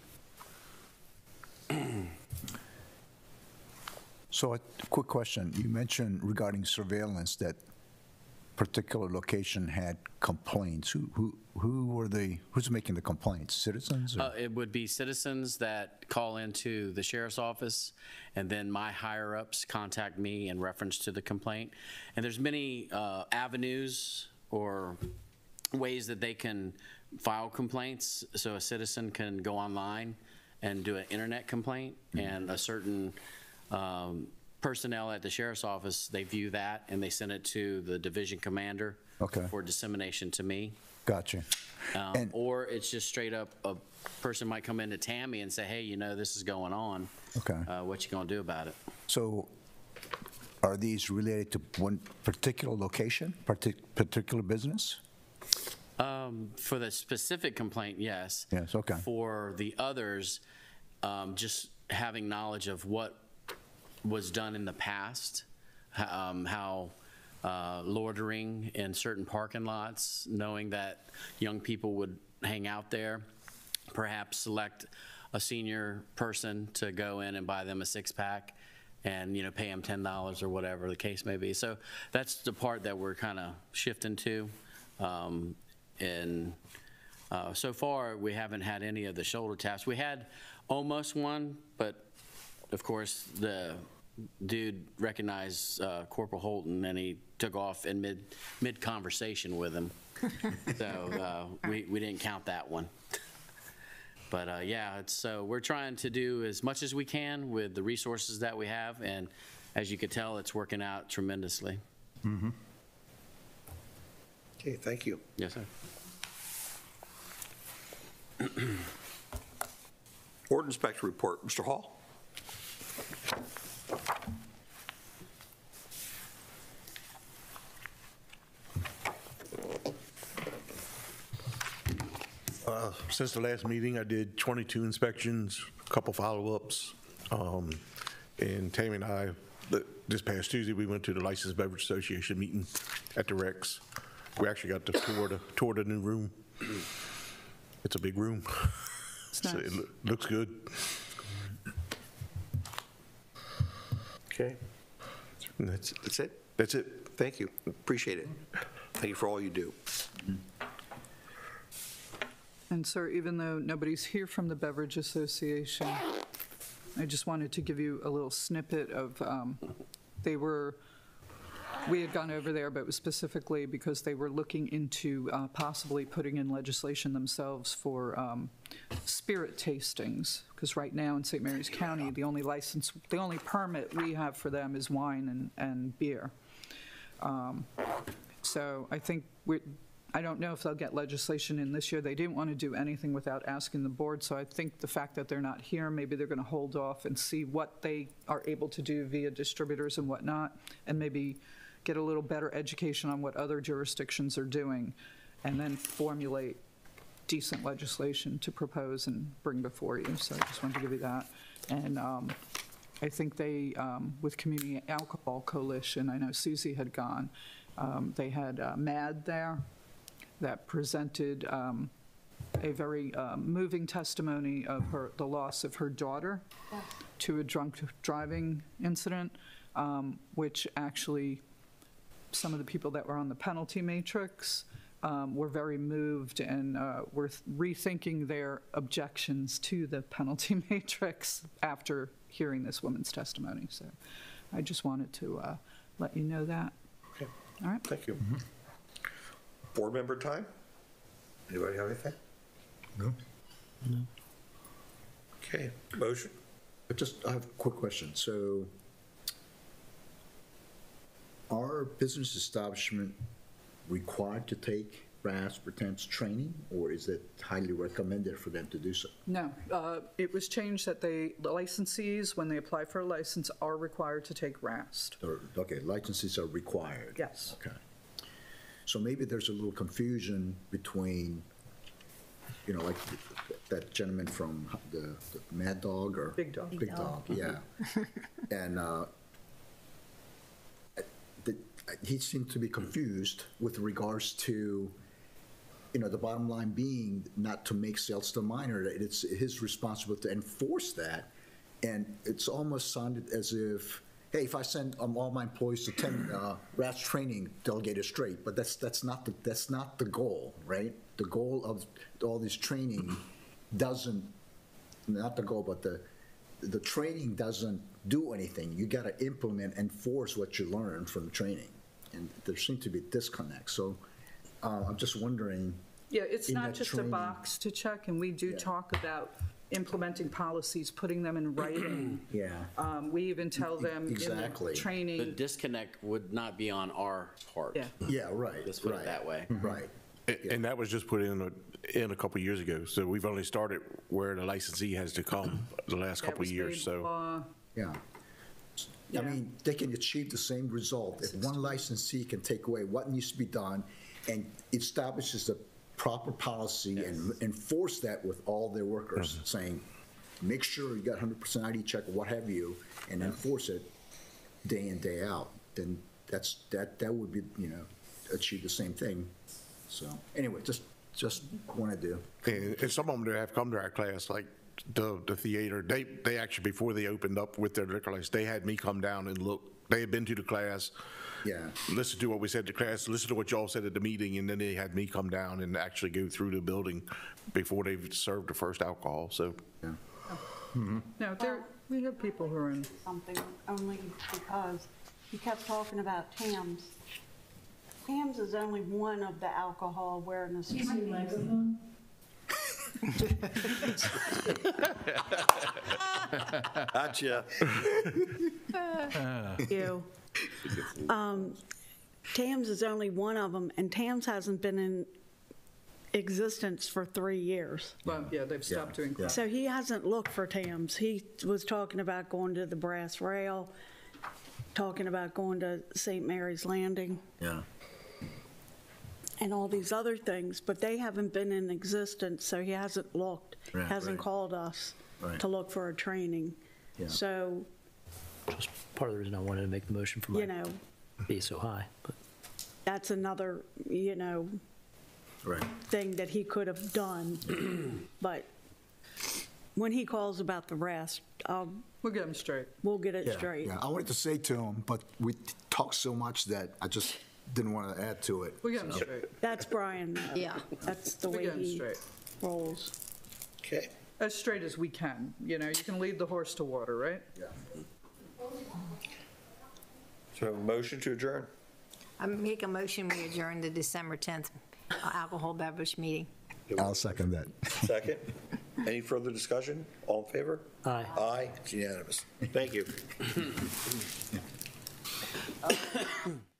So a quick question. You mentioned regarding surveillance that particular location had complaints. Who, who, who were the, who's making the complaints? Citizens? or- Uh, It would be citizens that call into the sheriff's office, and then my higher-ups contact me in reference to the complaint. And there's many uh, avenues or ways that they can file complaints. So a citizen can go online and do an internet complaint, and a certain um, personnel at the sheriff's office, they view that, and they send it to the division commander Okay. for dissemination to me. Gotcha. Um, And- Or it's just straight up, a person might come into Tammy and say, hey, you know, this is going on. Okay. Uh, What you gonna do about it? So are these related to one particular location, partic- particular business? Um, For the specific complaint, yes. Yes, okay. For the others, um, just having knowledge of what was done in the past, h- um, how uh, loitering in certain parking lots, knowing that young people would hang out there, perhaps select a senior person to go in and buy them a six-pack and, you know, pay them $10 or whatever the case may be. So that's the part that we're kind of shifting to. Um, And uh, so far, we haven't had any of the shoulder taps. We had almost one, but of course, the dude recognized uh, Corporal Holton, and he took off in mid, mid-conversation with him. So uh, we, we didn't count that one. But uh, yeah, it's, so we're trying to do as much as we can with the resources that we have, and as you could tell, it's working out tremendously. Okay, thank you. Yes, sir. Board Inspector Report, Mr. Hall? Uh, Since the last meeting, I did 22 inspections, a couple follow-ups. Um, And Tammy and I, the- this past Tuesday, we went to the Licensed Beverage Association meeting at the Rex. We actually got to tour the, tour the new room. It's a big room. So It loo- looks good. Okay. And That's, That's it? that's it. Thank you. Appreciate it. Thank you for all you do. And sir, even though nobody's here from the Beverage Association, I just wanted to give you a little snippet of, um, they were, we had gone over there, but it was specifically because they were looking into uh, possibly putting in legislation themselves for um, spirit tastings, because right now in St. Mary's County, the only license, the only permit we have for them is wine and, and beer. Um, So I think we, I don't know if they'll get legislation in this year. They didn't want to do anything without asking the board, so I think the fact that they're not here, maybe they're going to hold off and see what they are able to do via distributors and whatnot, and maybe get a little better education on what other jurisdictions are doing, and then formulate decent legislation to propose and bring before you. So I just wanted to give you that. And um, I think they, um, with Community Alcohol Coalition, I know Susie had gone, um, they had uh, MADD there that presented um, a very um, moving testimony of her, the loss of her daughter to a drunk driving incident, um, which actually, some of the people that were on the penalty matrix um, were very moved and uh, were rethinking their objections to the penalty matrix after hearing this woman's testimony. So I just wanted to uh, let you know that. Okay. All right? Thank you. Board member time? Anybody have anything? No. Okay, motion? I just, I have a quick question. So are business establishment required to take RAS pretense training, or is it highly recommended for them to do so? No, uh, it was changed that they, the licensees, when they apply for a license, are required to take RAST. Or, okay, licenses are required? Yes. Okay. So maybe there's a little confusion between, you know, like that gentleman from the the Mad Dog or? Big Dog. Big Dog, yeah. And uh, the- he seemed to be confused with regards to, you know, the bottom line being not to make sales to minor, it's his responsibility to enforce that. And it's almost sounded as if, hey, if I send um, all my employees to 10 uh, RAS training, they'll get it straight. But that's, that's not, the that's not the goal, right? The goal of all this training doesn't, not the goal, but the, the training doesn't do anything. You got to implement and enforce what you learn from the training. And there seems to be a disconnect. So uh, I'm just wondering. Yeah, it's not just a box to check, and we do talk about implementing policies, putting them in writing. Yeah. Um, We even tell them in the Exactly. The training, disconnect would not be on our part. Yeah. Yeah, right. Let's put it right, that way. Right. A- And that was just put in, a- in a couple of years ago. So we've only started where the licensee has to come the last that couple was of made years, so. law. Yeah. I mean, they can achieve the same result. If one licensee can take away what needs to be done and establishes the proper policy and enforce that with all their workers, mm-hmm. saying, make sure you got 100% ID check, what have you, and enforce it day in, day out, then that's, that, that would be, you know, achieve the same thing. So, anyway, just, just wanted to. And, and some of them that have come to our class, like the, the theater, they, they actually, before they opened up with their liquor license, they had me come down and look. They had been to the class. Yeah. Listen to what we said to class, listen to what y'all said at the meeting, and then they had me come down and actually go through the building before they served the first alcohol, so. Yeah. No, oh. there, we have people who are in, Something, only because he kept talking about Tams. Tams is only one of the alcohol awareness. trainings. Gotcha. You. Um, Tams is only one of them, and Tams hasn't been in existence for three years. well, yeah, they've stopped doing. Yeah. So he hasn't looked for Tams. He was talking about going to the Brass Rail, talking about going to St. Mary's Landing, Yeah. and all these other things, but they haven't been in existence, so he hasn't looked, Right, hasn't right. called us Right. to look for a training. Yeah. So, Just part of the reason I wanted to make the motion for you my know, be so high, but. that's another, you know, Right. thing that he could have done. But when he calls about the rest, I'll, We'll get them straight. we'll get it Yeah, straight. Yeah, I wanted to say to him, but we talked so much that I just didn't want to add to it. We'll get them So- straight. That's Brian. though. Yeah. That's the We'll way get them he straight. rolls. Okay. As straight as we can, you know, you can lead the horse to water, right? So we have a motion to adjourn. I make a motion, we adjourn the December 10th uh, alcohol beverage meeting. I'll second that. Second. Any further discussion? All in favor? Aye. Aye, it's unanimous. Thank you.